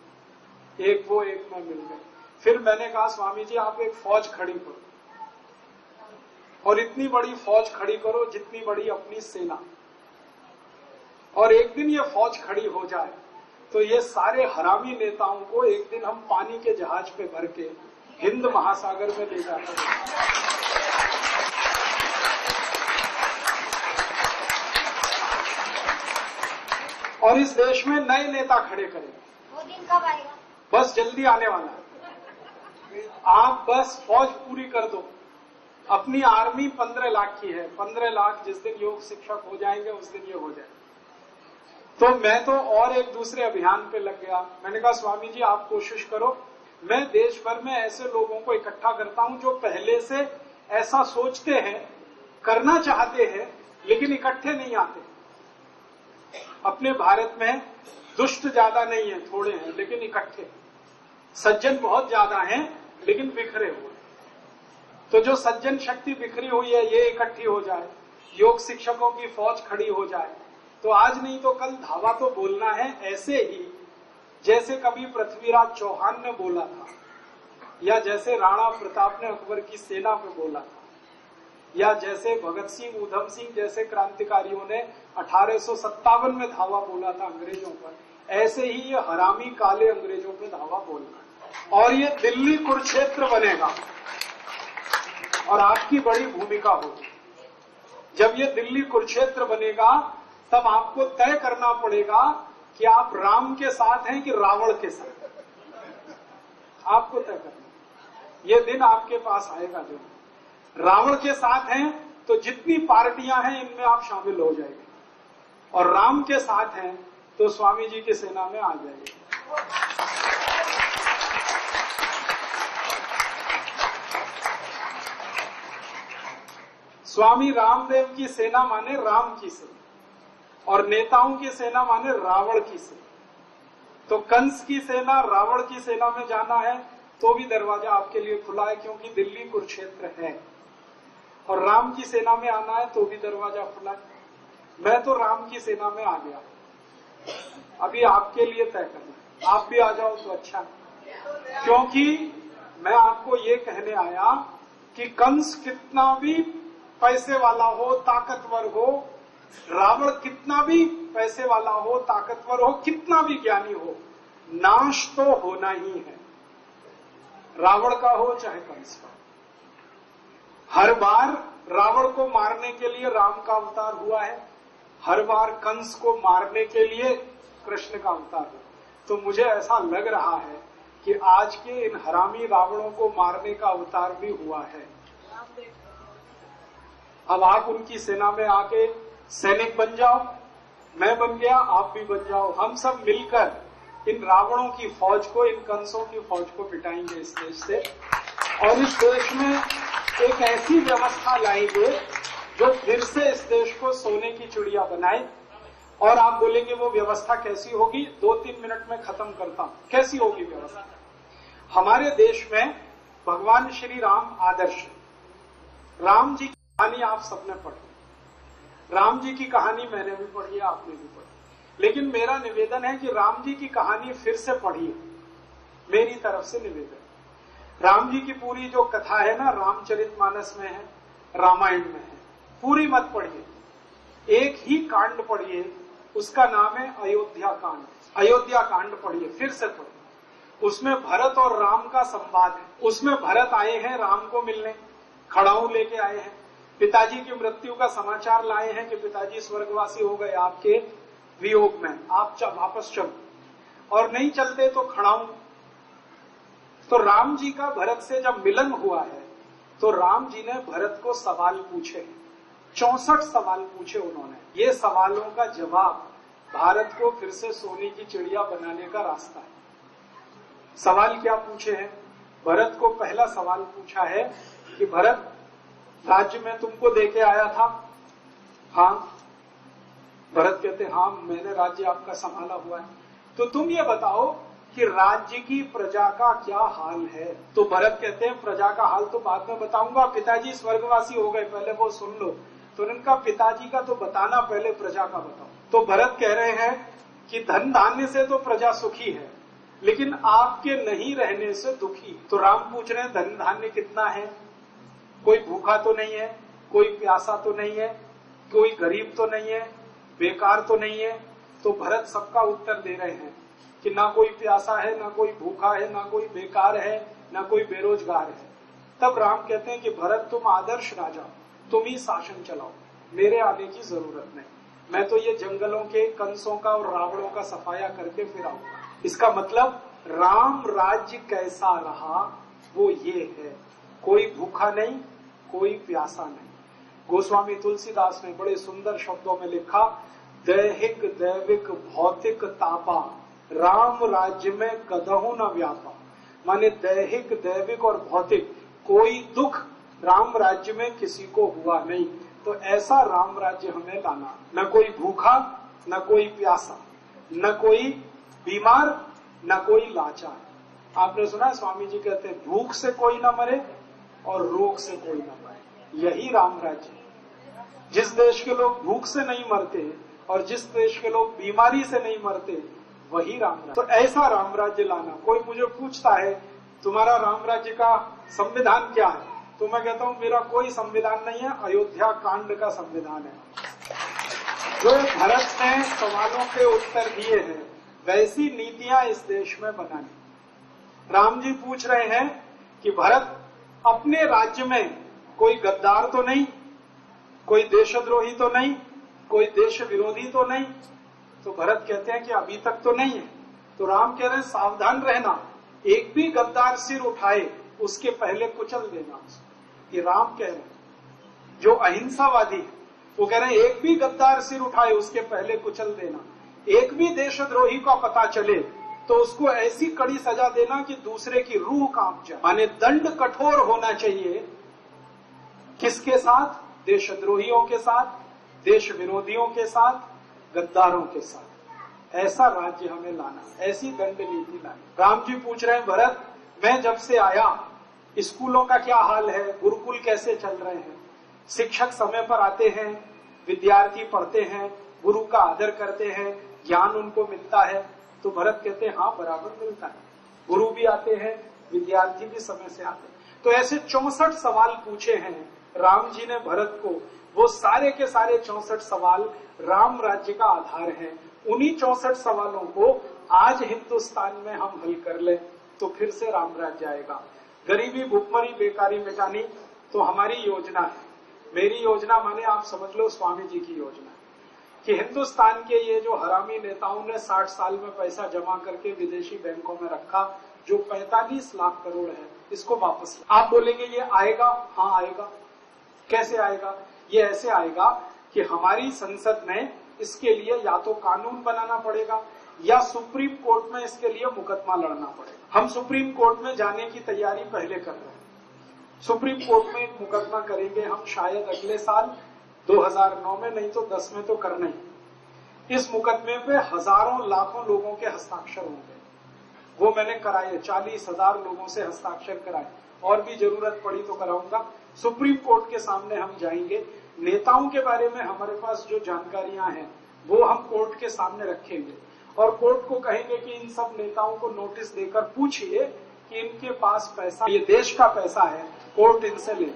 एक वो, एक मैं मिल गए फिर मैंने कहा, स्वामी जी, आप एक फौज खड़ी करो। और इतनी बड़ी फौज खड़ी करो जितनी बड़ी अपनी सेना। और एक दिन ये फौज खड़ी हो जाए तो ये सारे हरामी नेताओं को एक दिन हम पानी के जहाज़ पे भर के हिंद महासागर में ले जाते हैं। और इस देश में नए नेता खड़े करेंगे वो दिन कब आएगा? बस जल्दी आने वाला है। आप बस फौज पूरी कर दो। अपनी आर्मी पंद्रह लाख की है। पंद्रह लाख जिस दिन योग शिक्षक हो जाएँगे, उस दिन ये हो जाए तो मैं तो और एक दूसरे अभियान पे लग गया। मैंने कहा, स्वामी जी, आप कोशिश करो। मैं देश भर में ऐसे लोगों को इकट्ठा करता हूँ जो पहले से ऐसा सोचते हैं, करना चाहते हैं, लेकिन इकट्ठे नहीं आते। अपने भारत में दुष्ट ज़्यादा नहीं है, थोड़े हैं, लेकिन इकट्ठे सज्जन बहुत ज़्यादा हैं, लेकिन बिखरे हुए तो जो सज्जन शक्ति बिखरी हुई है, ये इकट्ठी हो जाए, योग शिक्षकों की फौज खड़ी हो जाए तो आज नहीं तो कल धावा तो बोलना है, ऐसे ही जैसे कभी पृथ्वीराज चौहान ने बोला था, या जैसे राणा प्रताप ने अकबर की सेना में बोला था, या जैसे भगत सिंह, उधम सिंह जैसे क्रांतिकारियों ने अठारह सौ सत्तावन में धावा बोला था अंग्रेज़ों पर, ऐसे ही ये हरामी काले अंग्रेज़ों पे धावा बोलना और ये दिल्ली कुरुक्षेत्र बनेगा। और आपकी बड़ी भूमिका होगी। जब ये दिल्ली कुरुक्षेत्र बनेगा, तब आपको तय करना पड़ेगा कि आप राम के साथ हैं कि रावण के साथ। आपको तय करना ये दिन आपके पास आएगा जो रावण के साथ हैं तो जितनी पार्टियाँ हैं, इनमें आप शामिल हो जाएँगे। और राम के साथ हैं तो स्वामी जी की सेना में आ जाएँगे। स्वामी रामदेव की सेना माने राम की सेना, और नेताओं की सेना माने रावण की सेना। तो कंस की सेना, रावण की सेना में जाना है तो भी दरवाज़ा आपके लिए खुला है, क्योंकि दिल्ली कुरुक्षेत्र है। और राम की सेना में आना है तो भी दरवाज़ा खुला है। मैं तो राम की सेना में आ गया। अभी आपके लिए तय करना आप भी आ जाओ तो अच्छा क्योंकि मैं आपको ये कहने आया कि कंस कितना भी पैसे वाला हो, ताकतवर हो, रावण कितना भी पैसे वाला हो, ताकतवर हो, कितना भी ज्ञानी हो, नाश तो होना ही है। रावण का हो चाहे कंस का हर बार रावण को मारने के लिए राम का अवतार हुआ है। हर बार कंस को मारने के लिए कृष्ण का अवतार हुआ तो मुझे ऐसा लग रहा है कि आज के इन हरामी रावणों को मारने का अवतार भी हुआ है। अब आप उनकी सेना में आके सैनिक बन जाओ। मैं बन गया, आप भी बन जाओ। हम सब मिलकर इन रावणों की फौज को, इन कंसों की फौज को पिटाएँगे इस देश से। और इस देश में एक ऐसी व्यवस्था लाएँगे जो फिर से इस देश को सोने की चिड़िया बनाए। और आप बोलेंगे, वो व्यवस्था कैसी होगी? दो तीन मिनट में खत्म करता हूँ। कैसी होगी व्यवस्था? हमारे देश में भगवान श्री राम आदर्श राम जी कहानी आप सबने पढ़ी। राम जी की कहानी मैंने भी पढ़ी है, आपने भी पढ़ी। लेकिन मेरा निवेदन है कि राम जी की कहानी फिर से पढ़िए। मेरी तरफ़ से निवेदन। राम जी की पूरी जो कथा है ना, रामचरित मानस में है, रामायण में है, पूरी मत पढ़िए। एक ही कांड पढ़िए, उसका नाम है अयोध्या कांड। अयोध्या कांड पढ़िए, फिर से पढ़िए। उसमें भरत और राम का संवाद है। उसमें भरत आए हैं राम को मिलने, खड़ाऊ लेके आए हैं। पिताजी की मृत्यु का समाचार लाए हैं कि पिताजी स्वर्गवासी हो गए आपके वियोग में। आप च- वापस चलो। और नहीं चलते तो खड़ाऊं। तो राम जी का भरत से जब मिलन हुआ है तो राम जी ने भरत को सवाल पूछे। चौसठ सवाल पूछे उन्होंने। ये सवालों का जवाब भारत को फिर से सोने की चिड़िया बनाने का रास्ता है। सवाल क्या पूछे हैं? भरत को पहला सवाल पूछा है कि भरत राज्य में तुमको देके आया था। हाँ भरत कहते हाँ मैंने राज्य आपका संभाला हुआ है। तो तुम ये बताओ कि राज्य की प्रजा का क्या हाल है? तो भरत कहते हैं, प्रजा का हाल तो बाद में बताऊँगा। पिताजी स्वर्गवासी हो गए, पहले वो सुन लो। तो उनका पिताजी का तो बताना, पहले प्रजा का बताओ। तो भरत कह रहे हैं कि धन धान्य से तो प्रजा सुखी है, लेकिन आपके नहीं रहने से दुखी। तो राम पूछ रहे हैं, धन धान्य कितना है? कोई भूखा तो नहीं है, कोई प्यासा तो नहीं है, कोई गरीब तो नहीं है, बेकार तो नहीं है तो भरत सबका उत्तर दे रहे हैं कि ना कोई प्यासा है, ना कोई भूखा है, ना कोई बेकार है, ना कोई बेरोजगार है। तब राम कहते हैं कि भरत, तुम आदर्श राजा, तुम ही शासन चलाओ, मेरे आने की ज़रूरत नहीं। मैं तो ये जंगलों के, कंसों का और रावणों का सफाया करके फिर आऊँगा। इसका मतलब राम राज्य कैसा रहा, वो ये है, कोई भूखा नहीं कोई प्यासा नहीं। गोस्वामी तुलसीदास ने बड़े सुंदर शब्दों में लिखा, दैहिक, दैविक, भौतिक तापा, राम राज्य में कदहु न व्यापा। माने दैहिक, दैविक और भौतिक, कोई दुख राम राज्य में किसी को हुआ नहीं। तो ऐसा राम राज्य हमें लाना, न कोई भूखा, न कोई प्यासा, न कोई बीमार, न कोई लाचार। आपने सुना स्वामी जी कहते भूख से कोई न मरे और रोग से कोई न मरे। यही राम राज्य जिस देश के लोग भूख से नहीं मरते और जिस देश के लोग बीमारी से नहीं मरते वही राम राज्य तो ऐसा राम राज्य लाना। कोई मुझे पूछता है, तुम्हारा राम राज्य का संविधान क्या है? तो मैं कहता हूँ, मेरा कोई संविधान नहीं है। अयोध्या कांड का संविधान है। जो भरत ने सवालों के उत्तर दिए हैं, वैसी नीतियाँ इस देश में बनानी। राम जी पूछ रहे हैं कि, भरत अपने राज्य में कोई गद्दार तो नहीं, कोई देशद्रोही तो नहीं, कोई देश विरोधी तो नहीं। तो भरत कहते हैं कि अभी तक तो नहीं है। तो राम कह रहे हैं, सावधान रहना, एक भी गद्दार सिर उठाए, उसके पहले कुचल देना। ये राम कह रहे हैं। जो अहिंसावादी है, वो कह रहे हैं, एक भी गद्दार सिर उठाए, उसके पहले कुचल देना। एक भी देशद्रोही का पता चले तो उसको ऐसी कड़ी सजा देना कि दूसरे की रूह काँप जाए। माने दंड कठोर होना चाहिए किसके साथ? देशद्रोहियों के साथ देश विरोधियों के साथ, गद्दारों के साथ। ऐसा राज्य हमें लाना ऐसी दंड नीति लानी राम जी पूछ रहे हैं, भरत, मैं जब से आया, स्कूलों का क्या हाल है? गुरुकुल कैसे चल रहे हैं? शिक्षक समय पर आते हैं, विद्यार्थी पढ़ते हैं, गुरु का आदर करते हैं, ज्ञान उनको मिलता है। तो भरत कहते हैं हाँ बराबर मिलता है। गुरु भी आते हैं, विद्यार्थी भी समय से आते हैं। तो ऐसे चौसठ सवाल पूछे हैं राम जी ने भरत को। वो सारे के सारे चौसठ सवाल राम राज्य का आधार है। उन्हीं चौसठ सवालों को आज हिंदुस्तान में हम हल कर ले तो फिर से राम राज्य आएगा। गरीबी, भुखमरी, बेकारी मिटानी तो हमारी योजना है। मेरी योजना माने आप समझ लो, स्वामी जी की योजना। कि हिंदुस्तान के ये जो हरामी नेताओं ने 60 साल में पैसा जमा करके विदेशी बैंकों में रखा, जो 45 लाख करोड़ है, इसको वापस आप बोलेंगे, ये आएगा? हाँ आएगा। कैसे आएगा? ये ऐसे आएगा कि हमारी संसद में इसके लिए या तो कानून बनाना पड़ेगा, या सुप्रीम कोर्ट में इसके लिए मुकदमा लड़ना पड़ेगा। हम सुप्रीम कोर्ट में जाने की तैयारी पहले कर रहे हैं। सुप्रीम कोर्ट में मुकदमा करेंगे हम शायद अगले साल 2009 में, नहीं तो 10 में तो करना ही। इस मुकदमे पे हज़ारों लाखों लोगों के हस्ताक्षर होंगे वो मैंने कराए, चालीस हज़ार लोगों से हस्ताक्षर कराए। और भी ज़रूरत पड़ी तो कराऊँगा। सुप्रीम कोर्ट के सामने हम जाएँगे। नेताओं के बारे में हमारे पास जो जानकारियाँ हैं, वो हम कोर्ट के सामने रखेंगे। और कोर्ट को कहेंगे कि इन सब नेताओं को नोटिस देकर पूछिए कि इनके पास पैसा, ये देश का पैसा है, कोर्ट इनसे ले।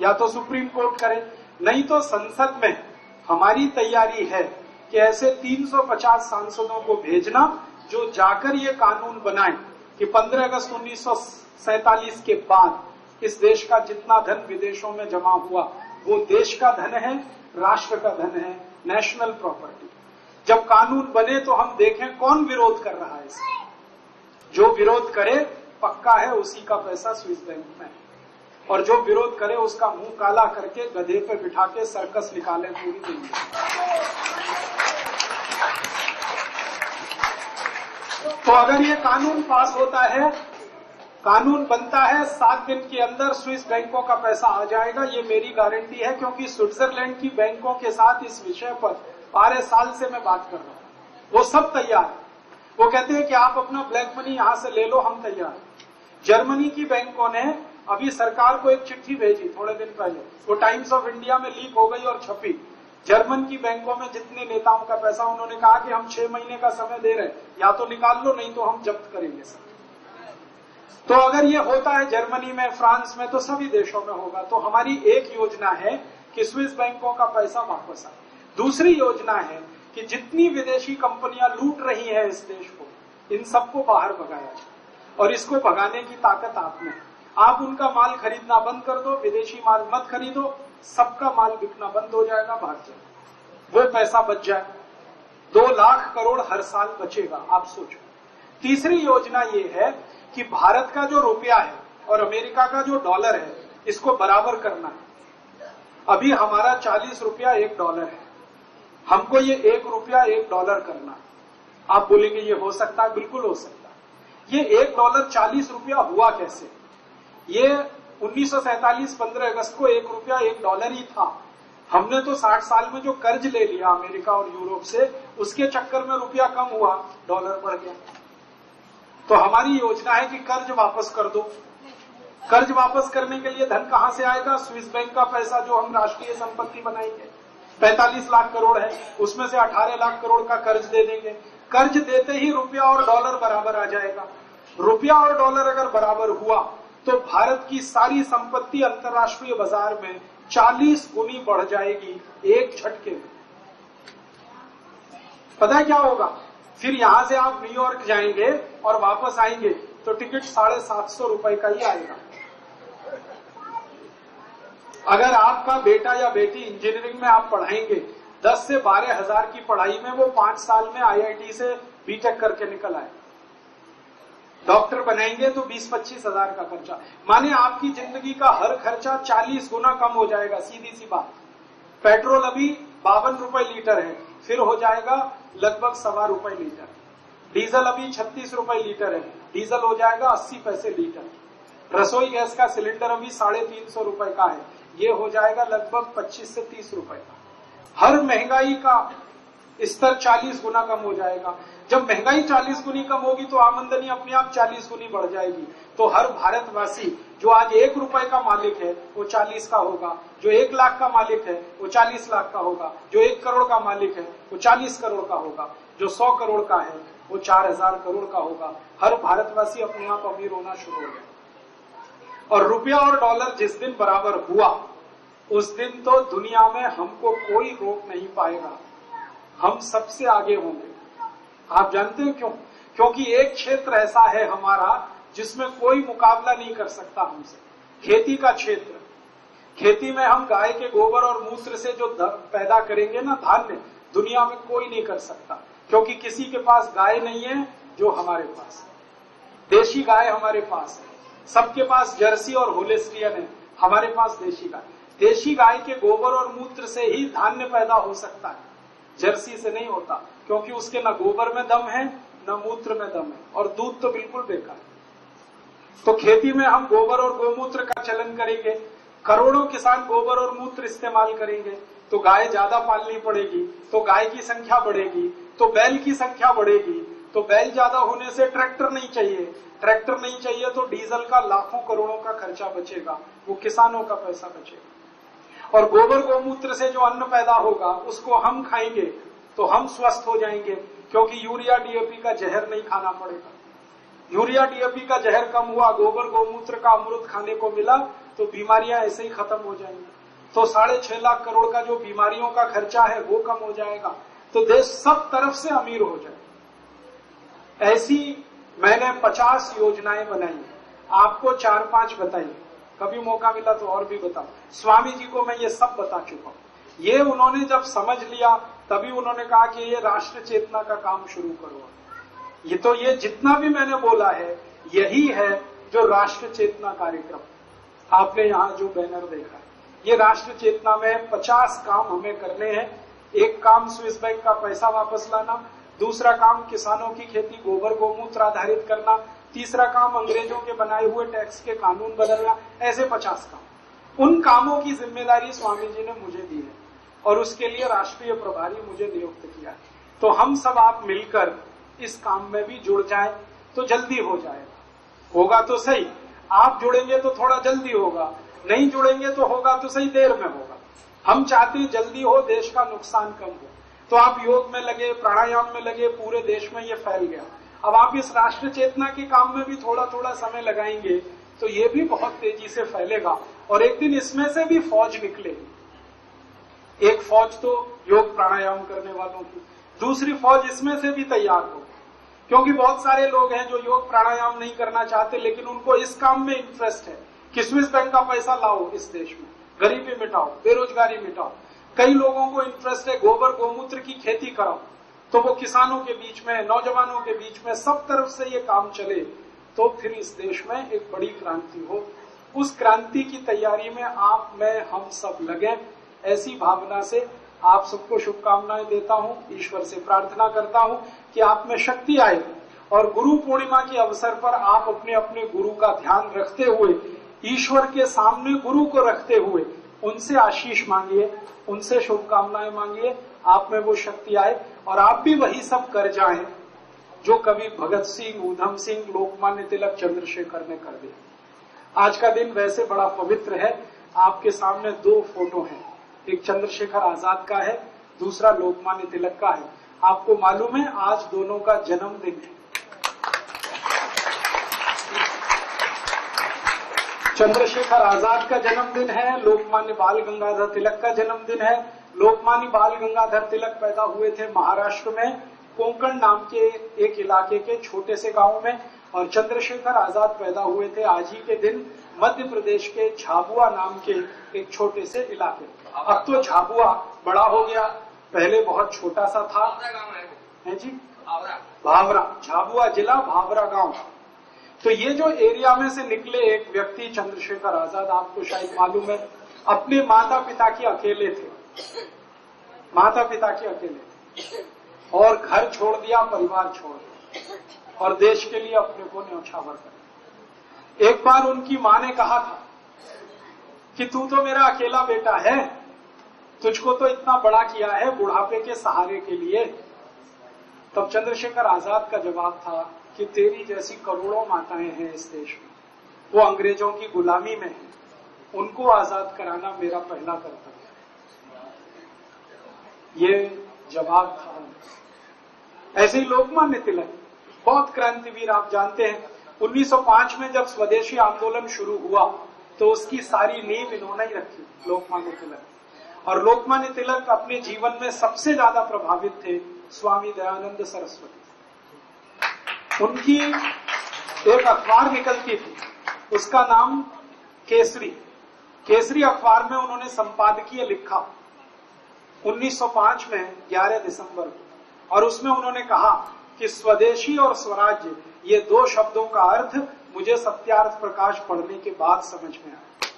या तो सुप्रीम कोर्ट करे नहीं तो संसद में हमारी तैयारी है कि ऐसे 350 सांसदों को भेजना जो जाकर ये कानून बनाए कि 15 अगस्त उन्नीस के बाद इस देश का जितना धन विदेशों में जमा हुआ, वो देश का धन है, राष्ट्र का धन है नेशनल प्रॉपर्टी जब कानून बने तो हम देखें कौन विरोध कर रहा है इसका जो विरोध करे, पक्का है उसी का पैसा स्विस बैंक में। है और जो विरोध करे उसका मुँह काला करके गधे पे बिठा के सर्कस निकाले पूरी दुनिया तो अगर ये कानून पास होता है, कानून बनता है, सात दिन के अंदर स्विस बैंकों का पैसा आ जाएगा, ये मेरी गारंटी है, क्योंकि स्विट्जरलैंड की बैंकों के साथ इस विषय पर बारह साल से मैं बात कर रहा हूँ। वो सब तैयार है। वो कहते हैं कि आप अपना ब्लैक मनी यहाँ से ले लो, हम तैयार हैं। जर्मनी की बैंकों ने अभी सरकार को एक चिट्ठी भेजी, थोड़े दिन पहले। वो टाइम्स ऑफ़ इंडिया में लीक हो गई और छपी। जर्मन की बैंकों में जितने नेताओं का पैसा, उन्होंने कहा कि हम छह महीने का समय दे रहे हैं। या तो निकाल लो, नहीं तो हम जब्त करेंगे सर तो अगर ये होता है जर्मनी में फ्रांस में तो सभी देशों में होगा। तो हमारी एक योजना है कि स्विस बैंकों का पैसा वापस आए। दूसरी योजना है कि जितनी विदेशी कंपनियाँ लूट रही हैं इस देश को, इन सबको बाहर भगाया जाए। और इसको भगाने की ताकत आप में है। आप उनका माल खरीदना बंद कर दो, विदेशी माल मत खरीदो, सबका माल बिकना बंद हो जाएगा जाए वो पैसा बच जाए। दो लाख करोड़ हर साल बचेगा, आप सोचो। तीसरी योजना ये है कि भारत का जो रुपया है और अमेरिका का जो डॉलर है, इसको बराबर करना है। अभी हमारा चालीस रुपया एक डॉलर है। हमको ये एक रुपया एक डॉलर करना है। आप बोलेंगे, ये हो सकता है? बिल्कुल हो सकता है। ये एक डॉलर चालीस रुपया हुआ कैसे? ये उन्नीस सौ सैतालीस पंद्रह अगस्त को एक रुपया एक डॉलर ही था। हमने तो साठ साल में जो कर्ज ले लिया अमेरिका और यूरोप से, उसके चक्कर में रुपया कम हुआ डॉलर बढ़ गया। तो हमारी योजना है कि कर्ज वापस कर दो। कर्ज वापस करने के लिए धन कहाँ से आएगा? स्विस बैंक का पैसा जो हम राष्ट्रीय संपत्ति बनाएँगे। 45 लाख करोड़ है, उसमें से 18 लाख करोड़ का कर्ज दे देंगे। कर्ज देते ही रुपया और डॉलर बराबर आ जाएगा। रुपया और डॉलर अगर बराबर हुआ तो भारत की सारी संपत्ति अंतर्राष्ट्रीय बाज़ार में 40 गुनी बढ़ जाएगी एक झटके में। पता है क्या होगा? फिर यहाँ से आप न्यूयॉर्क जाएँगे और वापस आएँगे तो टिकट साढ़े सात सौ रुपए का ही आएगा। अगर आपका बेटा या बेटी इंजीनियरिंग में आप पढ़ाएँगे, दस से बारह हज़ार की पढ़ाई में वो पाँच साल में आईआईटी से बीटेक करके निकल आए। डॉक्टर बनाएँगे तो बीस पच्चीस हज़ार का खर्चा। माने आपकी ज़िंदगी का हर खर्चा चालीस गुना कम हो जाएगा, सीधी सी बात। पेट्रोल अभी बावन रुपए लीटर है, फिर हो जाएगा लगभग सवा रुपए लीटर। डीजल अभी छत्तीस रुपए लीटर है, डीजल हो जाएगा अस्सी पैसे लीटर। रसोई गैस का सिलेंडर अभी साढ़े तीन सौ रुपए का है, ये हो जाएगा लगभग पच्चीस से तीस रुपए का। हर महँगाई का स्तर 40 गुना कम हो जाएगा। जब महँगाई 40 गुनी कम होगी तो आमदनी अपने आप 40 गुनी बढ़ जाएगी। तो हर भारतवासी जो आज एक रुपए का मालिक है, वो 40 का होगा। जो एक लाख का मालिक है, वो 40 लाख का होगा। जो एक करोड़ का मालिक है, वो 40 करोड़ का होगा। जो 100 करोड़ का है, वो 4000 करोड़ का होगा। हर भारतवासी अपने आप अमीर होना शुरू हो गया। और रुपया और डॉलर जिस दिन बराबर हुआ, उस दिन तो दुनिया में हमको कोई रोक नहीं पाएगा। हम सबसे आगे होंगे। आप जानते हैं क्यों? क्योंकि एक क्षेत्र ऐसा है हमारा जिसमें कोई मुकाबला नहीं कर सकता हमसे। खेती का क्षेत्र। खेती में हम गाय के गोबर और मूत्र से जो पैदा करेंगे ना धान्य, दुनिया में कोई नहीं कर सकता। क्योंकि किसी के पास गाय नहीं है जो हमारे पास है। देशी गाय हमारे पास है। सबके पास जर्सी और होलेस्ट्रियन है। हमारे पास देशी गाय। देशी गाय के गोबर और मूत्र से ही धान्य पैदा हो सकता है। जर्सी से नहीं होता, क्योंकि उसके न गोबर में दम है, न मूत्र में दम है, और दूध तो बिल्कुल बेकार है। तो खेती में हम गोबर और गोमूत्र का चलन करेंगे, करोड़ों किसान गोबर और मूत्र इस्तेमाल करेंगे तो गाय ज़्यादा पालनी पड़ेगी तो गाय की संख्या बढ़ेगी तो बैल की संख्या बढ़ेगी तो बैल ज़्यादा होने से ट्रैक्टर नहीं चाहिए। ट्रैक्टर नहीं चाहिए तो डीजल का लाखों करोड़ों का खर्चा बचेगा, वो किसानों का पैसा बचेगा। और गोबर गोमूत्र से जो अन्न पैदा होगा, उसको हम खाएँगे तो हम स्वस्थ हो जाएँगे, क्योंकि यूरिया डीएपी का जहर नहीं खाना पड़ेगा। यूरिया डीएपी का जहर कम हुआ, गोबर गोमूत्र का अमृत खाने को मिला तो बीमारियाँ ऐसे ही खत्म हो जाएँगी। तो साढ़े छह लाख करोड़ का जो बीमारियों का खर्चा है, वो कम हो जाएगा। तो देश सब तरफ़ से अमीर हो जाए। ऐसी मैंने पचास योजनाएँ बनाई आपको चार पाँच बताई कभी मौका मिला तो और भी बताओ। स्वामी जी को मैं ये सब बता चुका हूँ। ये उन्होंने जब समझ लिया, तभी उन्होंने कहा कि ये राष्ट्र चेतना का काम शुरू करो। ये तो ये जितना भी मैंने बोला है, यही है जो राष्ट्र चेतना कार्यक्रम। आपने यहाँ जो बैनर देखा ये राष्ट्र चेतना में पचास काम हमें करने हैं। एक काम स्विस बैंक का पैसा वापस लाना, दूसरा काम किसानों की खेती गोबर गोमूत्र आधारित करना तीसरा काम अंग्रेज़ों के बनाए हुए टैक्स के कानून बदलना, ऐसे पचास काम। उन कामों की ज़िम्मेदारी स्वामी जी ने मुझे दी है और उसके लिए राष्ट्रीय प्रभारी मुझे नियुक्त किया तो हम सब आप मिलकर इस काम में भी जुड़ जाए तो जल्दी हो जाएगा। होगा तो सही। आप जुड़ेंगे तो थोड़ा जल्दी होगा। नहीं जुड़ेंगे तो होगा तो सही देर में होगा। हम चाहते हैं जल्दी हो, देश का नुकसान कम हो। तो आप योग में लगे, प्राणायाम में लगे, पूरे देश में ये फैल गया। अब आप इस राष्ट्र चेतना के काम में भी थोड़ा थोड़ा समय लगाएँगे तो ये भी बहुत तेज़ी से फैलेगा। और एक दिन इसमें से भी फौज निकलेगी। एक फौज तो योग प्राणायाम करने वालों की। दूसरी फौज इसमें से भी तैयार हो क्योंकि बहुत सारे लोग हैं जो योग प्राणायाम नहीं करना चाहते, लेकिन उनको इस काम में इंटरेस्ट है कि स्विस बैंक का पैसा लाओ इस देश में। गरीबी मिटाओ, बेरोजगारी मिटाओ। कई लोगों को इंटरेस्ट है, गोबर गोमूत्र की खेती कराओ। तो वो किसानों के बीच में, नौजवानों के बीच में सब तरफ़ से ये काम चले तो फिर इस देश में एक बड़ी क्रांति हो। उस क्रांति की तैयारी में आप, मैं, हम सब लगे ऐसी भावना से आप सबको शुभकामनाएँ देता हूँ, ईश्वर से प्रार्थना करता हूँ कि आप में शक्ति आए और गुरु पूर्णिमा के अवसर पर आप अपने अपने गुरु का ध्यान रखते हुए, ईश्वर के सामने गुरु को रखते हुए उनसे आशीष मांगिए, उनसे शुभकामनाएँ मांगिए आप में वो शक्ति आए और आप भी वही सब कर जाएँ, जो कभी भगत सिंह, उधम सिंह, लोकमान्य तिलक, चंद्रशेखर ने कर दिया। आज का दिन वैसे बड़ा पवित्र है। आपके सामने दो फ़ोटो हैं। एक चंद्रशेखर आज़ाद का है, दूसरा लोकमान्य तिलक का है। आपको मालूम है, आज दोनों का जन्मदिन है। चंद्रशेखर आज़ाद का जन्मदिन है लोकमान्य बाल गंगाधर तिलक का जन्मदिन है। लोकमान्य बाल गंगाधर तिलक पैदा हुए थे महाराष्ट्र में कोंकण नाम के एक इलाके के छोटे से गाँव में और चंद्रशेखर आज़ाद पैदा हुए थे आज ही के दिन मध्य प्रदेश के झाबुआ नाम के एक छोटे से इलाके अब तो झाबुआ बड़ा हो गया पहले बहुत छोटा सा था। है जी? भावरा झाबुआ जिला भावरा गाँव। तो ये जो एरिया में से निकले एक व्यक्ति चंद्रशेखर आज़ाद, आपको शायद मालूम है, अपने माता पिता के अकेले थे। माता पिता के अकेले और घर छोड़ दिया, परिवार छोड़ दिया। और देश के लिए अपने को न्यौछावर कर एक बार उनकी माँ ने कहा था कि, तू तो मेरा अकेला बेटा है, तुझको तो इतना बड़ा किया है बुढ़ापे के सहारे के लिए। तब चंद्रशेखर आज़ाद का जवाब था कि तेरी जैसी करोड़ों माताएँ हैं इस देश में। वो अंग्रेज़ों की गुलामी में है। उनको आज़ाद कराना मेरा पहला कर्तव्य है। ये जवाब था ऐसे ही लोकमान्य तिलक, बहुत क्रांतिवीर आप जानते हैं। 1905 में जब स्वदेशी आंदोलन शुरू हुआ तो उसकी सारी नींव इन्होंने ही रखी, लोकमान्य तिलक। और लोकमान्य तिलक अपने जीवन में सबसे ज़्यादा प्रभावित थे स्वामी दयानंद सरस्वती। उनकी एक अखबार निकलती थी। उसका नाम केसरी। केसरी अखबार में उन्होंने संपादकीय लिखा। 1905 में 11 दिसंबर को। और उसमें उन्होंने कहा कि स्वदेशी और स्वराज्य, ये दो शब्दों का अर्थ मुझे सत्यार्थ प्रकाश पढ़ने के बाद समझ में आया।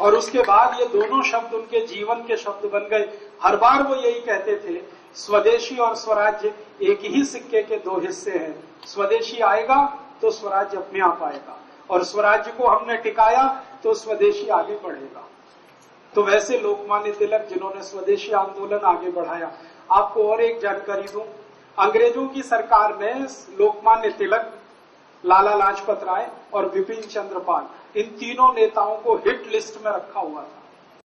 और उसके बाद ये दोनों शब्द उनके जीवन के शब्द बन गए। हर बार वो यही कहते थे स्वदेशी और स्वराज्य एक ही सिक्के के दो हिस्से हैं। स्वदेशी आएगा तो स्वराज्य अपने आप आएगा। और स्वराज्य को हमने टिकाया तो स्वदेशी आगे बढ़ेगा। तो वैसे लोकमान्य तिलक जिन्होंने स्वदेशी आंदोलन आगे बढ़ाया, आपको और एक जानकारी दूँ। अंग्रेज़ों की सरकार ने लोकमान्य तिलक, लाला लाजपत राय और विपिन चंद्रपाल इन तीनों नेताओं को हिट लिस्ट में रखा हुआ था।